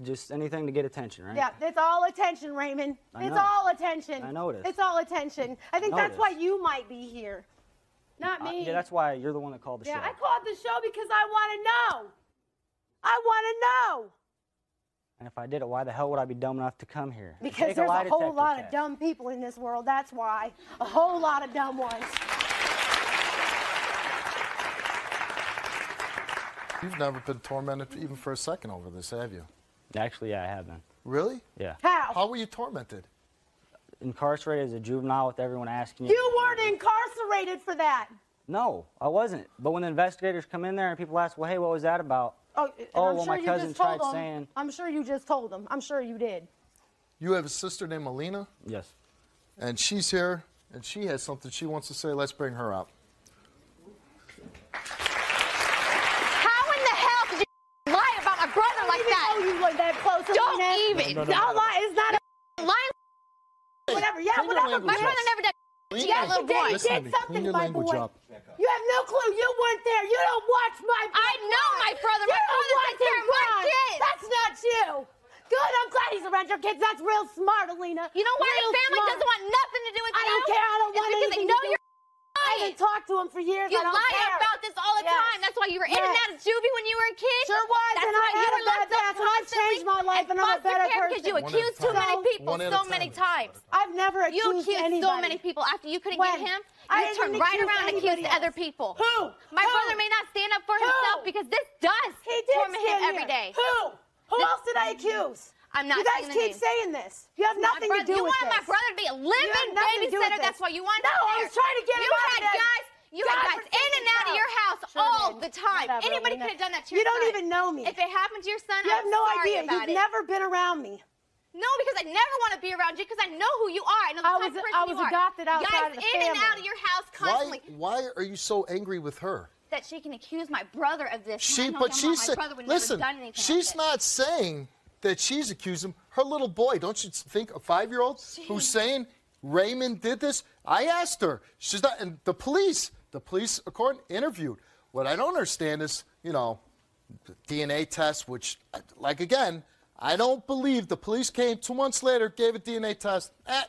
Just anything to get attention, right? Yeah, it's all attention, Raymond. I it's know. all attention. I know it is. It's all attention. I think know that's why you might be here, not Uh, me. yeah, that's why you're the one that called the Yeah, show. Yeah, I called the show because I want to know. I want to know And if I did it, why the hell would I be dumb enough to come here? because there's lie a whole lot test. of dumb people in this world. That's why a whole lot of dumb ones. You've never been tormented even for a second over this, have you? Actually, yeah, I have been. Really? Yeah. How? How were you tormented? Incarcerated as a juvenile with everyone asking you. You weren't incarcerated for that. No, I wasn't. But when the investigators come in there and people ask, well, hey, what was that about? Oh, and Oh, I'm well, sure my you cousin just told tried them. saying- I'm sure you just told them. I'm sure you did. You have a sister named Alina, Yes. and she's here, and she has something she wants to say. Let's bring her up. How in the hell could you lie about my brother like even that? know you close, Don't Alina. even. No, no, no, I'll no. lie. It's not a Lying. whatever. Yeah, whatever. My up. brother never did. Clean She your got little boy. Daddy Listen did something, Clean your my boy. up. You have no clue. You weren't there. You don't watch my. I know my brother. You My don't brother watch takes care him of my cry. kids. That's not you. Good. I'm glad he's around your kids. That's real smart, Alina. You know why Real the family smart. doesn't want nothing to do with I you? don't care. I don't It's want because anything they know to do you're I lying. haven't talked to him for years. You I don't lie care. about this all the Yes. time. That's why you were in and out of juvie when you were a kid. Sure was, That's and why I you had were a bad locked up past, I've changed my life, and I'm a foster better care because you person. One at a accused too time. many people One at a so time. many times. I've never accused You accused anybody. so many people after you couldn't When? get him. I You didn't turned right accuse around and anybody accused other else. people. Who? My Who? brother may not stand up for Who? himself because this does He did torment him stand every here. day. Who? Who This- else did I accuse? I'm not You guys saying the keep name. saying this. You have My nothing brother- to do you with this. You wanted my brother to be a living have nothing to do with babysitter. That's why you wanted No, him I was trying to get you him out had of there. guys. You had God guys in and out of your oh, house Sure all did. the time. Whatever, Anybody could have done that to You your don't even know me. If it happened to your son, You have I'm no sorry idea. about You've it. never been around me. No, because I never want to be around you because I know who you are. I know the I type was- of person I was you are. adopted outside Guys of the in and out of your house Why, constantly. why why are you so angry with her? That she can accuse my brother of this. She, and I know but damn she said, listen, never done anything she's like not saying that she's accusing her little boy. Don't you think a five-year-old who's saying Raymond did this? I asked her. She's not, and the police, the police, according interviewed. What I don't understand is, you know, the DNA test, which, like again, I don't believe the police came two months later, gave a DNA test. Eh,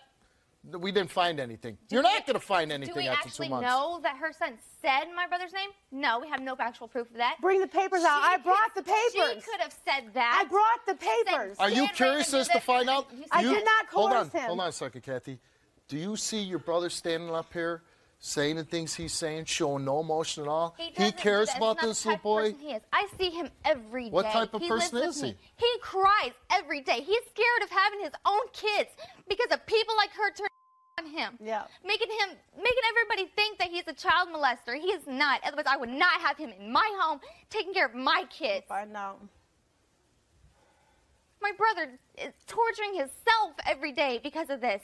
we didn't find anything. You're not going to find anything after actually two months. Do we actually know that her son said my brother's name? No, we have no actual proof of that. Bring the papers out. I brought the papers. She could have said that. I brought the papers. Are you curious as to find out? You I You- did not hold on, him. Hold on a second, Kathy. Do you see your brother standing up here, saying the things he's saying, showing no emotion at all? He, doesn't cares that. About this little boy. He is. I see him every day. What type of he person is he? me. He cries every day. He's scared of having his own kids because of people like her turning on him. Yeah. Making him, making everybody think that he's a child molester. He is not. Otherwise, I would not have him in my home taking care of my kids. Find out. My brother is torturing himself every day because of this.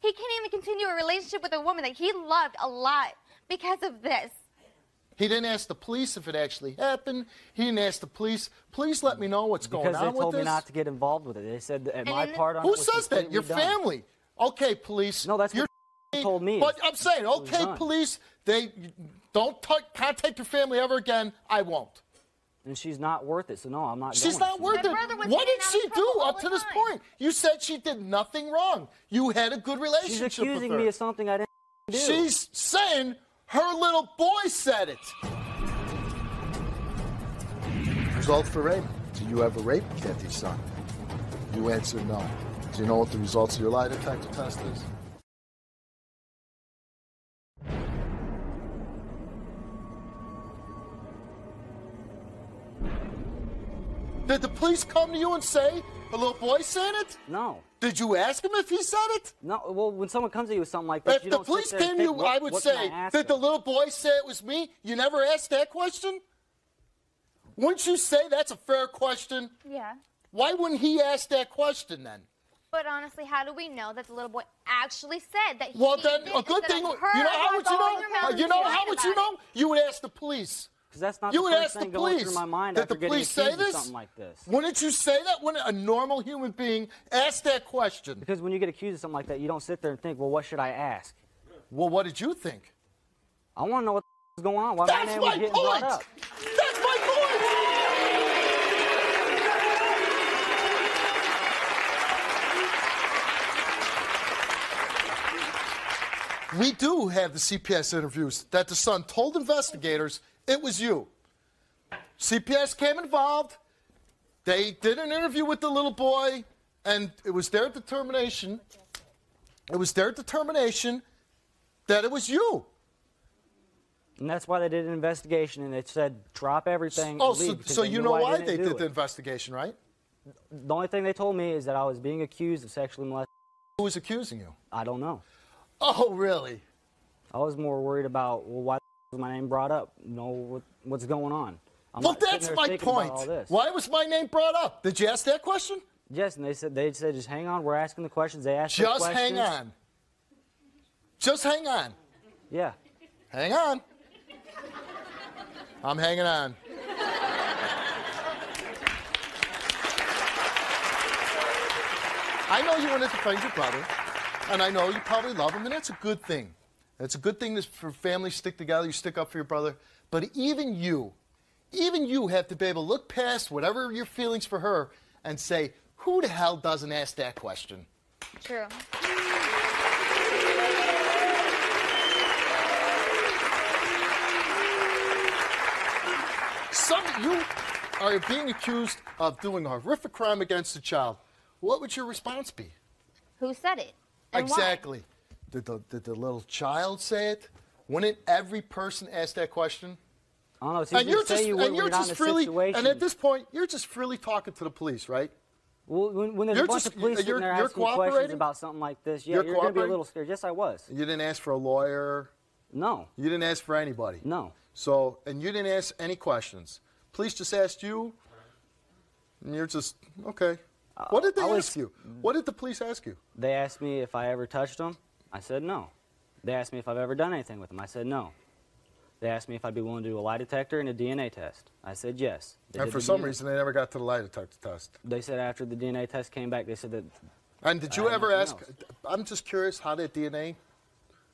He can't even continue a relationship with a woman that he loved a lot because of this. He didn't ask the police if it actually happened. He didn't ask the police. Please let me know what's going on with this. Because on they told me not to get involved with it. They said that And my the- part on Who it was says that? Your done. family. Okay, police. No, that's your what they told me. But I'm saying, okay, police. They don't t- contact your family ever again. I won't. And she's not worth it, so no, I'm not She's going not worth My it. What did she do up to this time. point? You said she did nothing wrong. You had a good relationship. She's relationship accusing with her. me of something I didn't do. She's saying her little boy said it. Result for Raymond. Do you ever rape Kathy's son? You answered no. Do you know what the results of your lie detector test is? Did the police come to you and say a little boy said it? No. Did you ask him if he said it? No, well, when someone comes to you with something like that, If you the don't sit police there and came to you, what- I would say, ask did the little boy say it was me? You never asked that question? Wouldn't you say that's a fair question? Yeah. Why wouldn't he ask that question then? But honestly, how do we know that the little boy actually said that Well, then did a good thing. You know how would you know? You know how would you know? You would ask the police. Because that's not you the would first ask the thing going police. through my mind Did after the getting police say accused of this? something like this. Wouldn't you say that when a normal human being asked that question? Because when you get accused of something like that, you don't sit there and think, well, what should I ask? Well, what did you think? I want to know what the is going on. Why That's my name my was getting point. brought up. That's my point. We do have the CPS interviews that the son told investigators it was you. CPS came involved. They did an interview with the little boy, and it was their determination. It was their determination that it was you. And that's why they did an investigation and they said, drop everything. Oh, leave, so, so you know I why they did it. the investigation, right? The only thing they told me is that I was being accused of sexually molesting. Who was accusing you? I don't know. Oh, really? I was more worried about, well, why my name brought up? Know, what, what's going on? I'm well, that's my point. Why was my name brought up? Did you ask that question? Yes, and they said they said just hang on. We're asking the questions. They asked the Just questions. hang on. Just hang on. Yeah. Hang on. I'm hanging on. I know you want to defend your brother, and I know you probably love him, and that's a good thing. It's a good thing that for families stick together, you stick up for your brother. But even you, even you have to be able to look past whatever your feelings for her and say, who the hell doesn't ask that question? True. Some you are being accused of doing a horrific crime against a child. What would your response be? Who said it? And why? Did the, did the little child say it? Wouldn't every person ask that question? I don't know. It's and you're just you and you're just freely situation. and at this point you're just freely talking to the police, right? Well, when, when there's You're a bunch just- of police you're- there you're asking questions about something like this, yeah, You're you're, going to be a little scared. Yes, I was. You didn't ask for a lawyer. No. You didn't ask for anybody. No. So and you didn't ask any questions. Police just asked you, and you're just okay. Uh, what did they I was- ask you? What did the police ask you? They asked me if I ever touched them. I said no. They asked me if I've ever done anything with them. I said no. They asked me if I'd be willing to do a lie detector and a DNA test. I said yes. They and for some DNA. reason, they never got to the lie detector test. they said after the DNA test came back, they said that. And did you ever ask? nothing I'm just curious. How did DNA?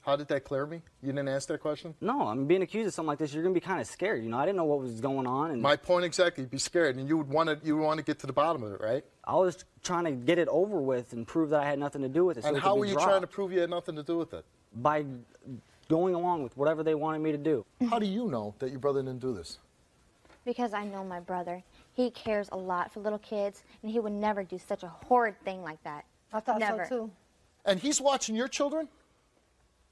How did that clear me? You didn't ask that question. No, I'm being accused of something like this. You're going to be kind of scared. You know, I didn't know what was going on, and My point exactly. You'd be scared, and you would want to. You would want to get to the bottom of it, right? I was trying to get it over with and prove that I had nothing to do with it. so and it how be were you dropped. trying to prove you had nothing to do with it? By going along with whatever they wanted me to do. How do you know that your brother didn't do this? Because I know my brother. He cares a lot for little kids, and he would never do such a horrid thing like that. I thought never. so too. And he's watching your children,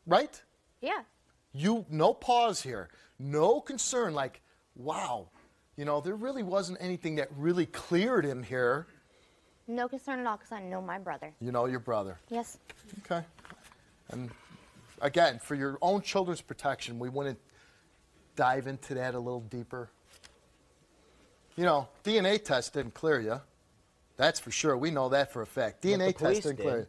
right? Yeah. You no pause here, no concern. Like, wow, you know, there really wasn't anything that really cleared him here. No concern at all, because I know my brother. You know, your brother. Yes. Okay. And again, for your own children's protection, we want to dive into that a little deeper. You know, DNA test didn't clear you. That's for sure. We know that for a fact. DNA test didn't did. clear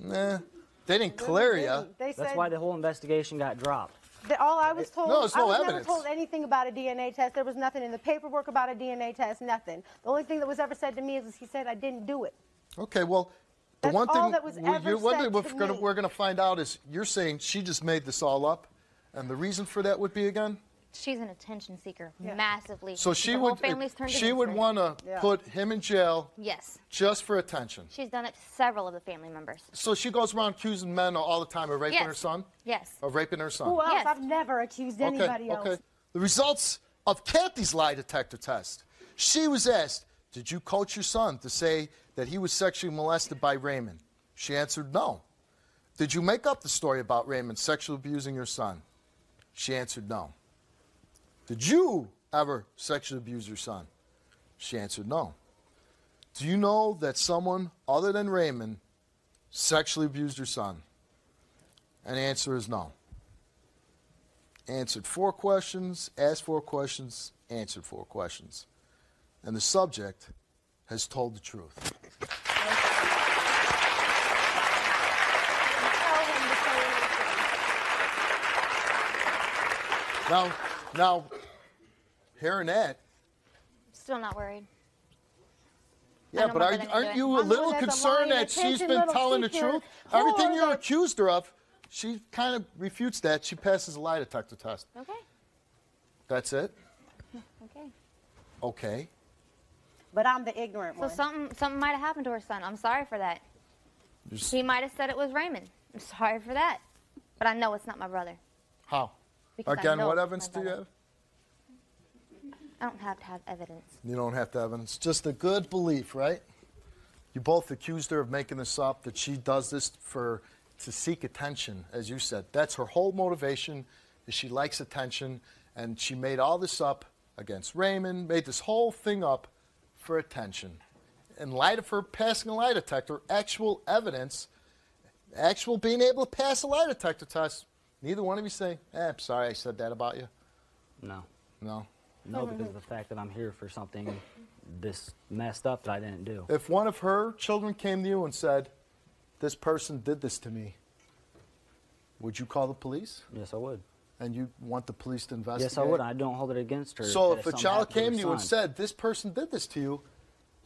you. Nah, they didn't clear you. They That's said why the whole investigation got dropped. that all I was told. No, there's no I was evidence. never told anything about a DNA test. There was nothing in the paperwork about a DNA test. Nothing. The only thing that was ever said to me is he said I didn't do it. Okay, well, the That's one all thing that was we- ever you're- one said thing we're to gonna me. we're gonna find out is you're saying she just made this all up, and the reason for that would be again. She's an attention seeker, massively. So she the would Whole family's turned she would want to Yeah. put him in jail Yes. just for attention. She's done it to several of the family members. So she goes around accusing men all the time of raping Yes. her son, Yes. of raping her son. Who else? Yes. I've never accused anybody okay, else. okay. The results of Kathy's lie detector test. She was asked, "Did you coach your son to say that he was sexually molested by Raymond?" She answered, "No." Did you make up the story about Raymond sexually abusing your son? She answered, "No." Did you ever sexually abuse your son? She answered, "No." Do you know that someone other than Raymond sexually abused your son? And the answer is no answered four questions, asked four questions, answered four questions. And the subject has told the truth. Now, now, hearing that, Still not worried. yeah, but are, brother didn't aren't you a I'm the little one that's a concerned that she's been telling the seeker truth? Everything you're accused her of, she kind of refutes that. She passes a lie detector test. Okay. That's it. Okay. Okay. But I'm the ignorant So one. something something might have happened to her son. I'm sorry for that. Just- He might have said it was Raymond. I'm sorry for that. But I know it's not my brother. How? Because I Again, what evidence do you have? I don't have to have evidence. You don't have to have evidence. Just a good belief, right? You both accused her of making this up, that she does this for to seek attention, as you said. That's her whole motivation, is she likes attention, and she made all this up against Raymond, made this whole thing up for attention. In light of her passing a lie detector, actual evidence, actual being able to pass a lie detector test, neither one of you say, eh, I'm sorry I said that about you. No. No. No, because of the fact that I'm here for something this messed up that I didn't do. If one of her children came to you and said, This person did this to me, would you call the police? Yes, I would. And you want the police to investigate? Yes, I would. I don't hold it against her. So if a child came to you and said, This person did this to you,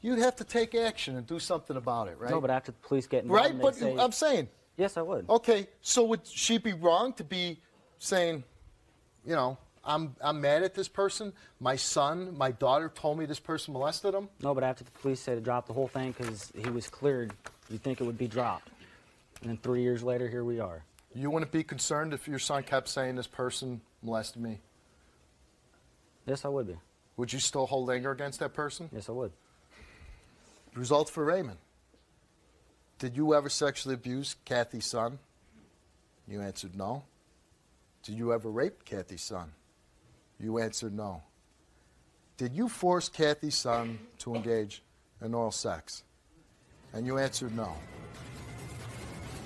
you'd have to take action and do something about it, right? No, but after the police get involved, Right, but say, I'm saying. Yes, I would. Okay, so would she be wrong to be saying, you know, I'm, I'm mad at this person. My son, my daughter told me this person molested him. No, but after the police said to drop the whole thing because he was cleared, you'd think it would be dropped. And then three years later, here we are. You wouldn't be concerned if your son kept saying this person molested me? Yes, I would be. Would you still hold anger against that person? Yes, I would. Results for Raymond. Did you ever sexually abuse Kathy's son? You answered no. Did you ever rape Kathy's son? You answered no. Did you force Kathy's son to engage in oral sex? And you answered no.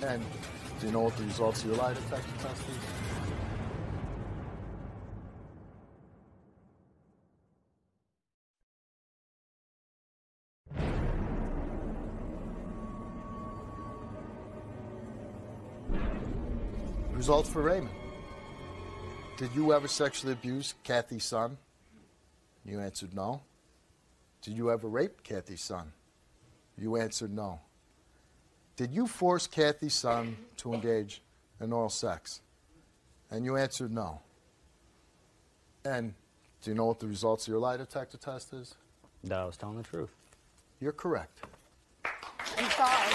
And do you know what the results of your lie detector test is? Results for Raymond. Did you ever sexually abuse Kathy's son? You answered no. Did you ever rape Kathy's son? You answered no. Did you force Kathy's son to engage in oral sex? And you answered no. And do you know what the results of your lie detector test is? That I was telling the truth. You're correct. I'm sorry.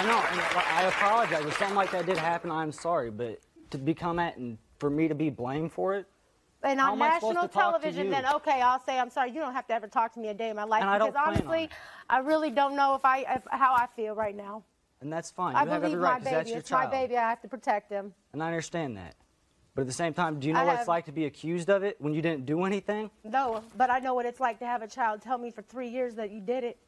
I know, and I apologize. If something like that did happen, I'm sorry. But to become at and for me to be blamed for it, And on I national to talk to television, then okay, I'll say I'm sorry. You don't have to ever talk to me a day in my life And I don't because plan honestly. I really don't know if I if, how I feel right now. and that's fine. I you believe every right my baby. your It's child. my baby. I have to protect him. And I understand that. But at the same time, do you know I what have- it's like to be accused of it when you didn't do anything? No, but I know what it's like to have a child tell me for three years that you did it.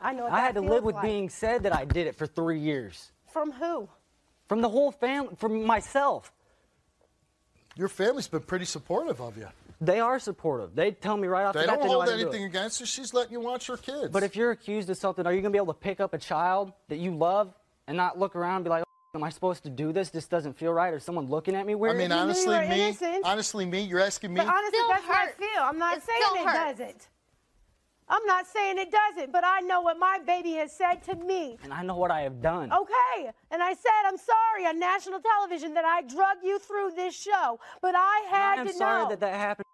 I know. I had to live with like. being said that I did it for three years. From who? From the whole family, from myself. Your family's been pretty supportive of you. They are supportive. They tell me right off They the bat don't they know hold I didn't do anything against her. She's letting you watch her kids. But if you're accused of something, are you going to be able to pick up a child that you love and not look around and be like, oh, am I supposed to do this? This doesn't feel right. Or someone looking at me Where? I mean, honestly, me, honestly, me, you're asking me. But honestly, Still that's how I feel. I'm not It saying still it hurts. doesn't. I'm not saying it doesn't, but I know what my baby has said to me. And I know what I have done. Okay, and I said I'm sorry on national television that I drug you through this show, but I had I'm to sorry know. that that happened.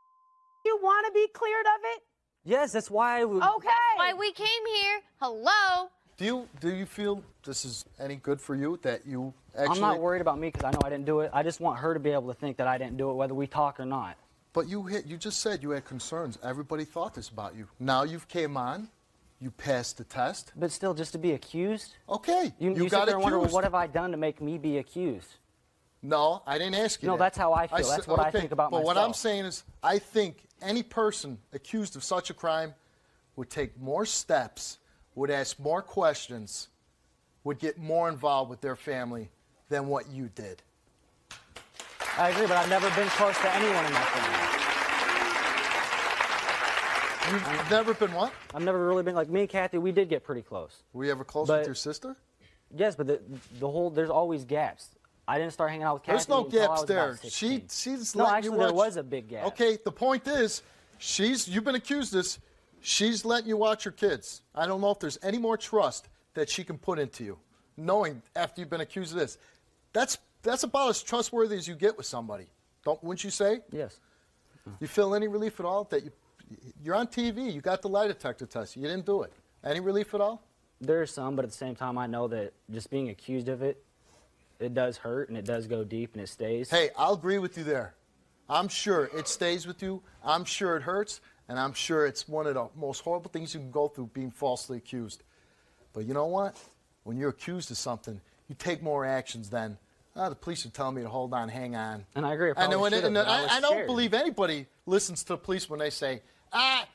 you want to be cleared of it? Yes, that's why I would. Okay. Why we came here? Hello. Do you do you feel this is any good for you that you actually? I'm not worried about me because I know I didn't do it. I just want her to be able to think that I didn't do it, whether we talk or not. But you hit. You just said you had concerns. Everybody thought this about you. Now you've came on. You passed the test. But still, just to be accused. Okay. You, You you, got sit there and wonder, well, what have I done to make me be accused? No, I didn't ask you. No, that. that's how I feel. s- That's what I think about myself. But what I'm saying is, I think any person accused of such a crime would take more steps, would ask more questions, would get more involved with their family than what you did. I agree, but I've never been close to anyone in my family. You've never been what? I've never really been like me and Kathy. We did get pretty close. Were you ever close But- with your sister? Yes, but the, the whole there's always gaps. I didn't start hanging out with Kathy There's no gaps there. She, she's No, actually, you there was a big gap. Okay, the point is, she's you've been accused of this. She's letting you watch your kids. I don't know if there's any more trust that she can put into you, knowing after you've been accused of this. That's that's about as trustworthy as you get with somebody. Don't wouldn't you say? Yes. You feel any relief at all that you you're on TV? You got the lie detector test. You didn't do it. Any relief at all? There's some, but at the same time, I know that just being accused of it, it does hurt and it does go deep and it stays. Hey, I'll agree with you there. I'm sure it stays with you. I'm sure it hurts, and I'm sure it's one of the most horrible things you can go through being falsely accused. But you know what? When you're accused of something, you take more actions than, oh, the police are telling me to hold on, hang on. And I agree. I And, when it- and I I, I don't scared. believe anybody listens to the police when they say, ah,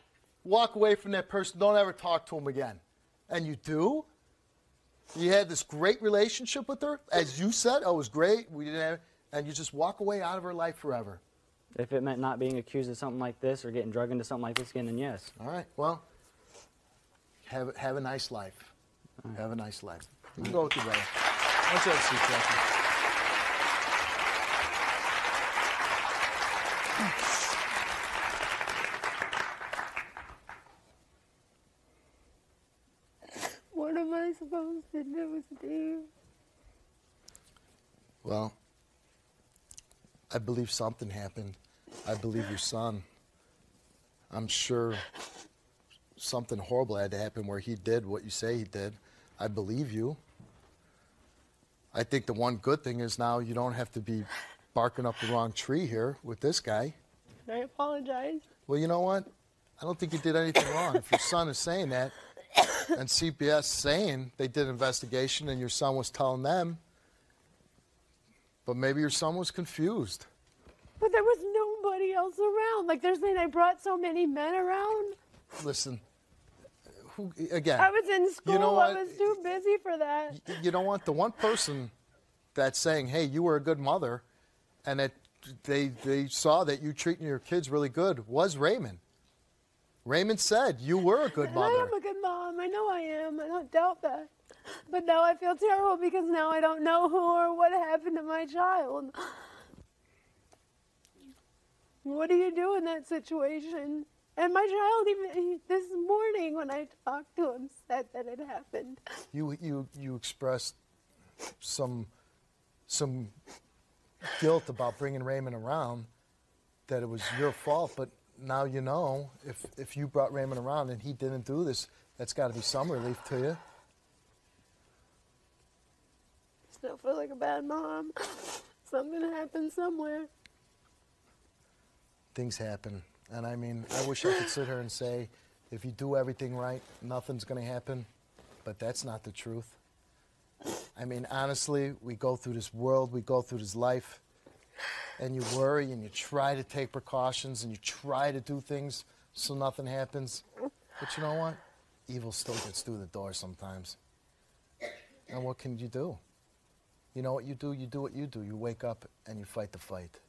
walk away from that person, don't ever talk to him again. And you do? You had this great relationship with her, as you said. Oh, it was great. We didn't have, and you just walk away out of her life forever. If it meant not being accused of something like this or getting drugged into something like this again, then yes. All right. Well, have have a nice life. Have a nice life. You can go with your brother you have a seat, Jackie? What am I supposed to do, Well, I believe something happened. I believe your son. I'm sure something horrible had to happen where he did what you say he did. I believe you. I think the one good thing is now you don't have to be barking up the wrong tree here with this guy. I apologize. Well, you know what? I don't think you did anything wrong. If your son is saying that, and CPS saying they did an investigation, and your son was telling them, but maybe your son was confused. But there was nobody else around. Like they're saying I brought so many men around. Listen, who again? I was in school. You know I was too busy for that. You don't want the one person that's saying, "Hey, you were a good mother," and that they they saw that you treating your kids really good was Raymond. Raymond said you were a good And I am a good mom. I know I am. I don't doubt that. But now I feel terrible because now I don't know who or what happened to my child. What do you do in that situation? And my child, even he- this morning when I talked to him, said that it happened. You you you expressed some some guilt about bringing Raymond around that it was your fault, but now you know if if you brought Raymond around and he didn't do this, that's got to be some relief to you. Still feel like a bad mom. Something happened somewhere. Things happen, and I mean, I wish I could sit here and say, if you do everything right, nothing's going to happen, but that's not the truth. I mean, honestly, we go through this world, we go through this life, and you worry and you try to take precautions and you try to do things so nothing happens. But you know what? Evil still gets through the door sometimes. And what can you do? You know what you do? You do what you do. You wake up and you fight the fight.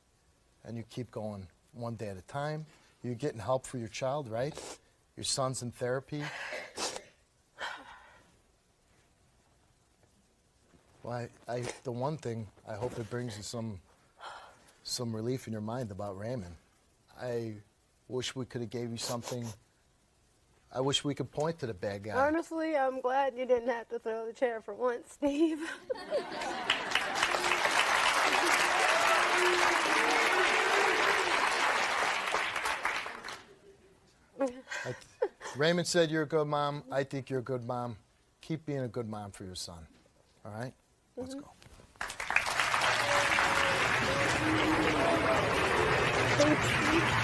And you keep going one day at a time. You're getting help for your child, right? Your son's in therapy. Well, I, I, the one thing I hope it brings you some, some relief in your mind about Raymond. I wish we could have gave you something. I wish we could point to the bad guy. Honestly, I'm glad you didn't have to throw the chair for once, Steve. I- Raymond said you're a good mom. I think you're a good mom. Keep being a good mom for your son. All right? Let's mm-hmm. go. Thank you.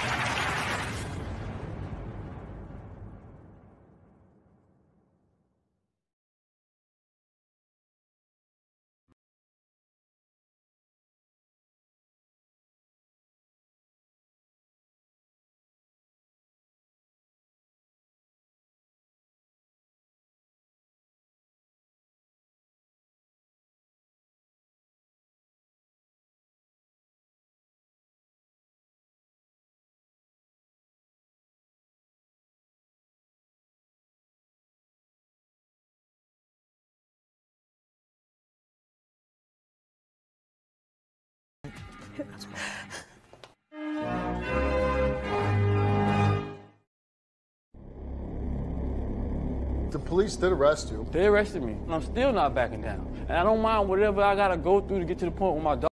The police did arrest you. They arrested me, and I'm still not backing down. And I don't mind whatever I gotta go through to get to the point where my daughter.